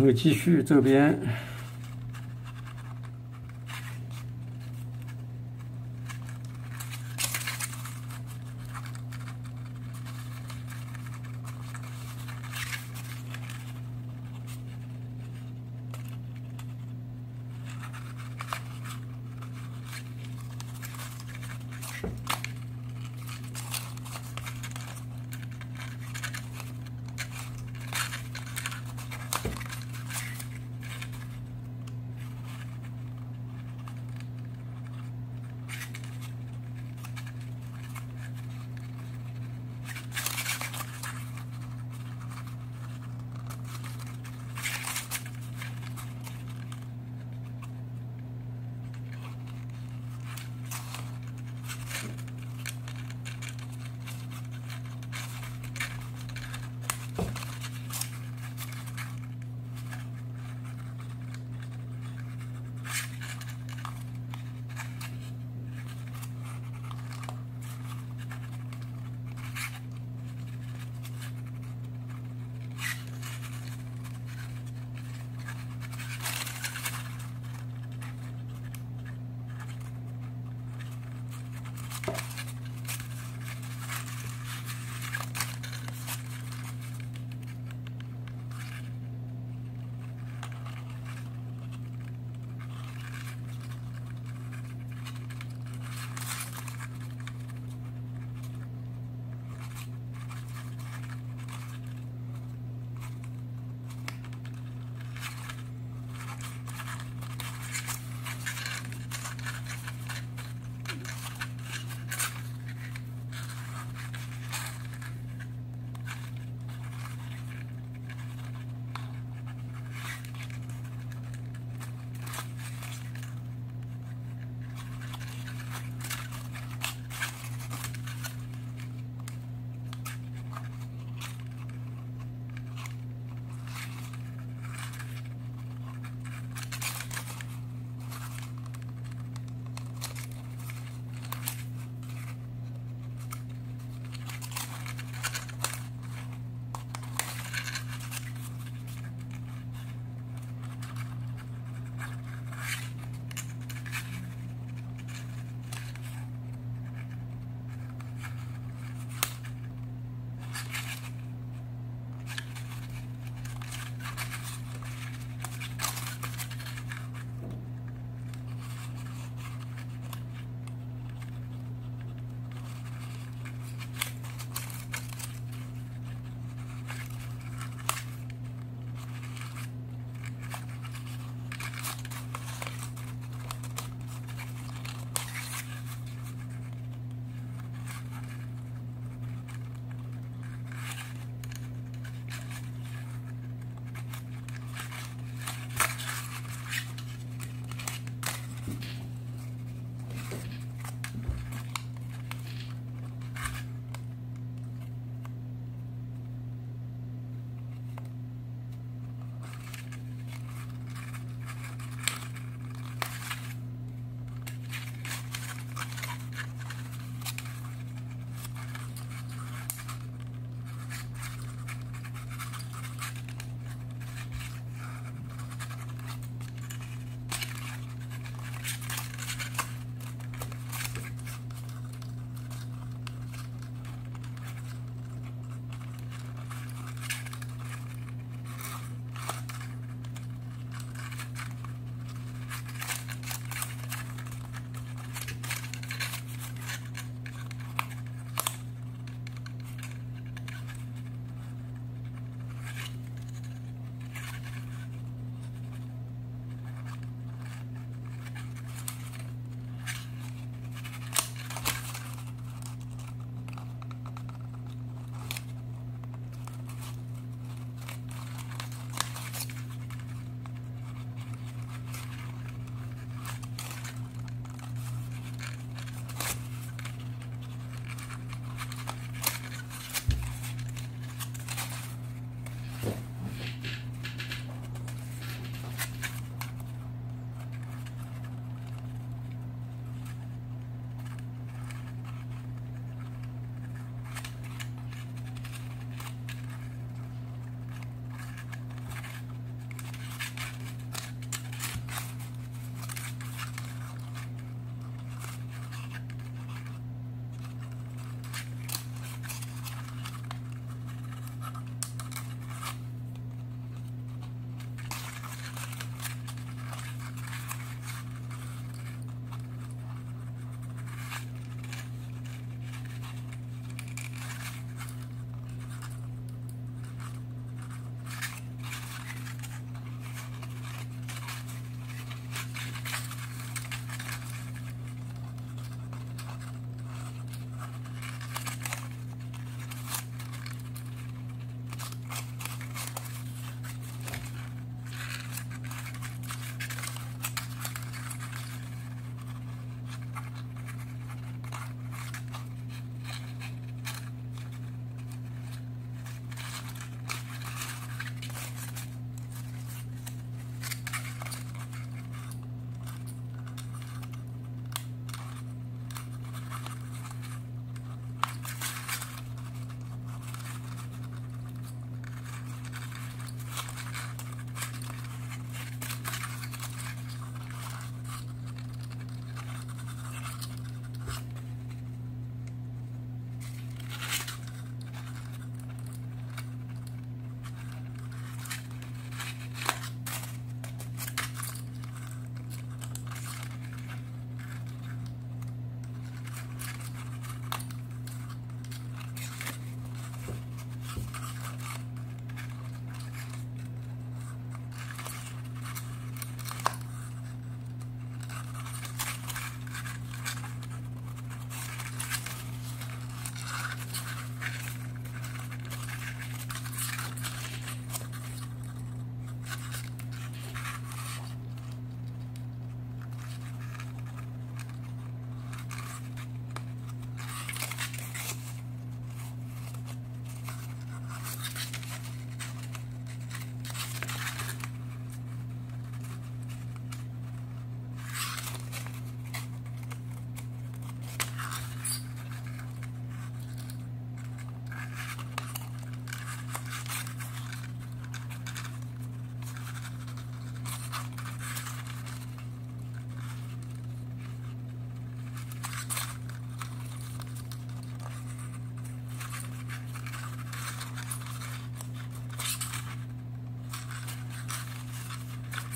然后继续这边。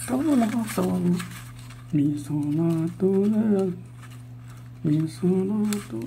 sola sol mi sola do mi sola do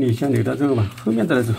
你先留到这个吧，后面再来走。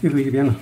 最后一遍了。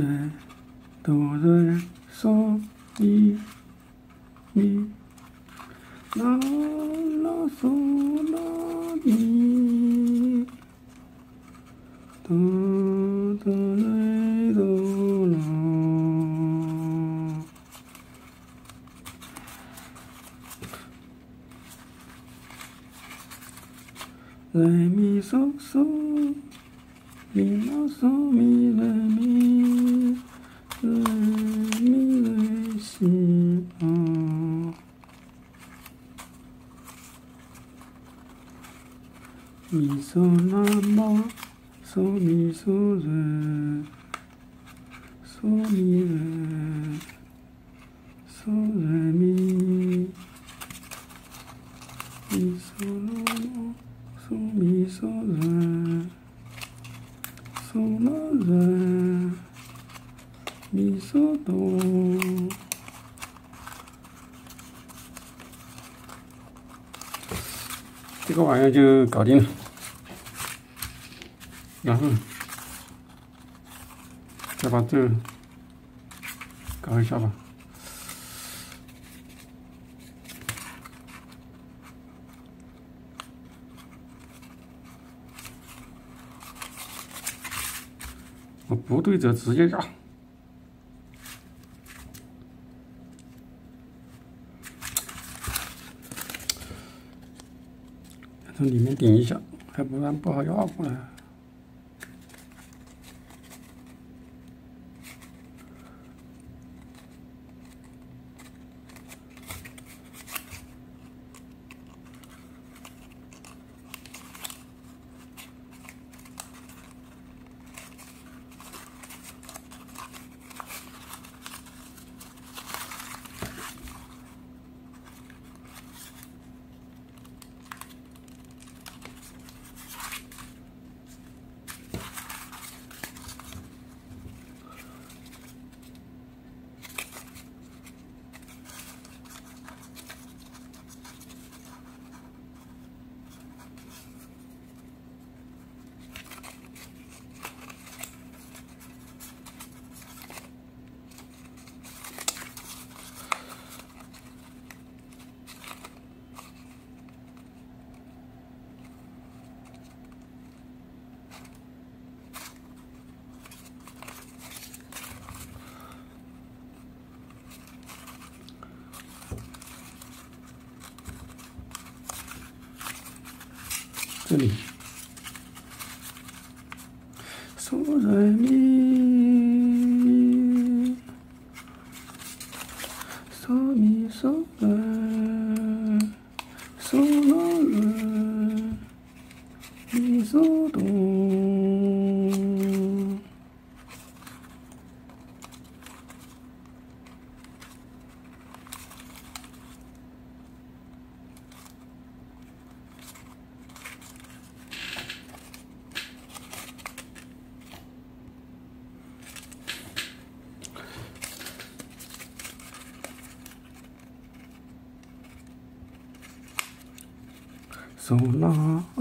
来哆来嗦咪咪啦啦嗦啦咪哆哆来哆啦来咪嗦嗦咪啦嗦咪来咪来咪来西啊，咪嗦啦嘛嗦咪嗦来嗦咪来嗦来咪咪嗦啦嘛嗦咪嗦来。嗦啦来，咪嗦哆。这个玩意儿就搞定了，然后再把这搞一下吧。我不对折，直接压。从里面顶一下，还不然不好压过来。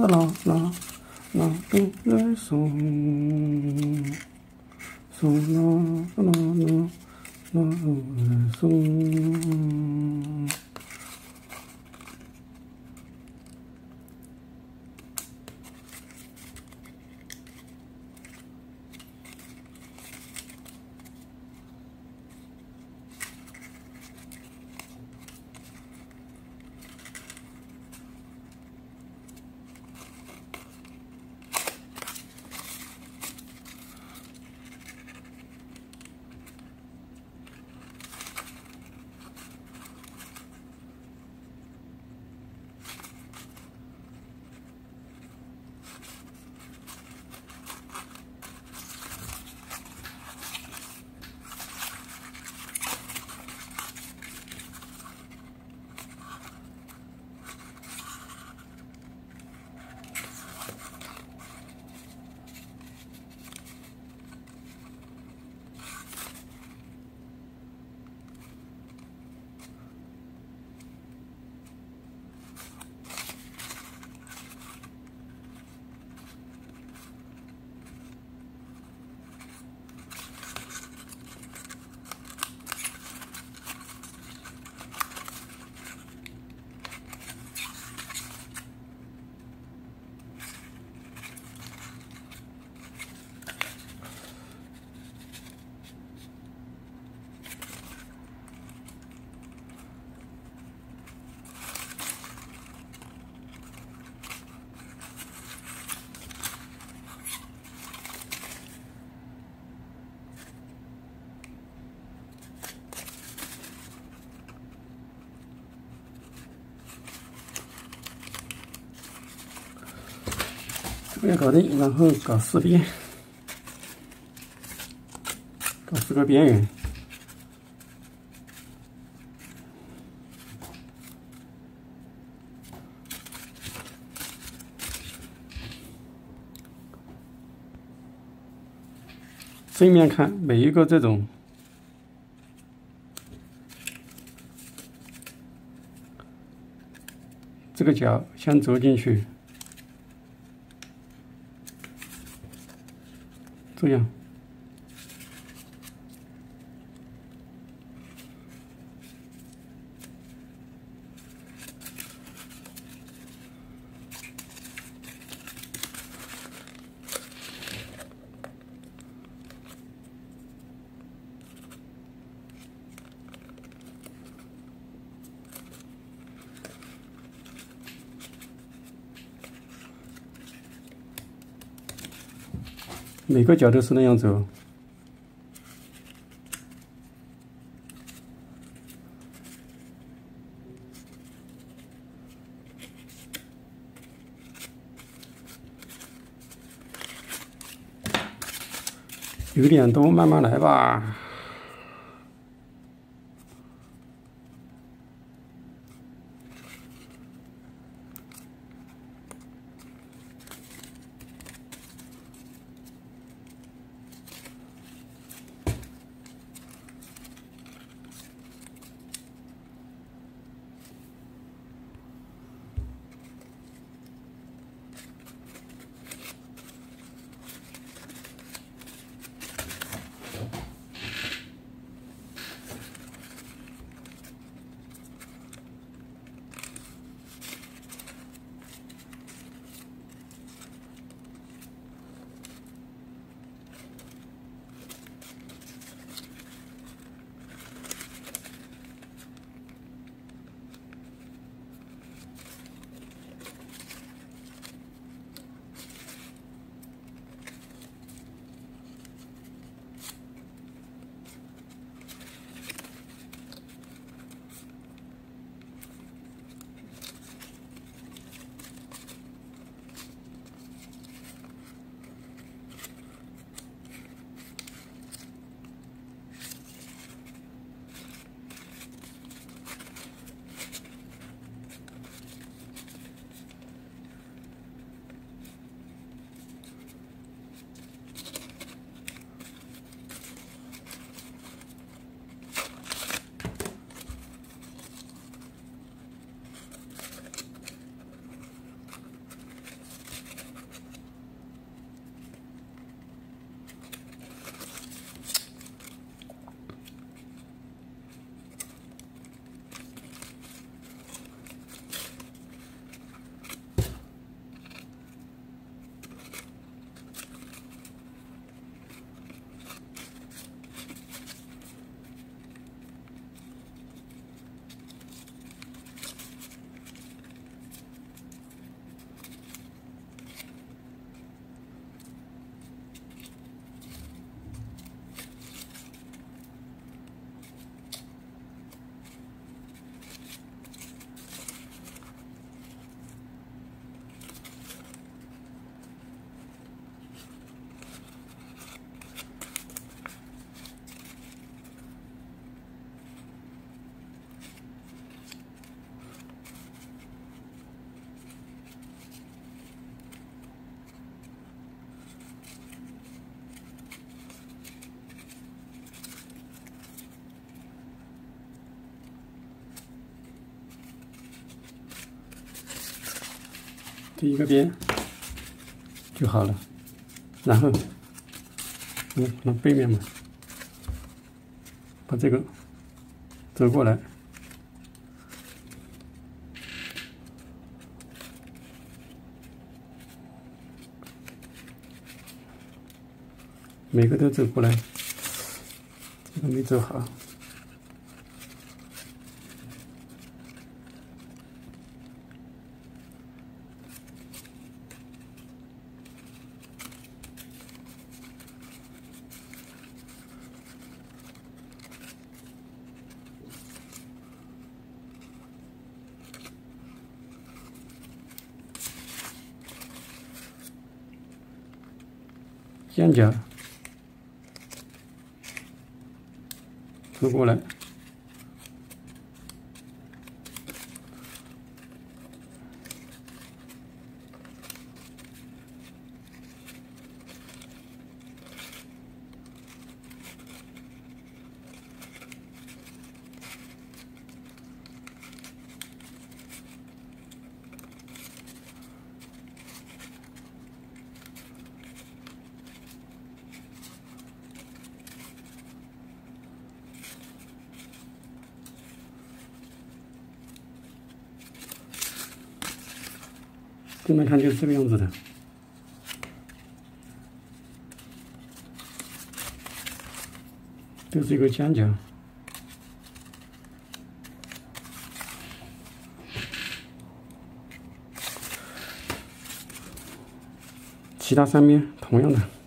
啦啦啦哆来嗦，嗦搞定，然后搞四边，搞四个边缘。正面看每一个这种，这个角先走进去，这每个角都是那样走，有点多，慢慢来吧。第一个边就好了，然后，嗯，从背面嘛，把这个走过来，每个都走过来，这个没走好。走这个样子的，这是一个尖角，其他三边同样的。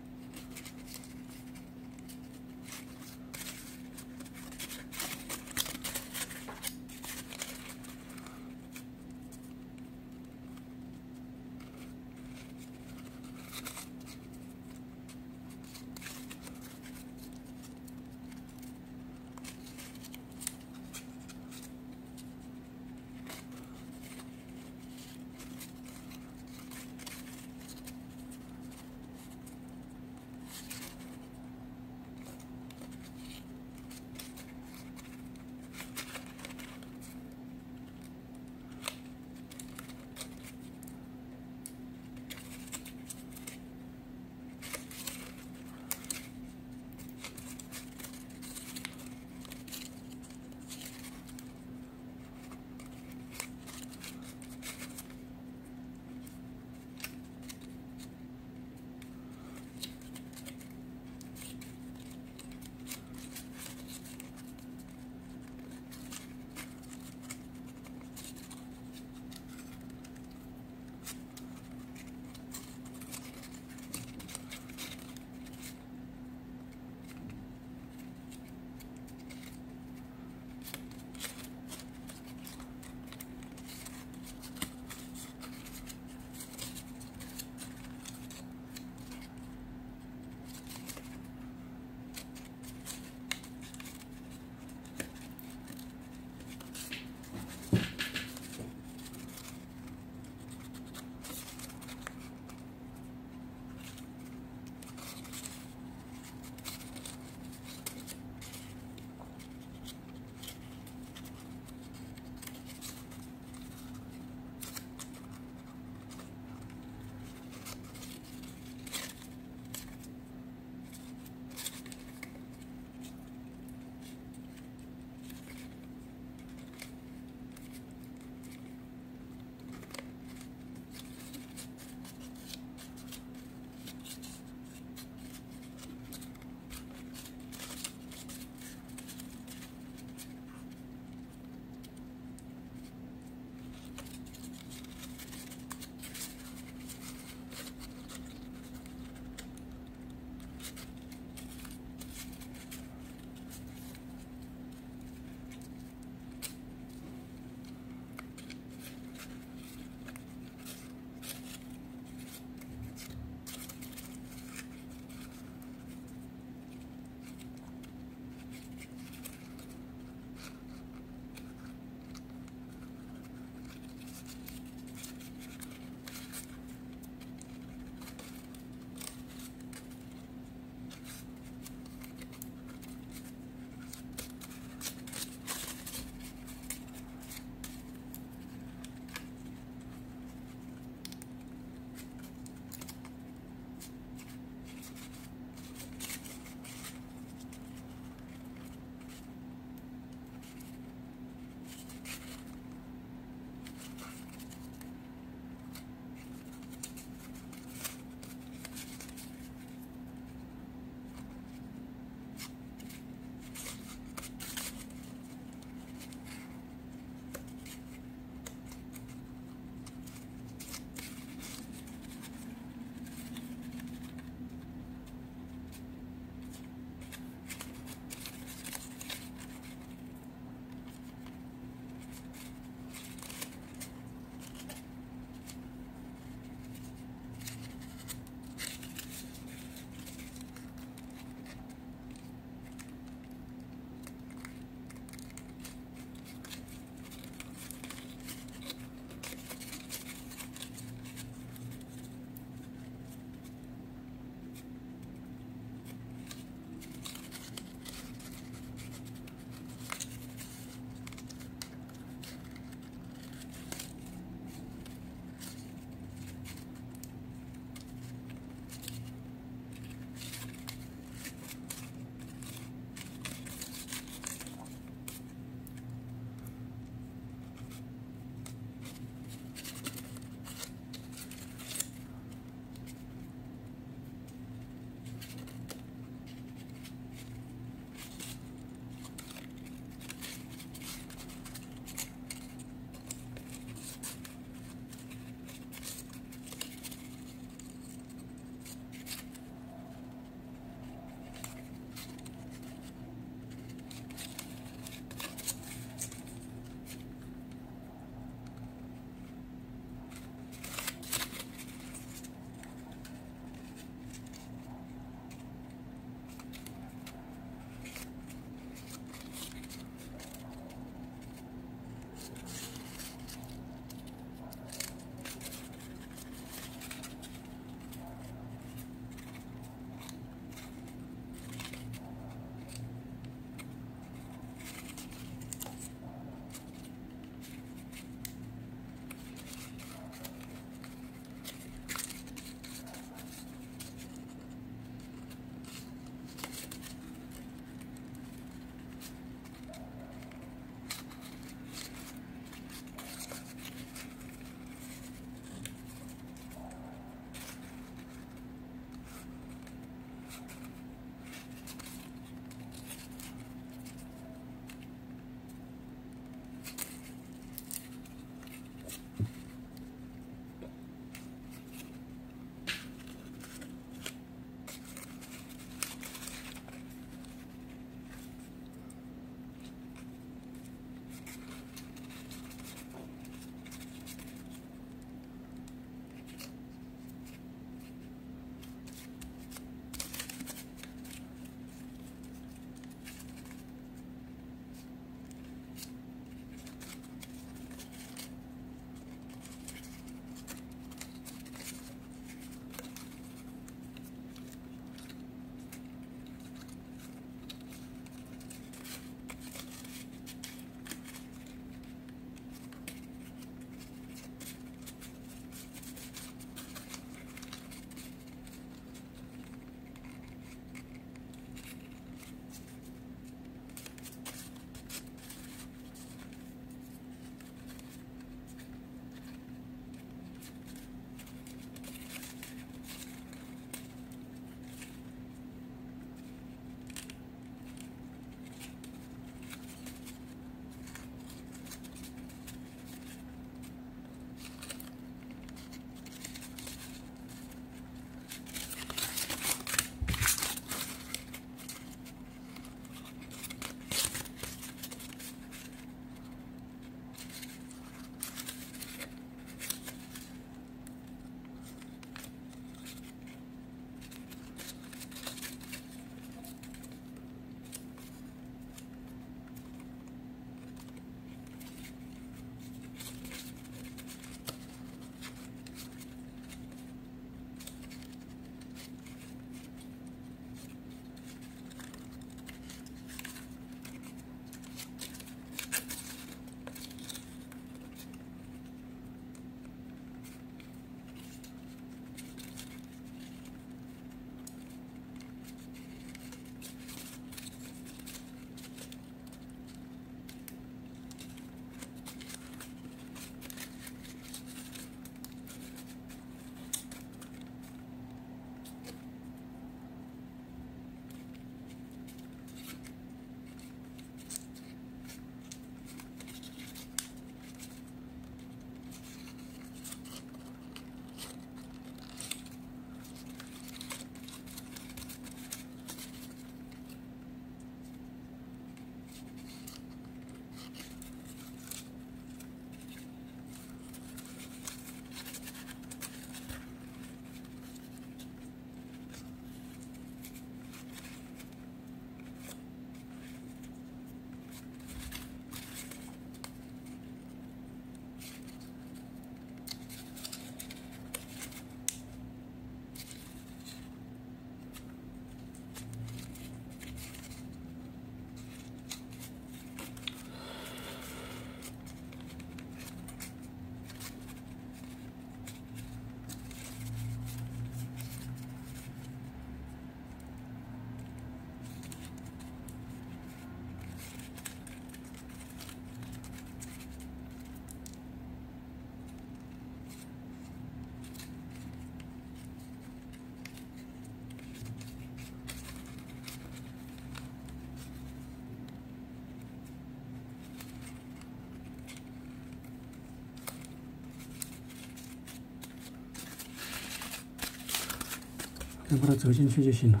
再把它折进去就行了。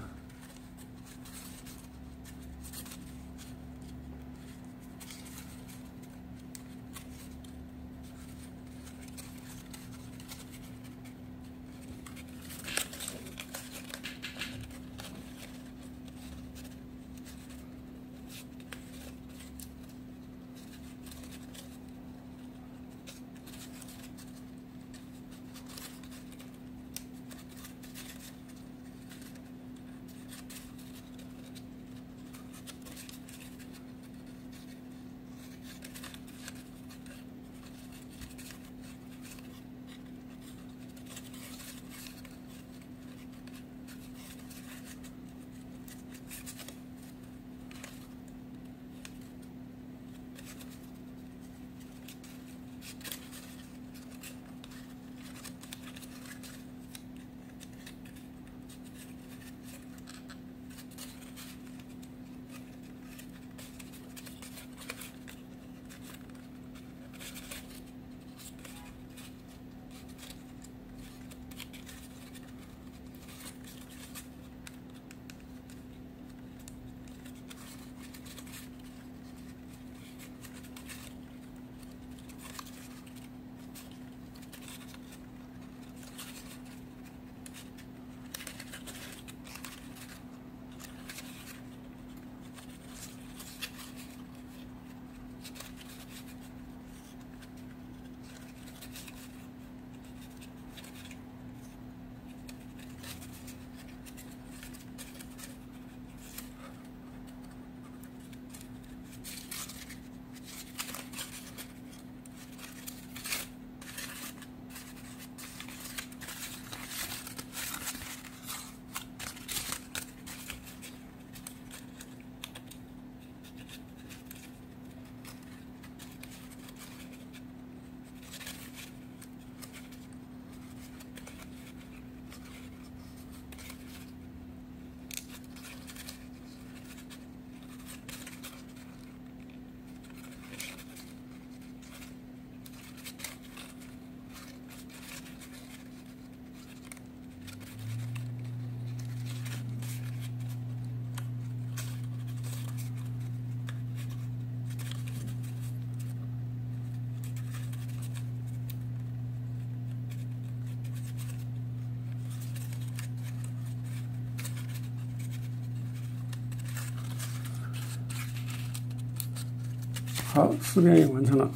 好，四边也完成了。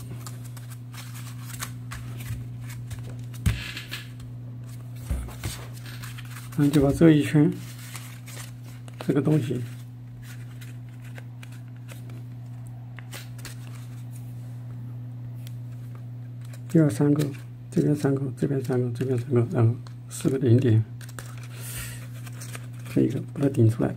嗯，就把这一圈这个东西，第二三个，这边三个，这边三个，这边三个，然后四个顶点，这一个把它顶出来。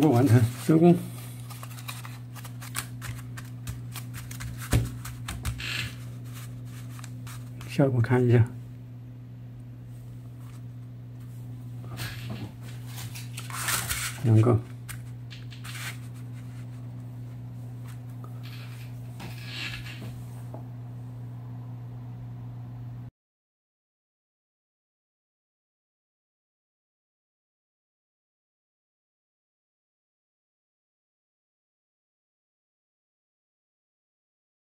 全部完成收工。效果看一下，